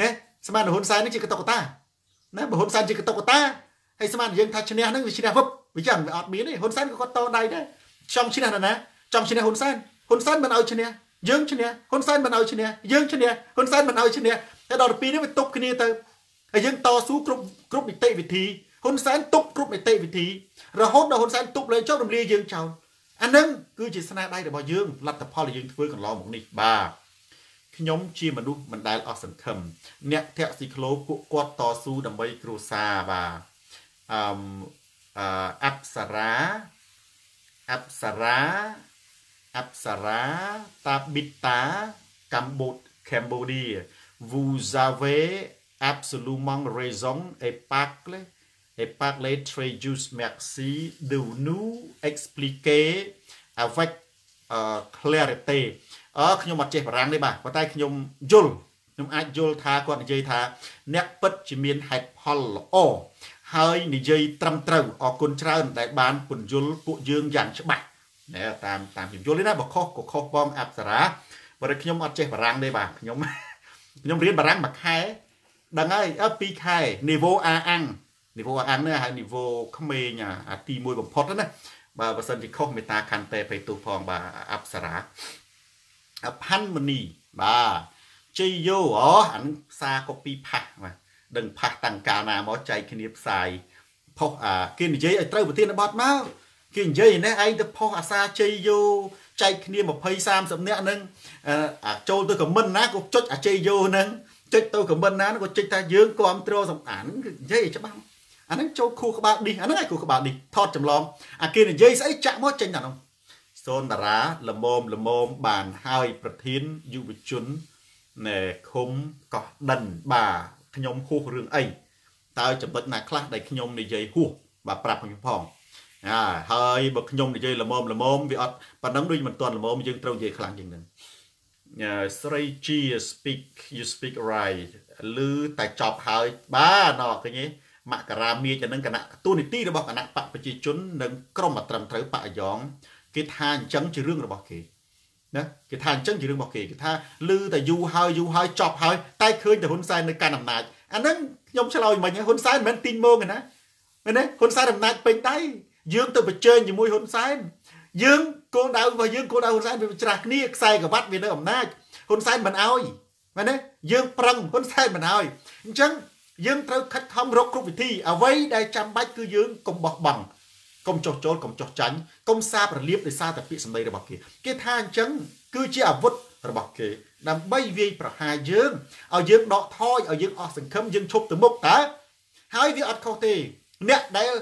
ណាស្មានហ៊ុនសែននេះជាកតុកតាណាបើហ៊ុនសែនជាកតុកតាហើយស្មានយើងថាឈ្នះហ្នឹងវាឈ្នះវឹបវាយ៉ាងវាអត់មានទេហ៊ុនសែនក៏គាត់តដៃដែរចង់ឈ្នះណាចង់ឈ្នះហ៊ុនសែនហ៊ុនសែនមិនឲ្យឈ្នះយើងឈ្នះហ៊ុនសែនមិនឲ្យឈ្នះយើងឈ្នះហ៊ុនសែនមិនឲ្យឈ្នះតែដល់ទៅពីនេះវាទប់គ្នាទៅហើយយើងតស៊ូគ្រប់គ្រប់នីតិវិធី ហ៊ុនសែនទប់គ្រប់នីតិវិធីរហូតដល់ហ៊ុនសែនទប់លែងចុះរំលាយយើងចោលអានឹងគឺជាស្នាដៃរបស់យើងលទ្ធផលដែលយើងធ្វើកន្លងមកនេះបាទខ្ញុំជាមនុស្សមិនដែលអស់សង្ឃឹមអ្នកធាក់ស៊ីក្លូពួកគាត់តស៊ូដើម្បីគ្រួសារបាទអឺអប្សរាអប្សរាអប្សរាតាប៊ីតាកម្ពុជា Cambodia vous avez absolument raison et parlez et parlez très juste merci de nous expliquer avec uh, clarité អឺខ្ញុំអត់ចេះបារាំងទេបាទប៉ុន្តែខ្ញុំយល់ខ្ញុំអាចយល់ថាគាត់និយាយថា អ្នកពិតជាមានហេតុផលល្អហើយនិយាយត្រឹមត្រូវអរគុណច្រើនដែលបានពន្យល់ពួកយើងយ៉ាងច្បាស់ណែតាមតាមខ្ញុំយល់ទេណាបើខុសក៏ខុសបងអប្សរាបើខ្ញុំអត់ចេះបារាំងទេបាទខ្ញុំខ្ញុំរៀនបារាំងមួយខែដឹងហើយអើ2ខែនីវ៉ូអាអាំង នីវ៉ូអាអាំងនេះហៅនីវ៉ូក្មេងអាទី1បំផុតណាបើបើសិនជាខុសមេតាខន្តែបេទូផងបាទអប្សរាផាន់មនីបាទជ័យយោអូអានផ្សារកូពីផាសបាទដឹងផាសតាំងកាលណាមកចែកគ្នាផ្សាយផុសអាគេនិយាយឲ្យត្រូវប្រធានបទមកគេនិយាយនេះឯងទៅផុសអាសាជ័យយោចែកគ្នា20 30នាក់ហ្នឹងអាចូលទៅខមមិនណាក៏ចុចអាជ័យយោហ្នឹងចុចទៅខមមិនណាក៏ចុចថាយើងគ្រប់គ្រងសំអាននិយាយច្បាស់ អាហ្នឹងចូលខួរក្បាលឌីអាហ្នឹងឯងខួរក្បាលឌីថតចម្លងអាគេនិយាយស្អីចាក់មកចេញតែហ្នឹងសូនតារាលមមលមមបានហើយប្រធានយុវជនណែឃុំកោះដិនបាទខ្ញុំហួសរឿងអីតើចំណុចណាខ្លះដែលខ្ញុំនិយាយហួសបាទប្រាប់ខ្ញុំផងអាហើយបើខ្ញុំនិយាយលមមលមមវាអត់ប៉ុណ្ណឹងដូចមិនទាន់លមមយើងត្រូវនិយាយខ្លាំងជាងហ្នឹងស្រីជា speak you speak right ឮតែចប់ហើយបាទណ៎ឃើញទេ មករាមាចនឹងគណៈទូនីតិរបស់គណៈបកប្រជាជននិងក្រមអត្រឹមត្រូវបកយ៉ងគេថាអញ្ចឹងជារឿងរបស់គេណាគេថាអញ្ចឹងជារឿងរបស់គេគេថាឮតែយូរហើយយូរហើយចប់ហើយតែឃើញតែហ៊ុនសែននៅកាន់អំណាចអាហ្នឹងខ្ញុំឆ្លើយមិញហ៊ុនសែនមិនមែនទីងមងទេណាមែនទេហ៊ុនសែនអំណាចពេញដៃយើងទៅប្រជែងជាមួយហ៊ុនសែនយើងគោលដៅរបស់យើងគោលដៅហ៊ុនសែនវាច្រាស់គ្នាខ្សែក្រវ៉ាត់វានៅអំណាចហ៊ុនសែនមិនអោយមែនទេយើងប្រឹងហ៊ុនសែនមិនអោយអញ្ចឹង យើងត្រូវខិតខំរកគ្រប់វិធីអ្វីដែលចាំបាច់គឺយើងកុំបោះបង់កុំចោះចូលកុំចោះចាញ់កុំសាបរលាបដោយសារតែពាក្យសម្ដីរបស់គេគេថាអញ្ចឹងគឺជាអាវុធរបស់គេ ដើម្បីវាយប្រហារយើងឲ្យយើងដកថយឲ្យយើងអស់សង្ឃឹមយើងឈប់ទៅមុខតើហើយវាអត់ខុសទេ អ្នកដែល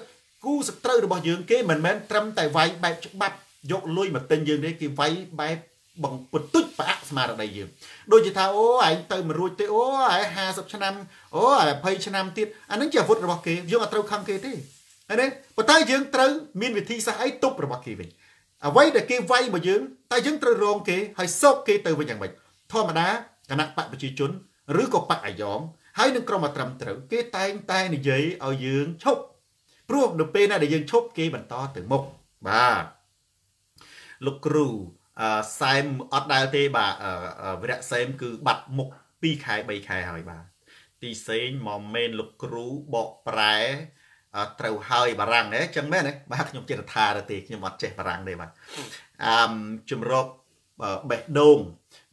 គូសត្រូវរបស់យើងគេមិនមែនត្រឹមតែវាយបែបច្បាប់យកលុយមកទិញយើងទេគេវាយបែប បងពុទុចប្រអាក់ស្មារតីយើងដូចជាថាអូឯងទៅមិនរួចទេអូឯង50ឆ្នាំអូឯង20ឆ្នាំទៀតអានឹងជាអាវុធរបស់គេយើងអត់ត្រូវខឹងគេទេហើយនេះប៉ុន្តែយើងត្រូវមានវិធីសាស្ត្រអីទប់របស់គេវិញអ្វីដែលគេវាយមកយើងតែយើងត្រូវរងគេហើយសោកគេទៅវិញយ៉ាងម៉េចធម្មតាគណៈបកប្រជាជនឬក៏បកអាយ៉ងហើយនឹងក្រុមអត្រឹមត្រូវគេតែងតែនិយាយឲ្យយើងឈប់ព្រោះនៅពេលណាដែលយើងឈប់គេបន្តទៅមុខបាទលោកគ្រូអឺ សែមអត់ដែលទេបាទវរៈសែមគឺបាត់មុខ2ខែ3ខែហើយបាទទីសេងមកមេនលោកគ្រូបកប្រែត្រូវហើយបារាំងហ៎ចឹងមែនទេបាទខ្ញុំចិត្តថាទៅទេខ្ញុំអត់ចេះបារាំងទេបាទអឺជំរកបេះដូង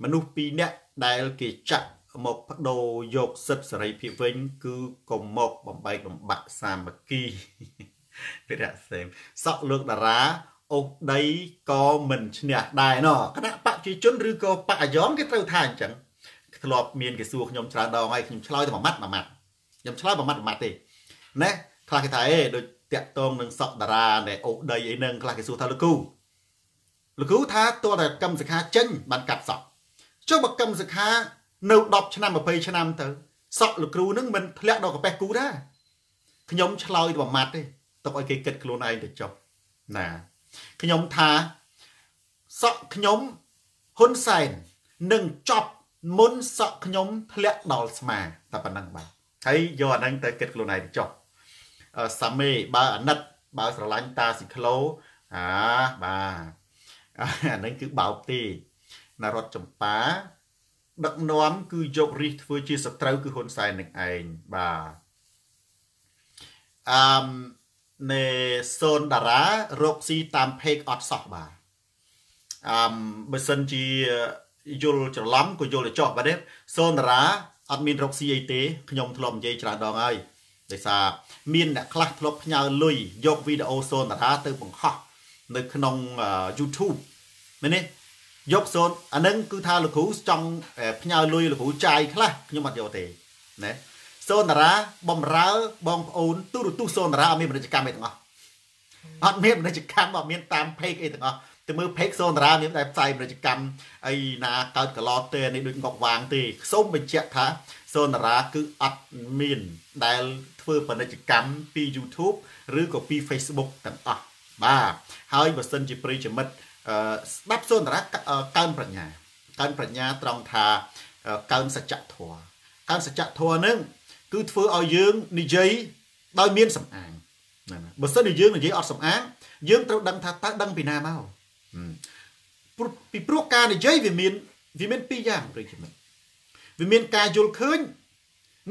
មនុស្ស2នាក់ដែលគេចាក់មកបដូរយកសិទ្ធិសេរីភាពវិញ គឺកុំមកបំបែកបំបាក់សាមគ្គីវិរៈសេមសក់លោកតារា អូសដីក៏មិនឈ្នះដែរណគណៈបកប្រជាជនឬក៏បកអាយ៉ងគេត្រូវថាអញ្ចឹងធ្លាប់មានគេសួរខ្ញុំច្រើនដងហើយខ្ញុំឆ្លើយតែមួយម៉ាត់មួយម៉ាត់ខ្ញុំឆ្លើយមួយម៉ាត់មួយម៉ាត់ទេណាខ្លះគេថាអេដូចតាក់តងនឹងសក់តារាដែលអូសដីអីនឹងខ្លះគេសួរថាលោកគ្រូលោកគ្រូថាតើតែកម្មសិក្ខាចេញបានកាត់សក់ចុះបើកម្មសិក្ខានៅ10ឆ្នាំ20ឆ្នាំទៅសក់លោកគ្រូនឹងមិនធ្លាក់ដល់កាពះគូដែរខ្ញុំឆ្លើយទៅមួយម៉ាត់ទេទុកឲ្យគេគិតខ្លួនឯងទៅចុះណា ខ្ញុំថាសក់ខ្ញុំហ៊ុនសែននឹងចប់មុនសក់ខ្ញុំធ្លាក់ដល់ស្មាតែប៉ុណ្្នឹងបាទហើយយកអាហ្នឹងទៅគិតខ្លួនឯងទៅចុះសាមេបើអាណិតបើស្រឡាញ់តាស៊ីក្លូអាបាទអាហ្នឹងគឺបោកទេណារត់ចម្ប៉ាដឹកនាំគឺយករិះធ្វើជាសត្រូវគឺហ៊ុនសែននឹងឯងបាទអឺ នៃសូនតារារកស៊ីតាមเพจអត់សោះបាទអឺបើសិនជាយល់ច្រឡំក៏យល់ទៅចោះបាទទេសូនតារាអត់មានរកស៊ីអីទេខ្ញុំធ្លាប់និយាយច្រើនដងហើយដោយសារមានអ្នកខ្លះធ្លាប់ផ្ញើលុយយកវីដេអូសូនតារាទៅបង្ហោះនៅក្នុង YouTube មែនទេយកសូនអានឹងគឺថាលោកគ្រូចង់ផ្ញើលុយលោកគ្រូចាយខ្លះខ្ញុំអត់យកទេណា សូនារាបំរើបងប្អូនទូរទស្សន៍សូនារាអត់មានពាណិជ្ជកម្មអីទាំងអស់អត់មានពាណិជ្ជកម្មអត់មានតាម page អីទាំងអស់ទៅមើល page សូនារាមានតែផ្សាយពាណិជ្ជកម្មអីណាកើតកឡោទេនេះដូចងប់វាងទេសូមបញ្ជាក់ថាសូនារាគឺអត់មាន ដែលធ្វើពាណិជ្ជកម្មពី YouTube ឬក៏ពី Facebook ទាំងអស់បាទហើយបើសិនជាប្រិយមិត្តស្ដាប់សូនារាកើនប្រាជ្ញាកើនប្រាជ្ញាត្រង់ថាកើនសច្ចធម៌កើនសច្ចធម៌នឹង គឺធ្វើឲ្យយើងនិយាយដោយមានសំអាងណាបើសិនជាយើងនិយាយអត់សំអាងយើងត្រូវដឹងថាតើដឹងពីណាមកពីព្រោះការនិយាយវាមានវាមានពីរយ៉ាងប្រិយមិត្តវាមានការយល់ឃើញ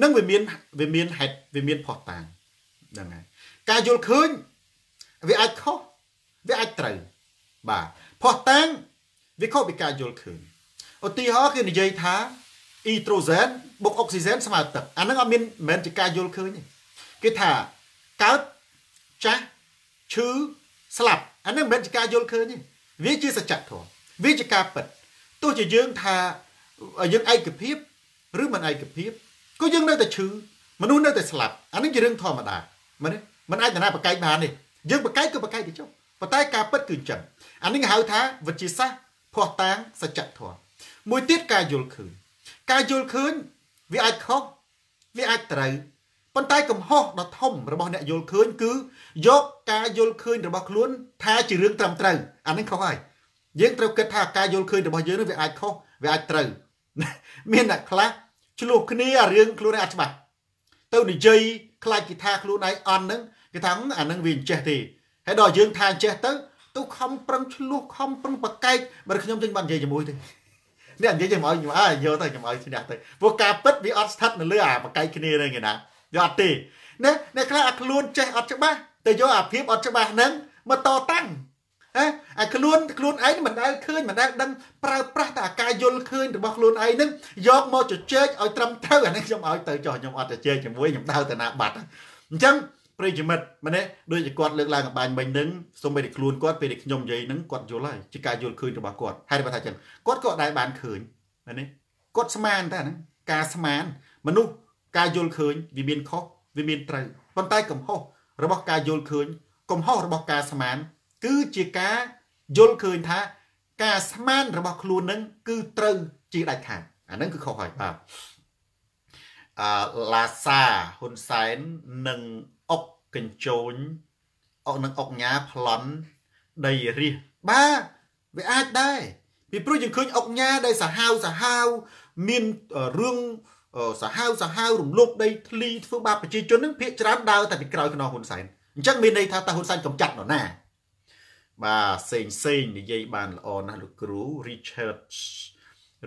និងវាមានវាមានហេតុវាមានផុសតាងហ្នឹងហើយការយល់ឃើញវាអាចខុសវាអាចត្រូវបាទផុសតាំងវាខុសពីការយល់ឃើញឧទាហរណ៍គេនិយាយថាអ៊ីត្រូសែន បុកអុកស៊ីសែនស្មើទឹកអាហ្នឹងអត់មានមិនមែនជាការយល់ឃើញទេគេថាកើតចាស់ឈឺស្លាប់អាហ្នឹងមិនមែនជាការយល់ឃើញទេវាជាសច្ចធម៌វាជាការពិតទោះជាយើងថាយើងឯកភាពឬមិនឯកភាពក៏យើងនៅតែឈឺមនុស្សនៅតែស្លាប់អានេះជារឿងធម្មតាមែនទេមិនអាចណាបកែកបានទេយើងបកែកក៏បកែកទៅចុះប៉ុន្តែការពិតគឺចឹងអានេះគេហៅថាវិទ្យាសាស្ត្រភ័ស្តុតាងសច្ចធម៌មួយទៀតការយល់ឃើញការយល់ឃើញ វាអាចខុសវាអាចត្រូវប៉ុន្តែកំហុសដ៏ធំរបស់អ្នកយល់ឃើញគឺយកការយល់ឃើញរបស់ខ្លួន ថាជារឿងត្រឹមត្រូវអានេះខុសហើយយើងត្រូវគិតថាការយល់ឃើញរបស់យើងនឹងវាអាចខុសវាអាចត្រូវមានអ្នកខ្លះឆ្លោះគ្នារឿងខ្លួនឯងអត់ច្បាស់ទៅនិយាយខ្លាចគេថាខ្លួនឯងអន់ហ្នឹងគេថាអាហ្នឹងវាអញ្ចេះទេហើយដល់យើងថាអញ្ចេះទៅទៅខំប្រឹងឆ្លោះខំប្រឹងបកែកបើខ្ញុំចេញបាននិយាយជាមួយទេ នេះនិយាយខ្ញុំឲ្យខ្ញុំឲ្យយកទៅខ្ញុំឲ្យឈ្នះទៅព្រោះការពិតវាអត់ស្ថិតនៅលើអាបកែកគ្នាហ្នឹងគេណាយកអត់ទេណាអ្នកខ្លះអាខ្លួនចេះអត់ច្បាស់ទៅយកអាភាពអត់ច្បាស់ហ្នឹងមកតតាំងហ៎អាខ្លួនខ្លួនឯងមិនដែលឃើញមិនដែលដឹងប្រើប្រាស់តែអាការយល់ឃើញរបស់ខ្លួនឯងហ្នឹងយកមកជជែកឲ្យត្រឹមត្រូវអានេះខ្ញុំឲ្យទៅចោះខ្ញុំអត់ជជែកជាមួយខ្ញុំដើរទៅណាបាត់អញ្ចឹង ប្រិយមិត្តម្នាក់ដូចជាគាត់លើកឡើងអបាញ់មិញហ្នឹងសូម្បីតែខ្លួនគាត់ពេលដែលខ្ញុំនិយាយហ្នឹងគាត់យល់ហើយជាការយល់ឃើញរបស់គាត់ហើយបើថាអញ្ចឹងគាត់ក៏ដែរបានឃើញណាគាត់ស្មានតែហ្នឹងការស្មានមនុស្សការយល់ឃើញវាមានខុសវាមានត្រូវប៉ុន្តែកំហុសរបស់ការយល់ឃើញកំហុសរបស់ការស្មានគឺជាការយល់ឃើញថា ការស្មានរបស់ខ្លួននឹងគឺត្រូវជាដាច់ខាតអាហ្នឹងគឺខុសហើយបាទអឺឡាសាហ៊ុនសែននិងអុ កកញ្ជូនអុកនឹងអុកញ៉ាប្លន់ដីរិះបាទវាអាចដែរពីព្រោះយើងឃើញអុកញ៉ាដែលសាហាវសាហាវមានរឿងសាហាវសាហាវរំលោភដីធ្លីធ្វើបាបប្រជាជននឹងភាកច្រើនដើរតែពីក្រោយខ្នោះហ៊ុនសែនអញ្ចឹងមានន័យថាតើហ៊ុនសែនកំចាត់នរណាបាទសេងសេងនិយាយបានល្អណាស់លោកគ្រូ Richard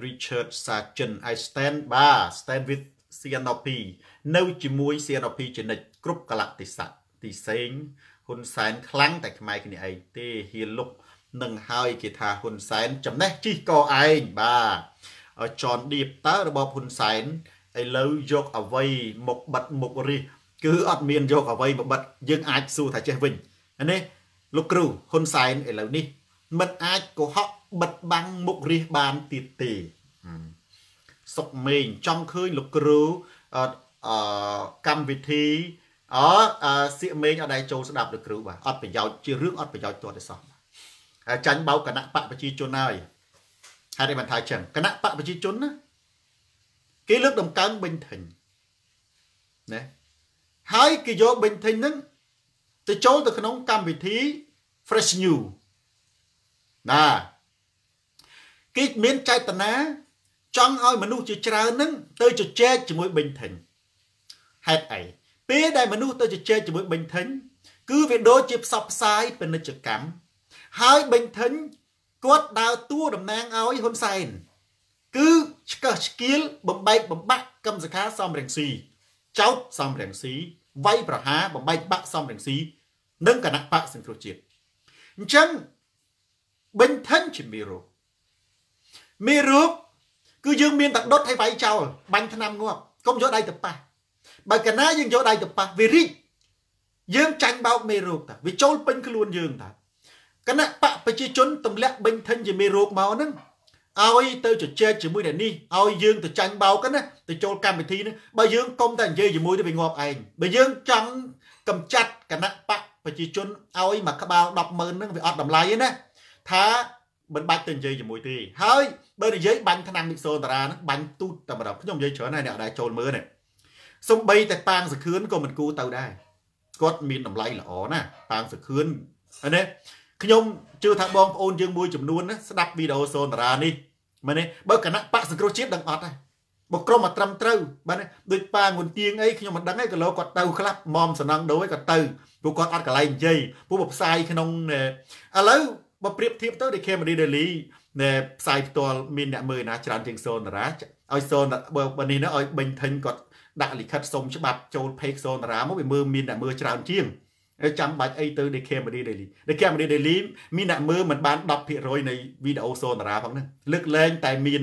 Richard Sargent I stand បាទ stand with CNP នៅជាមួយ CNP ជានិច្ច គ្រប់កលៈទេសៈទីសេងហ៊ុនសែនខ្លាំងតែខ្មែរគ្នាឯងទេហ៊ាលុកនឹងហើយគេថាហ៊ុនសែនចំណេះជីកកឯងបាទចនឌៀបតើរបបហ៊ុនសែនឥឡូវយកអវ័យមកបិទមុខរិះគឺអត់មានយកអវ័យមកបិទយើងអាចសួរថាចេះវិញនេះលោកគ្រូហ៊ុនសែនឥឡូវនេះមិនអាចកុហកបិទបាំងមុខរិះបានទៀតទេសុកមេងចង់ឃើញលោកគ្រូអឺកម្មវិធី អសៀកមេងអត់ដែរចូលស្ដាប់លោកគ្រូបាទអត់ប្រយោជន៍ជារឿងអត់ប្រយោជន៍ទាល់តែសោះចាញ់បោកគណៈបកប្រជាជនហើយហេតុអីបានថាចឹងគណៈបកប្រជាជនណាគេលើកដំកើងបេញធិញណាហើយគេយកបេញធិញហ្នឹងទៅចូលទៅក្នុងកម្មវិធី Fresh New ណាគេមានចេតនាចង់ឲ្យមនុស្សជាច្រើនហ្នឹងទៅជជែកជាមួយបេញធិញហេតុអី ពេលដែលមនុស្សទៅជជែកជាមួយបេញធិញគឺវាដូចជាផ្សព្វផ្សាយពាណិជ្ជកម្មហើយបេញធិញគាត់ដើរតួតំណាងឲ្យហ៊ុនសែនគឺឆ្កឹះឆ្កៀលបំបែកបំបាក់កម្មសខាសំរងស៊ីចោតសំរងស៊ីវាយប្រហារបំបែកបាក់សំរងស៊ីនិងគណៈបកសង្គ្រោះជាតិអញ្ចឹងបិញថិនជាមេរោគមេរោគគឺយើងមានតែដុតឲ្យវាយចោលបាញ់ថ្នាំងាប់កុំយកដៃទៅប៉ះ បើកាលណាយើងយកដៃទៅប៉ះវារីកយើងចាញ់បោកមេរោគតាវាចូលពេញខ្លួនយើងតាគណៈបកប្រជាជនទម្លាក់បិញថិនជាមេរោគមកហ្នឹងឲ្យទៅជជែកជាមួយអ្នកនេះឲ្យយើងទៅចាញ់បោកណាទៅចូលកម្មវិធីនេះបើយើងកុំតែនិយាយជាមួយទៅវាងាប់ឯងបើយើងចង់កំចាត់គណៈបកប្រជាជនឲ្យមួយក្បាល100000ហ្នឹងវាអត់តម្លៃទេណាថាមិនបាច់ទៅនិយាយជាមួយទេហើយបើនិយាយបាញ់ឆ្នាំមិកសូតារាហ្នឹងបាញ់ទូតតែម្ដងខ្ញុំនិយាយច្រើនហើយអ្នកដែលចូលមើលនេះ សំបីតែប៉ាងសខឿនក៏មិនគូទៅដែរគាត់មានតម្លៃល្អណាប៉ាងសខឿនហើយនេះខ្ញុំជឿថាបងប្អូនយើងមួយចំនួនណាស្ដាប់វីដេអូសូនតារានេះមែនទេបើគណៈបកសង្គ្រោះជាតិដឹងអត់ដែរបើក្រុមមកត្រឹមត្រូវបាទដូចប៉ាងុនទៀងអីខ្ញុំមិនដឹងទេក៏លោកគាត់ទៅខ្លះមុំសំណងដូរគាត់ទៅព្រោះគាត់អត់កន្លែងនិយាយព្រោះផ្សាយក្នុងឥឡូវបើប្រៀបធៀបទៅដូច Camry Daily ណែផ្សាយផ្ទាល់មានអ្នកមើលណាច្រើនជាងសូនតារាឲ្យសូនបើនេះណាឲ្យបេញថេញគាត់ ដាក់លិខិតសុំច្បាប់ចូល page សូនតារាមកវាមើលមានអ្នកមើលច្រើនជាងចាំបាច់អីទៅ The Camera Daily The Camera Daily មានអ្នកមើលមិនបាន10%នៃវីដេអូសូនតារាផងហ្នឹងលើកលែងតែមាន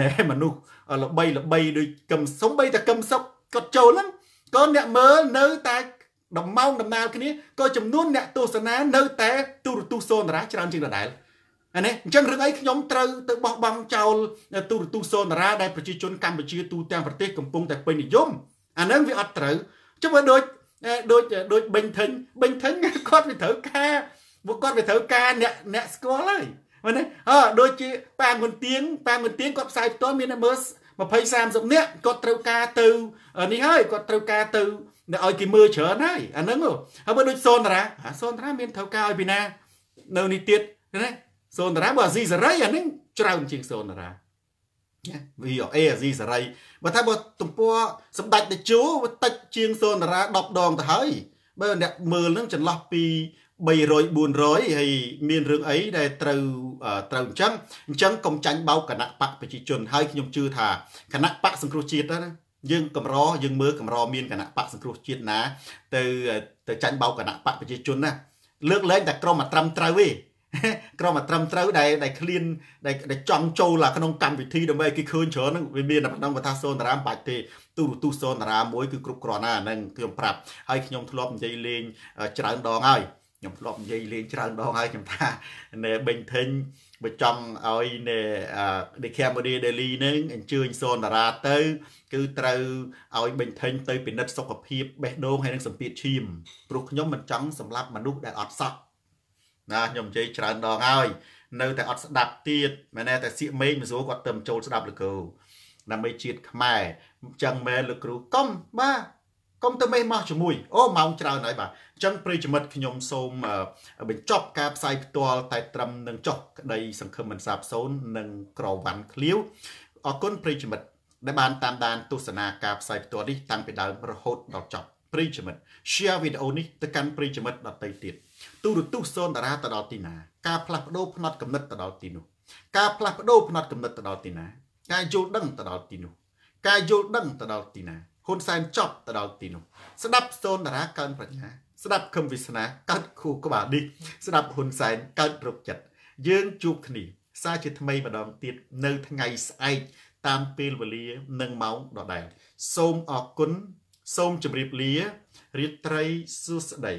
ណែមនុស្សល្បីល្បីដូចកឹមសុំបីតែកឹមសុកគាត់ចូលហ្នឹងក៏អ្នកមើលនៅតែដំម៉ោងដំណើរគ្នាក៏ចំនួនអ្នកទស្សនានៅតែទូរទស្សន៍សូនតារាច្រើនជាងដដែល អានេះអញ្ចឹងរឿងអីខ្ញុំត្រូវទៅបោះបង់ចោលទូរទស្សន៍សូនតារាដែលប្រជាជនកម្ពុជាទូទាំងប្រទេសកំពុងតែពេញនិយមអាហ្នឹងវាអត់ត្រូវចុះបើដូចដូចដូចបេញថិញបេញថិញគាត់វាត្រូវការពួកគាត់វាត្រូវការអ្នកអ្នកស្គាល់ហើយមែនទេអើដូចជាប៉ាងុនទៀងប៉ាងុនទៀងគាត់ផ្សាយផ្ទាល់មានមើល20 30នាក់គាត់ត្រូវការទៅនេះហើយគាត់ត្រូវការទៅឲ្យគេមើលច្រើនហើយអាហ្នឹងហើយបើដូចសូនតារាអាសូនតារាមានត្រូវការឲ្យពីណានៅនេះទៀតណា សូនតារាបើអាស៊ីសេរីអាហ្នឹងច្រើនជាងសូនតារា VOA អាស៊ីសេរីបើថាបើទំព័រសម្ដេចតេជោវាតិចជាងសូនតារា10ដងទៅហើយបើអ្នកមើលនឹងចន្លោះពី300 400ហើយមានរឿងអីដែលត្រូវត្រូវអញ្ចឹងអញ្ចឹងកុំចាញ់បោកគណៈបកប្រជាជនហើយខ្ញុំជឿថាគណៈបកសង្គ្រោះជាតិណាយើងកម្រយើងមើលកម្រមានគណៈបកសង្គ្រោះជាតិណា ទៅទៅចាញ់បោកគណៈបកប្រជាជនណាលើកលែងតែក្រុមមកត្រឹមត្រូវទេ ក្រុមមកត្រឹមត្រូវដែលដែលឃ្លានដែលចង់ចូលក្នុងកម្មវិធីដើម្បីគេឃើញច្រើនហ្នឹងវាមានតែក្នុងវថាសូនតារាមិនបាច់ទេទូរទស្សន៍សូនតារាមួយគឺគ្រប់គ្រាន់ណាហ្នឹងខ្ញុំប្រាប់ហើយខ្ញុំធ្លាប់និយាយលេងច្រើនដងហើយខ្ញុំធ្លាប់និយាយលេងច្រើនដងហើយខ្ញុំថានៅបេញធិញបើចង់ឲ្យនៅ The Cambodia Daily នឹងអញ្ជើញសូនតារាទៅ គឺត្រូវឲ្យបេញថេញទៅពិនិត្យសុខភាពបេះដូងហើយនឹងសម្ពាធឈាមព្រោះខ្ញុំមិនចង់សម្លាប់មនុស្សដែលអត់សក់ ណាខ្ញុំនិយាយច្រើនដងហើយនៅតែអត់ស្ដាប់ទៀតមែនទេតែសៀកមេឃមិនស្រួលគាត់ទៅចូលស្ដាប់លោកគ្រូដើម្បីជាតិខ្មែរអញ្ចឹងមែនលោកគ្រូកុំបាទកុំទៅមេមកជាមួយអូម៉ោងច្រើនហើយបាទអញ្ចឹងប្រិយមិត្តខ្ញុំសូមបញ្ចប់ការផ្សាយផ្ទាល់តែត្រឹមនឹងចុះក្តីសង្ឃឹមមិនសាបសូន្យនិងក្រវ៉ាន់ឃ្លាវអរគុណប្រិយមិត្តដែលបានតាមដានទស្សនាការផ្សាយផ្ទាល់នេះតាំងពីដើមរហូតដល់ចប់ប្រិយមិត្ត share វីដេអូនេះទៅកាន់ប្រិយមិត្តដទៃទៀត ទូរទស្សន៍សូនតារាទៅដល់ទីណាការផ្លាស់ប្ដូរផ្នត់កំណត់ទៅដល់ទីនោះការផ្លាស់ប្ដូរផ្នត់កំណត់ទៅដល់ទីណាការយល់ដឹងទៅដល់ទីនោះការយល់ដឹងទៅដល់ទីណាហ៊ុនសែនចប់ទៅដល់ទីនោះស្ដាប់សូនតារាកើនប្រាជ្ញាស្ដាប់ខឹមវាសនាកើតខួរក្បាលនេះស្ដាប់ហ៊ុនសែនកើតរោគចិត្តយើងជួបគ្នាសារជាថ្មីម្ដងទៀតនៅថ្ងៃស្អែកតាមពេលវេលានិងម៉ោងដដែល សូមអរគុណសូមជម្រាបលារាត្រីសួស្តី